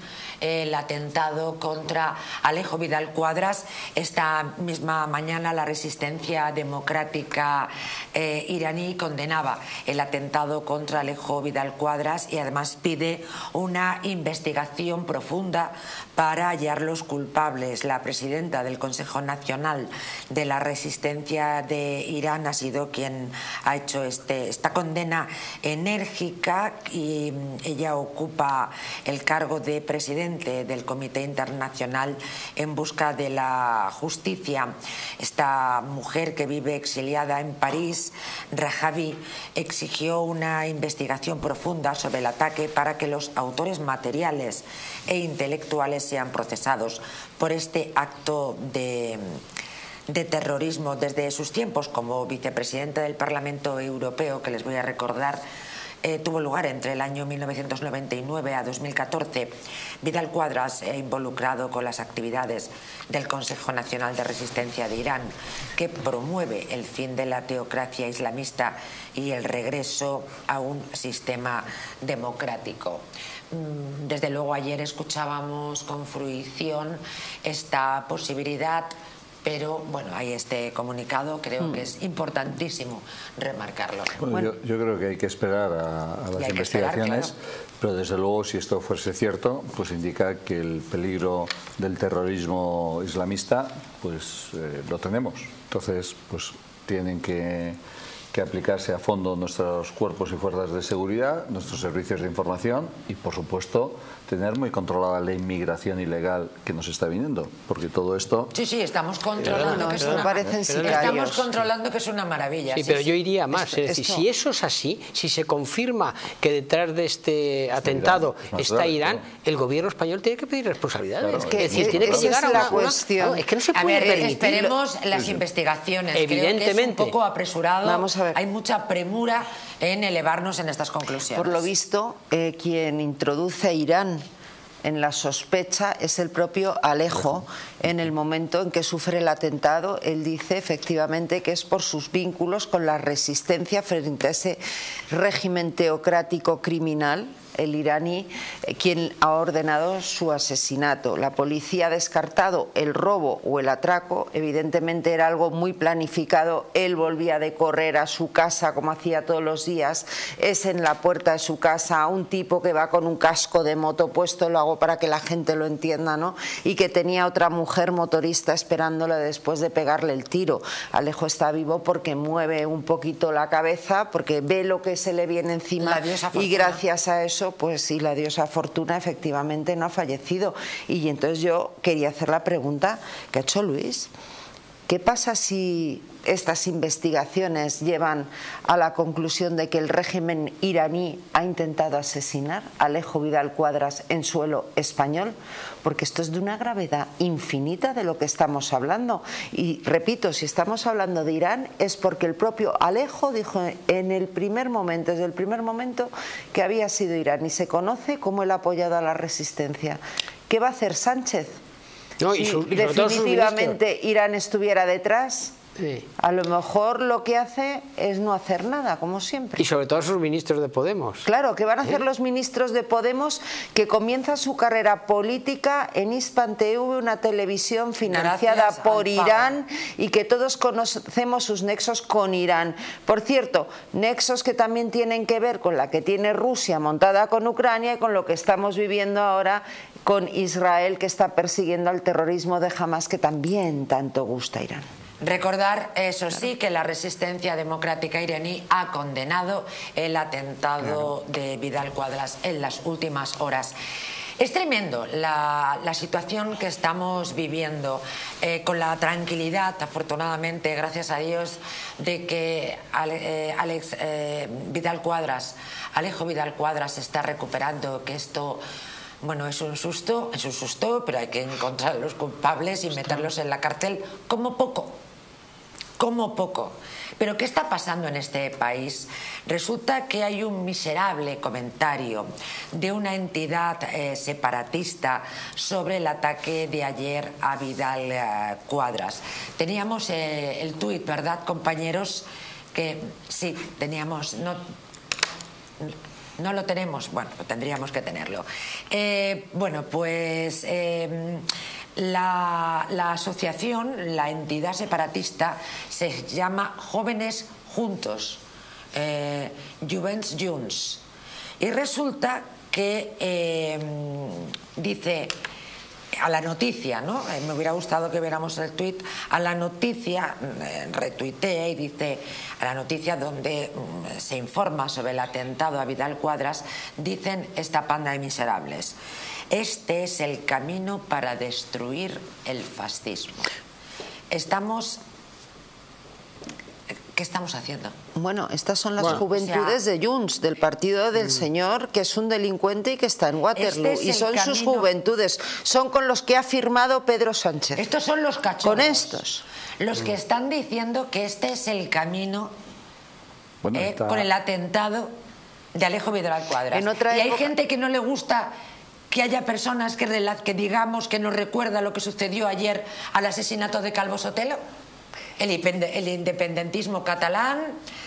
el atentado contra Alejo Vidal Cuadras. Esta misma mañana la resistencia democrática eh, iraní condenaba el atentado contra Alejo Vidal Cuadras y además pide una investigación profunda para hallar los culpables. La presidenta del Consejo Nacional de la Resistencia de Irán ha sido quien ha hecho este, esta condena enérgica y ella ocupa el cargo de del Comité Internacional en busca de la justicia. Esta mujer que vive exiliada en París, Rajavi, exigió una investigación profunda sobre el ataque para que los autores materiales e intelectuales sean procesados por este acto de de terrorismo desde sus tiempos como vicepresidenta del Parlamento Europeo, que les voy a recordar eh, tuvo lugar entre el año 1999 a 2014. Vidal Cuadras ha involucrado con las actividades del Consejo Nacional de Resistencia de Irán, que promueve el fin de la teocracia islamista y el regreso a un sistema democrático. Desde luego ayer escuchábamos con fruición esta posibilidad pero bueno, hay este comunicado, creo que es importantísimo remarcarlo. Bueno, bueno. Yo, yo, creo que hay que esperar a, a las investigaciones, esperar, claro. pero desde luego si esto fuese cierto, pues indica que el peligro del terrorismo islamista, pues eh, lo tenemos. Entonces, pues tienen que que aplicarse a fondo nuestros cuerpos y fuerzas de seguridad, nuestros servicios de información y, por supuesto, tener muy controlada la inmigración ilegal que nos está viniendo, porque todo esto... Sí, sí, estamos controlando, no, que, es una, estamos controlando que es una maravilla. Sí, sí pero sí. yo iría más, esto, es decir, esto... si eso es así, si se confirma que detrás de este atentado Irán, está claro, Irán, claro. el gobierno español tiene que pedir responsabilidades. Claro, es que, es decir, tiene que llegar a la una, cuestión. una- es que no se A puede ver, permitir. esperemos las investigaciones. Creo que es un Evidentemente. poco apresurado. Vamos a ver. Hay mucha premura en elevarnos en estas conclusiones. Por lo visto, eh, quien introduce a Irán en la sospecha es el propio Alejo. En el momento en que sufre el atentado, él dice efectivamente que es por sus vínculos con la resistencia frente a ese régimen teocrático criminal el iraní, eh, quien ha ordenado su asesinato. La policía ha descartado el robo o el atraco, evidentemente era algo muy planificado, él volvía de correr a su casa como hacía todos los días, es en la puerta de su casa un tipo que va con un casco de moto puesto, lo hago para que la gente lo entienda, ¿no? Y que tenía otra mujer motorista esperándole después de pegarle el tiro. Alejo está vivo porque mueve un poquito la cabeza, porque ve lo que se le viene encima y gracias a eso, pues sí, la diosa Fortuna efectivamente no ha fallecido. Y entonces yo quería hacer la pregunta que ha hecho Luis. ¿Qué pasa si estas investigaciones llevan a la conclusión de que el régimen iraní ha intentado asesinar a Alejo Vidal Cuadras en suelo español? Porque esto es de una gravedad infinita de lo que estamos hablando. Y repito, si estamos hablando de Irán es porque el propio Alejo dijo en el primer momento, desde el primer momento, que había sido Irán y se conoce como él ha apoyado a la resistencia. ¿Qué va a hacer Sánchez? No, y si y definitivamente Irán estuviera detrás. A lo mejor lo que hace es no hacer nada, como siempre. Y sobre todo sus ministros de Podemos. Claro, que van a hacer los ministros de Podemos que comienzan su carrera política en Hispan TV, una televisión financiada Gracias por Irán y que todos conocemos sus nexos con Irán. Por cierto, nexos que también tienen que ver con la que tiene Rusia montada con Ucrania y con lo que estamos viviendo ahora con Israel que está persiguiendo al terrorismo de Hamas que también tanto gusta a Irán. Recordar, eso sí, que la resistencia democrática iraní ha condenado el atentado de Vidal Cuadras en las últimas horas. Es tremendo la, la situación que estamos viviendo, eh, con la tranquilidad, afortunadamente, gracias a Dios, de que Ale- eh, Alex eh, Vidal Cuadras, Alejo Vidal Cuadras se está recuperando, que esto bueno, es un susto, es un susto, pero hay que encontrar a los culpables y meterlos en la cárcel como poco, como poco. Pero ¿qué está pasando en este país? Resulta que hay un miserable comentario de una entidad eh, separatista sobre el ataque de ayer a Vidal eh, Cuadras. Teníamos eh, el tuit, ¿verdad, compañeros? Que sí, teníamos... No, no lo tenemos, bueno, tendríamos que tenerlo. Eh, bueno, pues eh, la, asociación, la entidad separatista, se llama Jóvenes Juntos, eh, Juvens Junts. Y resulta que eh, dice a la noticia, ¿no? Eh, Me hubiera gustado que viéramos el tuit. A la noticia, eh, retuitea y dice, a la noticia donde mm, se informa sobre el atentado a Vidal Cuadras, dicen esta panda de miserables. Este es el camino para destruir el fascismo. Estamos. ¿Qué estamos haciendo? Bueno, estas son las Bueno, juventudes o sea- de Junts, del partido del señor que es un delincuente y que está en Waterloo. Este es y son sus juventudes, son con los que ha firmado Pedro Sánchez. Estos son los cachorros. Con estos. Los que están diciendo que este es el camino Bueno, eh, está- con el atentado de Alejo Vidal Cuadras. En otra y hay gente que no le gusta que haya personas que, que digamos que nos recuerda lo que sucedió ayer al asesinato de Calvo Sotelo. El, independentismo catalán,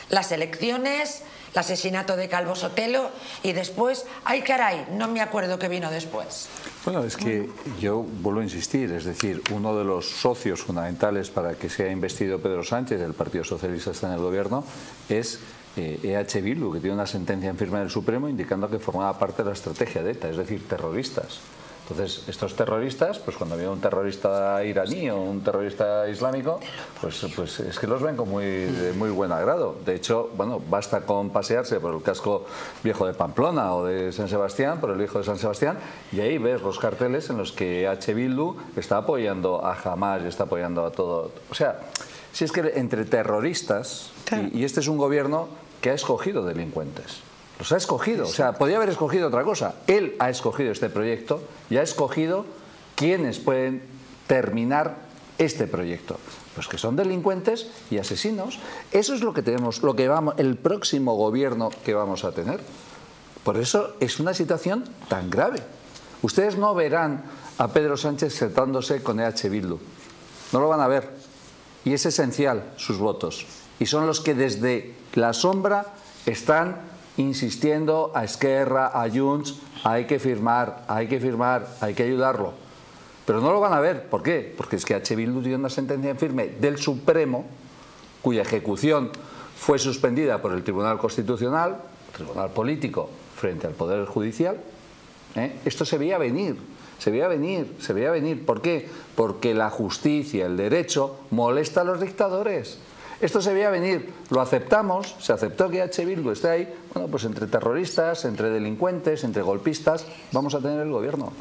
las elecciones, el asesinato de Calvo Sotelo y después, ay caray, no me acuerdo qué vino después. Bueno, es que yo vuelvo a insistir, es decir, uno de los socios fundamentales para que sea investido Pedro Sánchez, el Partido Socialista está en el gobierno, es eh, EH Bildu, que tiene una sentencia en firme del Supremo indicando que formaba parte de la estrategia de ETA, es decir, terroristas. Entonces, estos terroristas, pues cuando viene un terrorista iraní o un terrorista islámico, pues, pues es que los ven con muy, de muy buen agrado. De hecho, bueno, basta con pasearse por el casco viejo de Pamplona o de San Sebastián, por el viejo de San Sebastián, y ahí ves los carteles en los que H. Bildu está apoyando a Hamas y está apoyando a todo. O sea, si es que entre terroristas, y, y este es un gobierno que ha escogido delincuentes. Los ha escogido, o sea, podía haber escogido otra cosa. Él ha escogido este proyecto y ha escogido quiénes pueden terminar este proyecto. Pues que son delincuentes y asesinos. Eso es lo que tenemos, lo que vamos, el próximo gobierno que vamos a tener. Por eso es una situación tan grave. Ustedes no verán a Pedro Sánchez sentándose con EH Bildu. No lo van a ver. Y es esencial sus votos. Y son los que desde la sombra están insistiendo a Esquerra, a Junts, hay que firmar, hay que firmar, hay que ayudarlo. Pero no lo van a ver. ¿Por qué? Porque es que H. Bildu tiene una sentencia en firme del Supremo, cuya ejecución fue suspendida por el Tribunal Constitucional, Tribunal Político, frente al Poder Judicial. ¿eh? Esto se veía venir, se veía venir, se veía venir. ¿Por qué? Porque la justicia, el derecho, molesta a los dictadores. Esto se veía venir, lo aceptamos, se aceptó que H. Bildu esté ahí, bueno, pues entre terroristas, entre delincuentes, entre golpistas, vamos a tener el gobierno.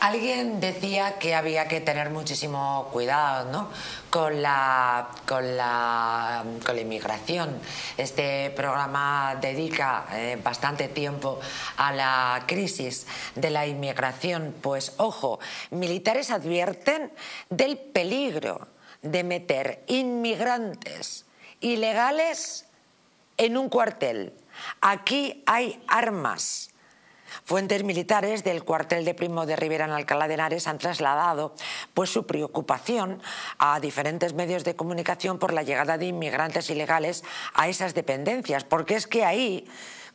Alguien decía que había que tener muchísimo cuidado ¿no? con, la, con, la, con la inmigración. Este programa dedica eh, bastante tiempo a la crisis de la inmigración. Pues ojo, militares advierten del peligro de meter inmigrantes ilegales en un cuartel. Aquí hay armas. Fuentes militares del cuartel de Primo de Rivera en Alcalá de Henares han trasladado pues, su preocupación a diferentes medios de comunicación por la llegada de inmigrantes ilegales a esas dependencias, porque es que ahí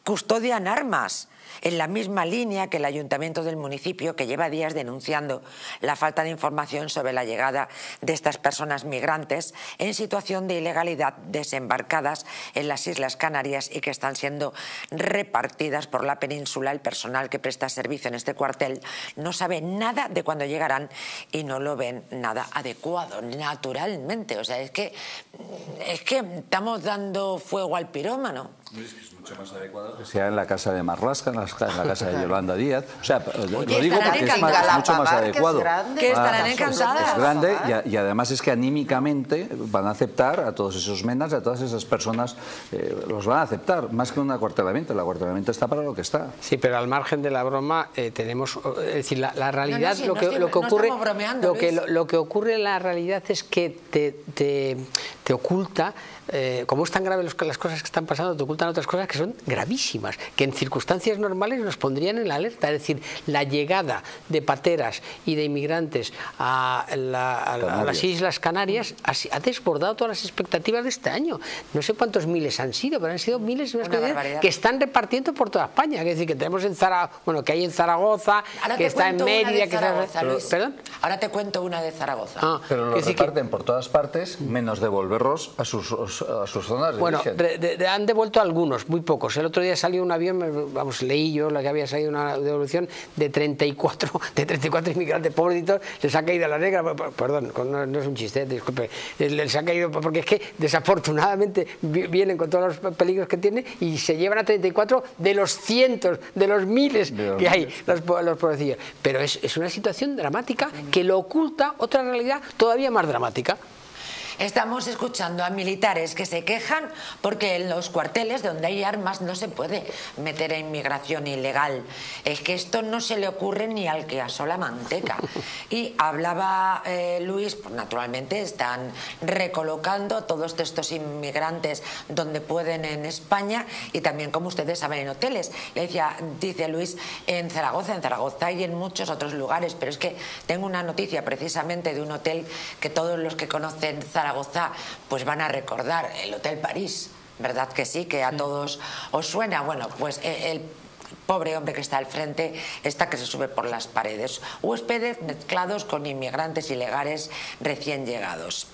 custodian armas en la misma línea que el ayuntamiento del municipio, que lleva días denunciando la falta de información sobre la llegada de estas personas migrantes en situación de ilegalidad desembarcadas en las Islas Canarias y que están siendo repartidas por la península. El personal que presta servicio en este cuartel no sabe nada de cuándo llegarán y no lo ven nada adecuado, naturalmente. O sea, es que, es que estamos dando fuego al pirómano mucho más adecuado que sea en la casa de Marlasca, en la, casa de Yolanda Díaz. O sea, lo digo porque es mucho más adecuado. Que estarán encantadas. Es grande y, además es que anímicamente van a aceptar a todos esos menas y a todas esas personas, eh, los van a aceptar, más que un acuartelamiento. El acuartelamiento está para lo que está. Sí, pero al margen de la broma eh, tenemos, es decir, la, realidad, lo, que, lo que ocurre, lo que, lo, que ocurre en la realidad es que te, te, te oculta eh, como es tan grave las cosas que están pasando, te ocultan otras cosas que son gravísimas, que en circunstancias normales nos pondrían en la alerta. Es decir, la llegada de pateras y de inmigrantes a, las Islas Canarias ha, desbordado todas las expectativas de este año. No sé cuántos miles han sido, pero han sido miles que están repartiendo por toda España. Es decir, que tenemos en Zaragoza, bueno, que hay en Zaragoza, que está en Mérida, que está... ¿Perdón? Ahora te cuento una de Zaragoza. Ah, pero lo reparten por todas partes, menos devolverlos a sus a sus zonas de Bueno, han devuelto algunos, muy pocos. El otro día salió un avión, vamos, leí yo la que había salido una devolución de 34, de 34 inmigrantes pobrecitos, les ha caído a la negra, perdón, no, es un chiste, disculpe, les ha caído, porque es que desafortunadamente vienen con todos los peligros que tienen y se llevan a 34 de los cientos, de los miles que hay, los, los pobrecillos. Pero es, es una situación dramática que lo oculta otra realidad todavía más dramática. Estamos escuchando a militares que se quejan porque en los cuarteles donde hay armas no se puede meter a inmigración ilegal. Es que esto no se le ocurre ni al que asó la manteca. Y hablaba eh, Luis, pues naturalmente están recolocando todos estos inmigrantes donde pueden en España y también, como ustedes saben, en hoteles. Le decía, dice Luis, en Zaragoza, en Zaragoza y en muchos otros lugares, pero es que tengo una noticia precisamente de un hotel que todos los que conocen Zaragoza Zaragoza, pues van a recordar el Hotel París. ¿Verdad que sí? Que a todos os suena. Bueno, pues eh, el pobre hombre que está al frente está que se sube por las paredes. Huéspedes mezclados con inmigrantes ilegales recién llegados.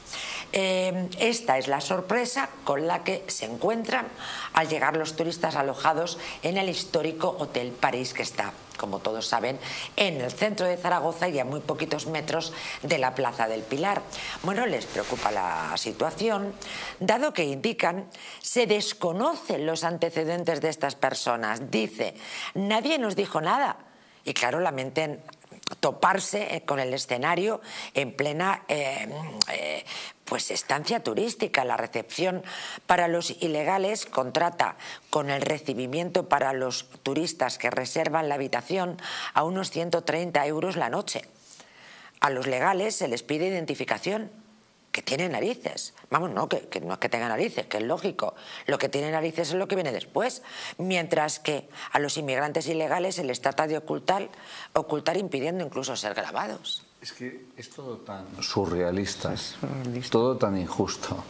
Eh, esta es la sorpresa con la que se encuentran al llegar los turistas alojados en el histórico Hotel París que está como todos saben, en el centro de Zaragoza y a muy poquitos metros de la Plaza del Pilar. Bueno, les preocupa la situación, dado que indican se desconocen los antecedentes de estas personas. Dice, nadie nos dijo nada. Y claro, lamenten toparse eh, con el escenario en plena eh, eh, pues estancia turística. La recepción para los ilegales contrata con el recibimiento para los turistas que reservan la habitación a unos 130 euros la noche. A los legales se les pide identificación que tiene narices. Vamos, no, que, no es que tenga narices, que es lógico. Lo que tiene narices es lo que viene después. Mientras que a los inmigrantes ilegales se les trata de ocultar, ocultar impidiendo incluso ser grabados. Es que es todo tan surrealista, todo tan injusto,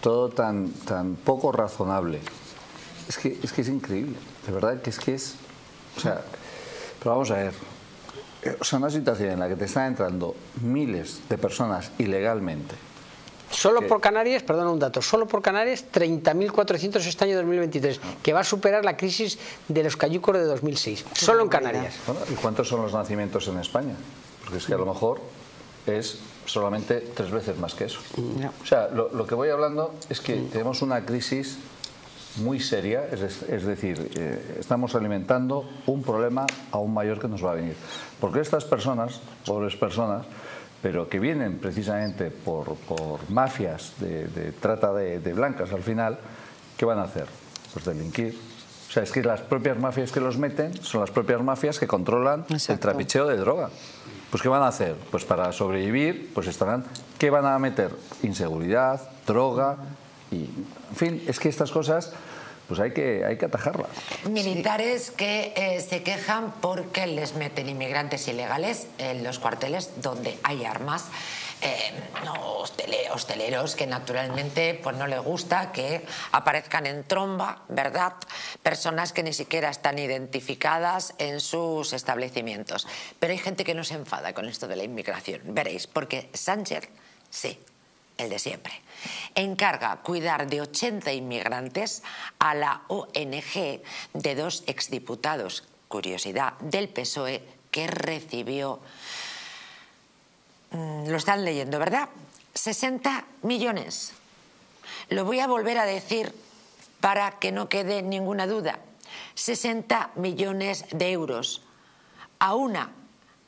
todo tan, tan poco razonable. Es que, es que es increíble, de verdad que es que es... O sea, pero vamos a ver, o sea, una situación en la que te están entrando miles de personas ilegalmente. Solo por Canarias, perdón un dato, solo por Canarias 30.400 este año 2023, que va a superar la crisis de los cayucos de 2006, solo en Canarias. ¿Y cuántos son los nacimientos en España? Porque es que a lo mejor es solamente tres veces más que eso. O sea, lo, que voy hablando es que tenemos una crisis muy seria, es, decir, eh, estamos alimentando un problema aún mayor que nos va a venir. Porque estas personas, pobres personas, pero que vienen precisamente por, mafias de, trata de, blancas al final, ¿qué van a hacer? Pues delinquir. O sea, es que las propias mafias que los meten son las propias mafias que controlan el trapicheo de droga. Pues ¿qué van a hacer? Pues para sobrevivir, pues estarán... ¿Qué van a meter? Inseguridad, droga y... En fin, es que estas cosas pues hay que, hay que atajarlas. Militares que eh, se quejan porque les meten inmigrantes ilegales en los cuarteles donde hay armas. Eh, no, hostele- hosteleros que naturalmente pues no les gusta que aparezcan en tromba, ¿verdad? Personas que ni siquiera están identificadas en sus establecimientos. Pero hay gente que no se enfada con esto de la inmigración, veréis, porque Sánchez, sí, el de siempre, encarga cuidar de 80 inmigrantes a la ONG de dos exdiputados, curiosidad, del PSOE que recibió Mm, lo están leyendo, ¿verdad? 60 millones. Lo voy a volver a decir para que no quede ninguna duda. 60 millones de euros a una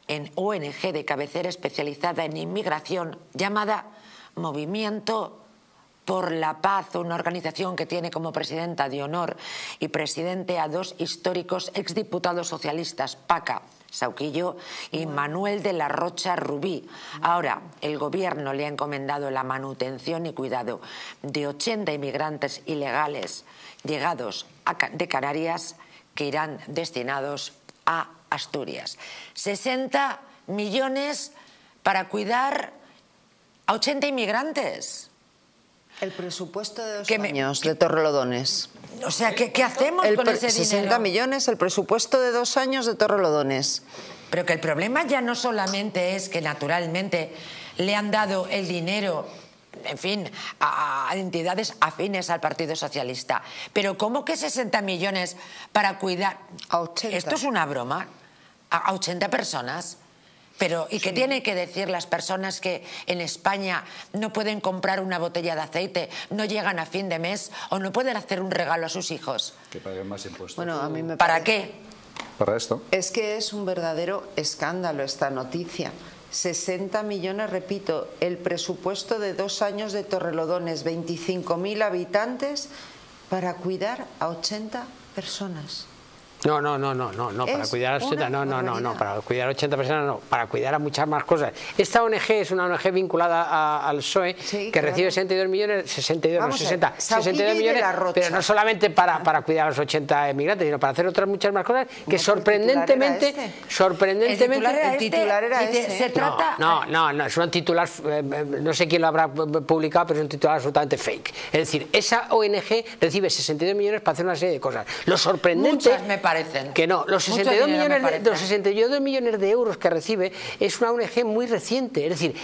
en ONG de cabecera especializada en inmigración llamada Movimiento por la Paz, una organización que tiene como presidenta de honor y presidente a dos históricos exdiputados socialistas, Paca Sauquillo y Manuel de la Rocha Rubí. Ahora, el gobierno le ha encomendado la manutención y cuidado de 80 inmigrantes ilegales llegados de Canarias que irán destinados a Asturias. 60 millones para cuidar a 80 inmigrantes. El presupuesto de dos Que me- años de Torrelodones. O sea, ¿qué, qué hacemos El con ese 60 dinero? millones, el presupuesto de dos años de Torrelodones. Pero que el problema ya no solamente es que naturalmente le han dado el dinero, en fin, a, a entidades afines al Partido Socialista. Pero ¿cómo que 60 millones para cuidar? Esto es una broma. A, a 80 personas. Pero, ¿y qué tienen que decir las personas que en España no pueden comprar una botella de aceite, no llegan a fin de mes o no pueden hacer un regalo a sus hijos? Que paguen más impuestos. Bueno, a mí me ¿Para parece- qué? Para esto. Es que es un verdadero escándalo esta noticia. 60 millones, repito, el presupuesto de dos años de Torrelodones, 25.000 habitantes para cuidar a 80 personas. No, no, no, no, no, no, para cuidar a 80, una no, no, no, no, para cuidar a 80 personas no, para cuidar a muchas más cosas. Esta ONG es una ONG vinculada a- al PSOE que claro. recibe 62 millones, 62, no, Vamos ver, 60, Sauquillo 62 y de millones, pero no solamente para, para cuidar a los 80 emigrantes, sino para hacer otras muchas más cosas que sorprendentemente, titular era sorprendentemente, El titular era este. se trata- no, no, no, es un titular, eh, no sé quién lo habrá publicado, pero es un titular absolutamente fake. Es decir, esa ONG recibe 62 millones para hacer una serie de cosas. Lo sorprendente Muchas me parecen. que no, los Mucho 62 dinero me millones, de, los 62 millones de euros que recibe es una ONG muy reciente. Es decir,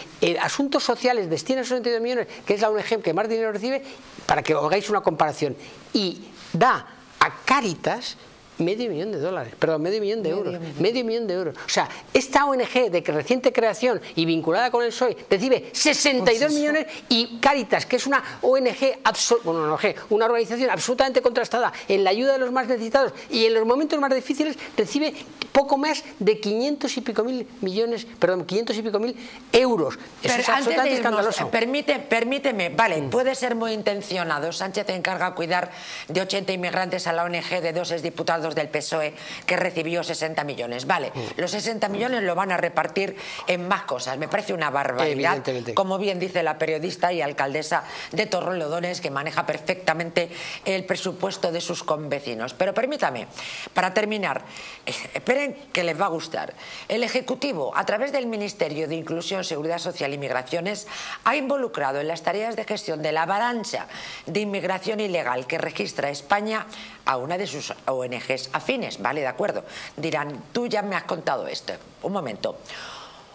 Asuntos Sociales destina esos 62 millones, que es la ONG que más dinero recibe, para que hagáis una comparación. Y da a Cáritas medio millón de dólares, perdón, medio millón de euros, medio millón de euros. O sea, esta ONG de reciente creación y vinculada con el PSOE recibe 62 millones y Cáritas, que es una ONG, bueno, una ONG, una organización absolutamente contrastada en la ayuda de los más necesitados y en los momentos más difíciles recibe poco más de 500 y pico mil millones, perdón, 500 y pico mil euros. Eso Pero es absolutamente irnos, escandaloso. permite, permíteme, vale, puede ser muy intencionado. Sánchez encarga cuidar de 80 inmigrantes a la ONG de dos exdiputados del PSOE que recibió 60 millones. Vale, los 60 millones lo van a repartir en más cosas. Me parece una barbaridad. Como bien dice la periodista y alcaldesa de Torrelodones, que maneja perfectamente el presupuesto de sus convecinos. Pero permítame, para terminar, eh, esperen que les va a gustar. El Ejecutivo, a través del Ministerio de Inclusión, Seguridad Social y Migraciones, ha involucrado en las tareas de gestión de la avalancha de inmigración ilegal que registra España a una de sus ONGs afines. Vale, de acuerdo. Dirán, tú ya me has contado esto. Un momento.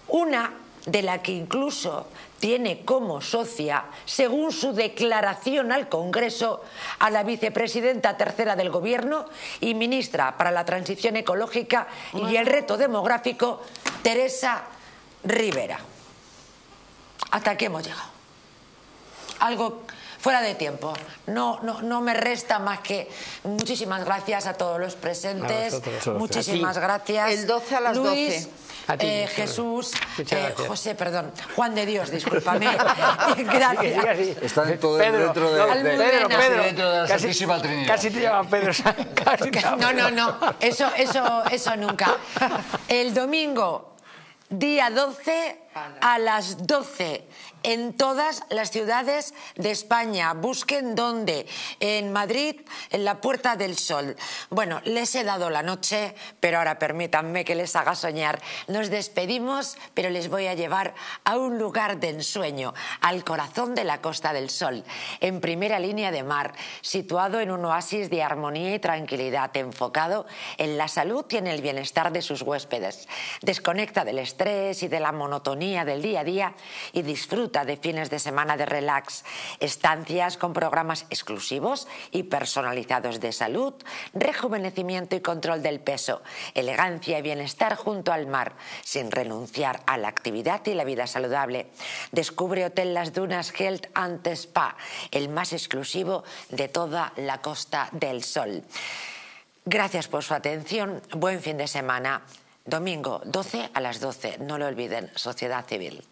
Una de la que incluso tiene como socia, según su declaración al Congreso, a la vicepresidenta tercera del Gobierno y ministra para la Transición Ecológica y el Reto Demográfico, Teresa Rivera. Hasta aquí hemos llegado. Algo fuera de tiempo. No, no, no me resta más que muchísimas gracias a todos los presentes. A vosotros. Muchísimas gracias. El 12 a las Luis, 12. A ti, eh, Jesús, eh. José, perdón, Juan de Dios, discúlpame. Gracias. así. Está dentro, Pedro, dentro de, no, de- Pedro, casi Pedro, dentro de la casi- Santísima Trinidad. Casi te llaman Pedro. casi te llaman No, no, Pedro. no, eso, eso, eso nunca. El domingo, día 12, a las 12 en todas las ciudades de España. Busquen dónde. En Madrid, en la Puerta del Sol. Bueno, les he dado la noche, pero ahora permítanme que les haga soñar. Nos despedimos, pero les voy a llevar a un lugar de ensueño, al corazón de la Costa del Sol, en primera línea de mar, situado en un oasis de armonía y tranquilidad, enfocado en la salud y en el bienestar de sus huéspedes. Desconecta del estrés y de la del día a día y disfruta de fines de semana de relax, estancias con programas exclusivos y personalizados de salud, rejuvenecimiento y control del peso, elegancia y bienestar junto al mar, sin renunciar a la actividad y la vida saludable. Descubre Hotel Las Dunas Health and Spa, el más exclusivo de toda la Costa del Sol. Gracias por su atención. Buen fin de semana. Domingo 12 a las 12. No lo olviden. Sociedad Civil.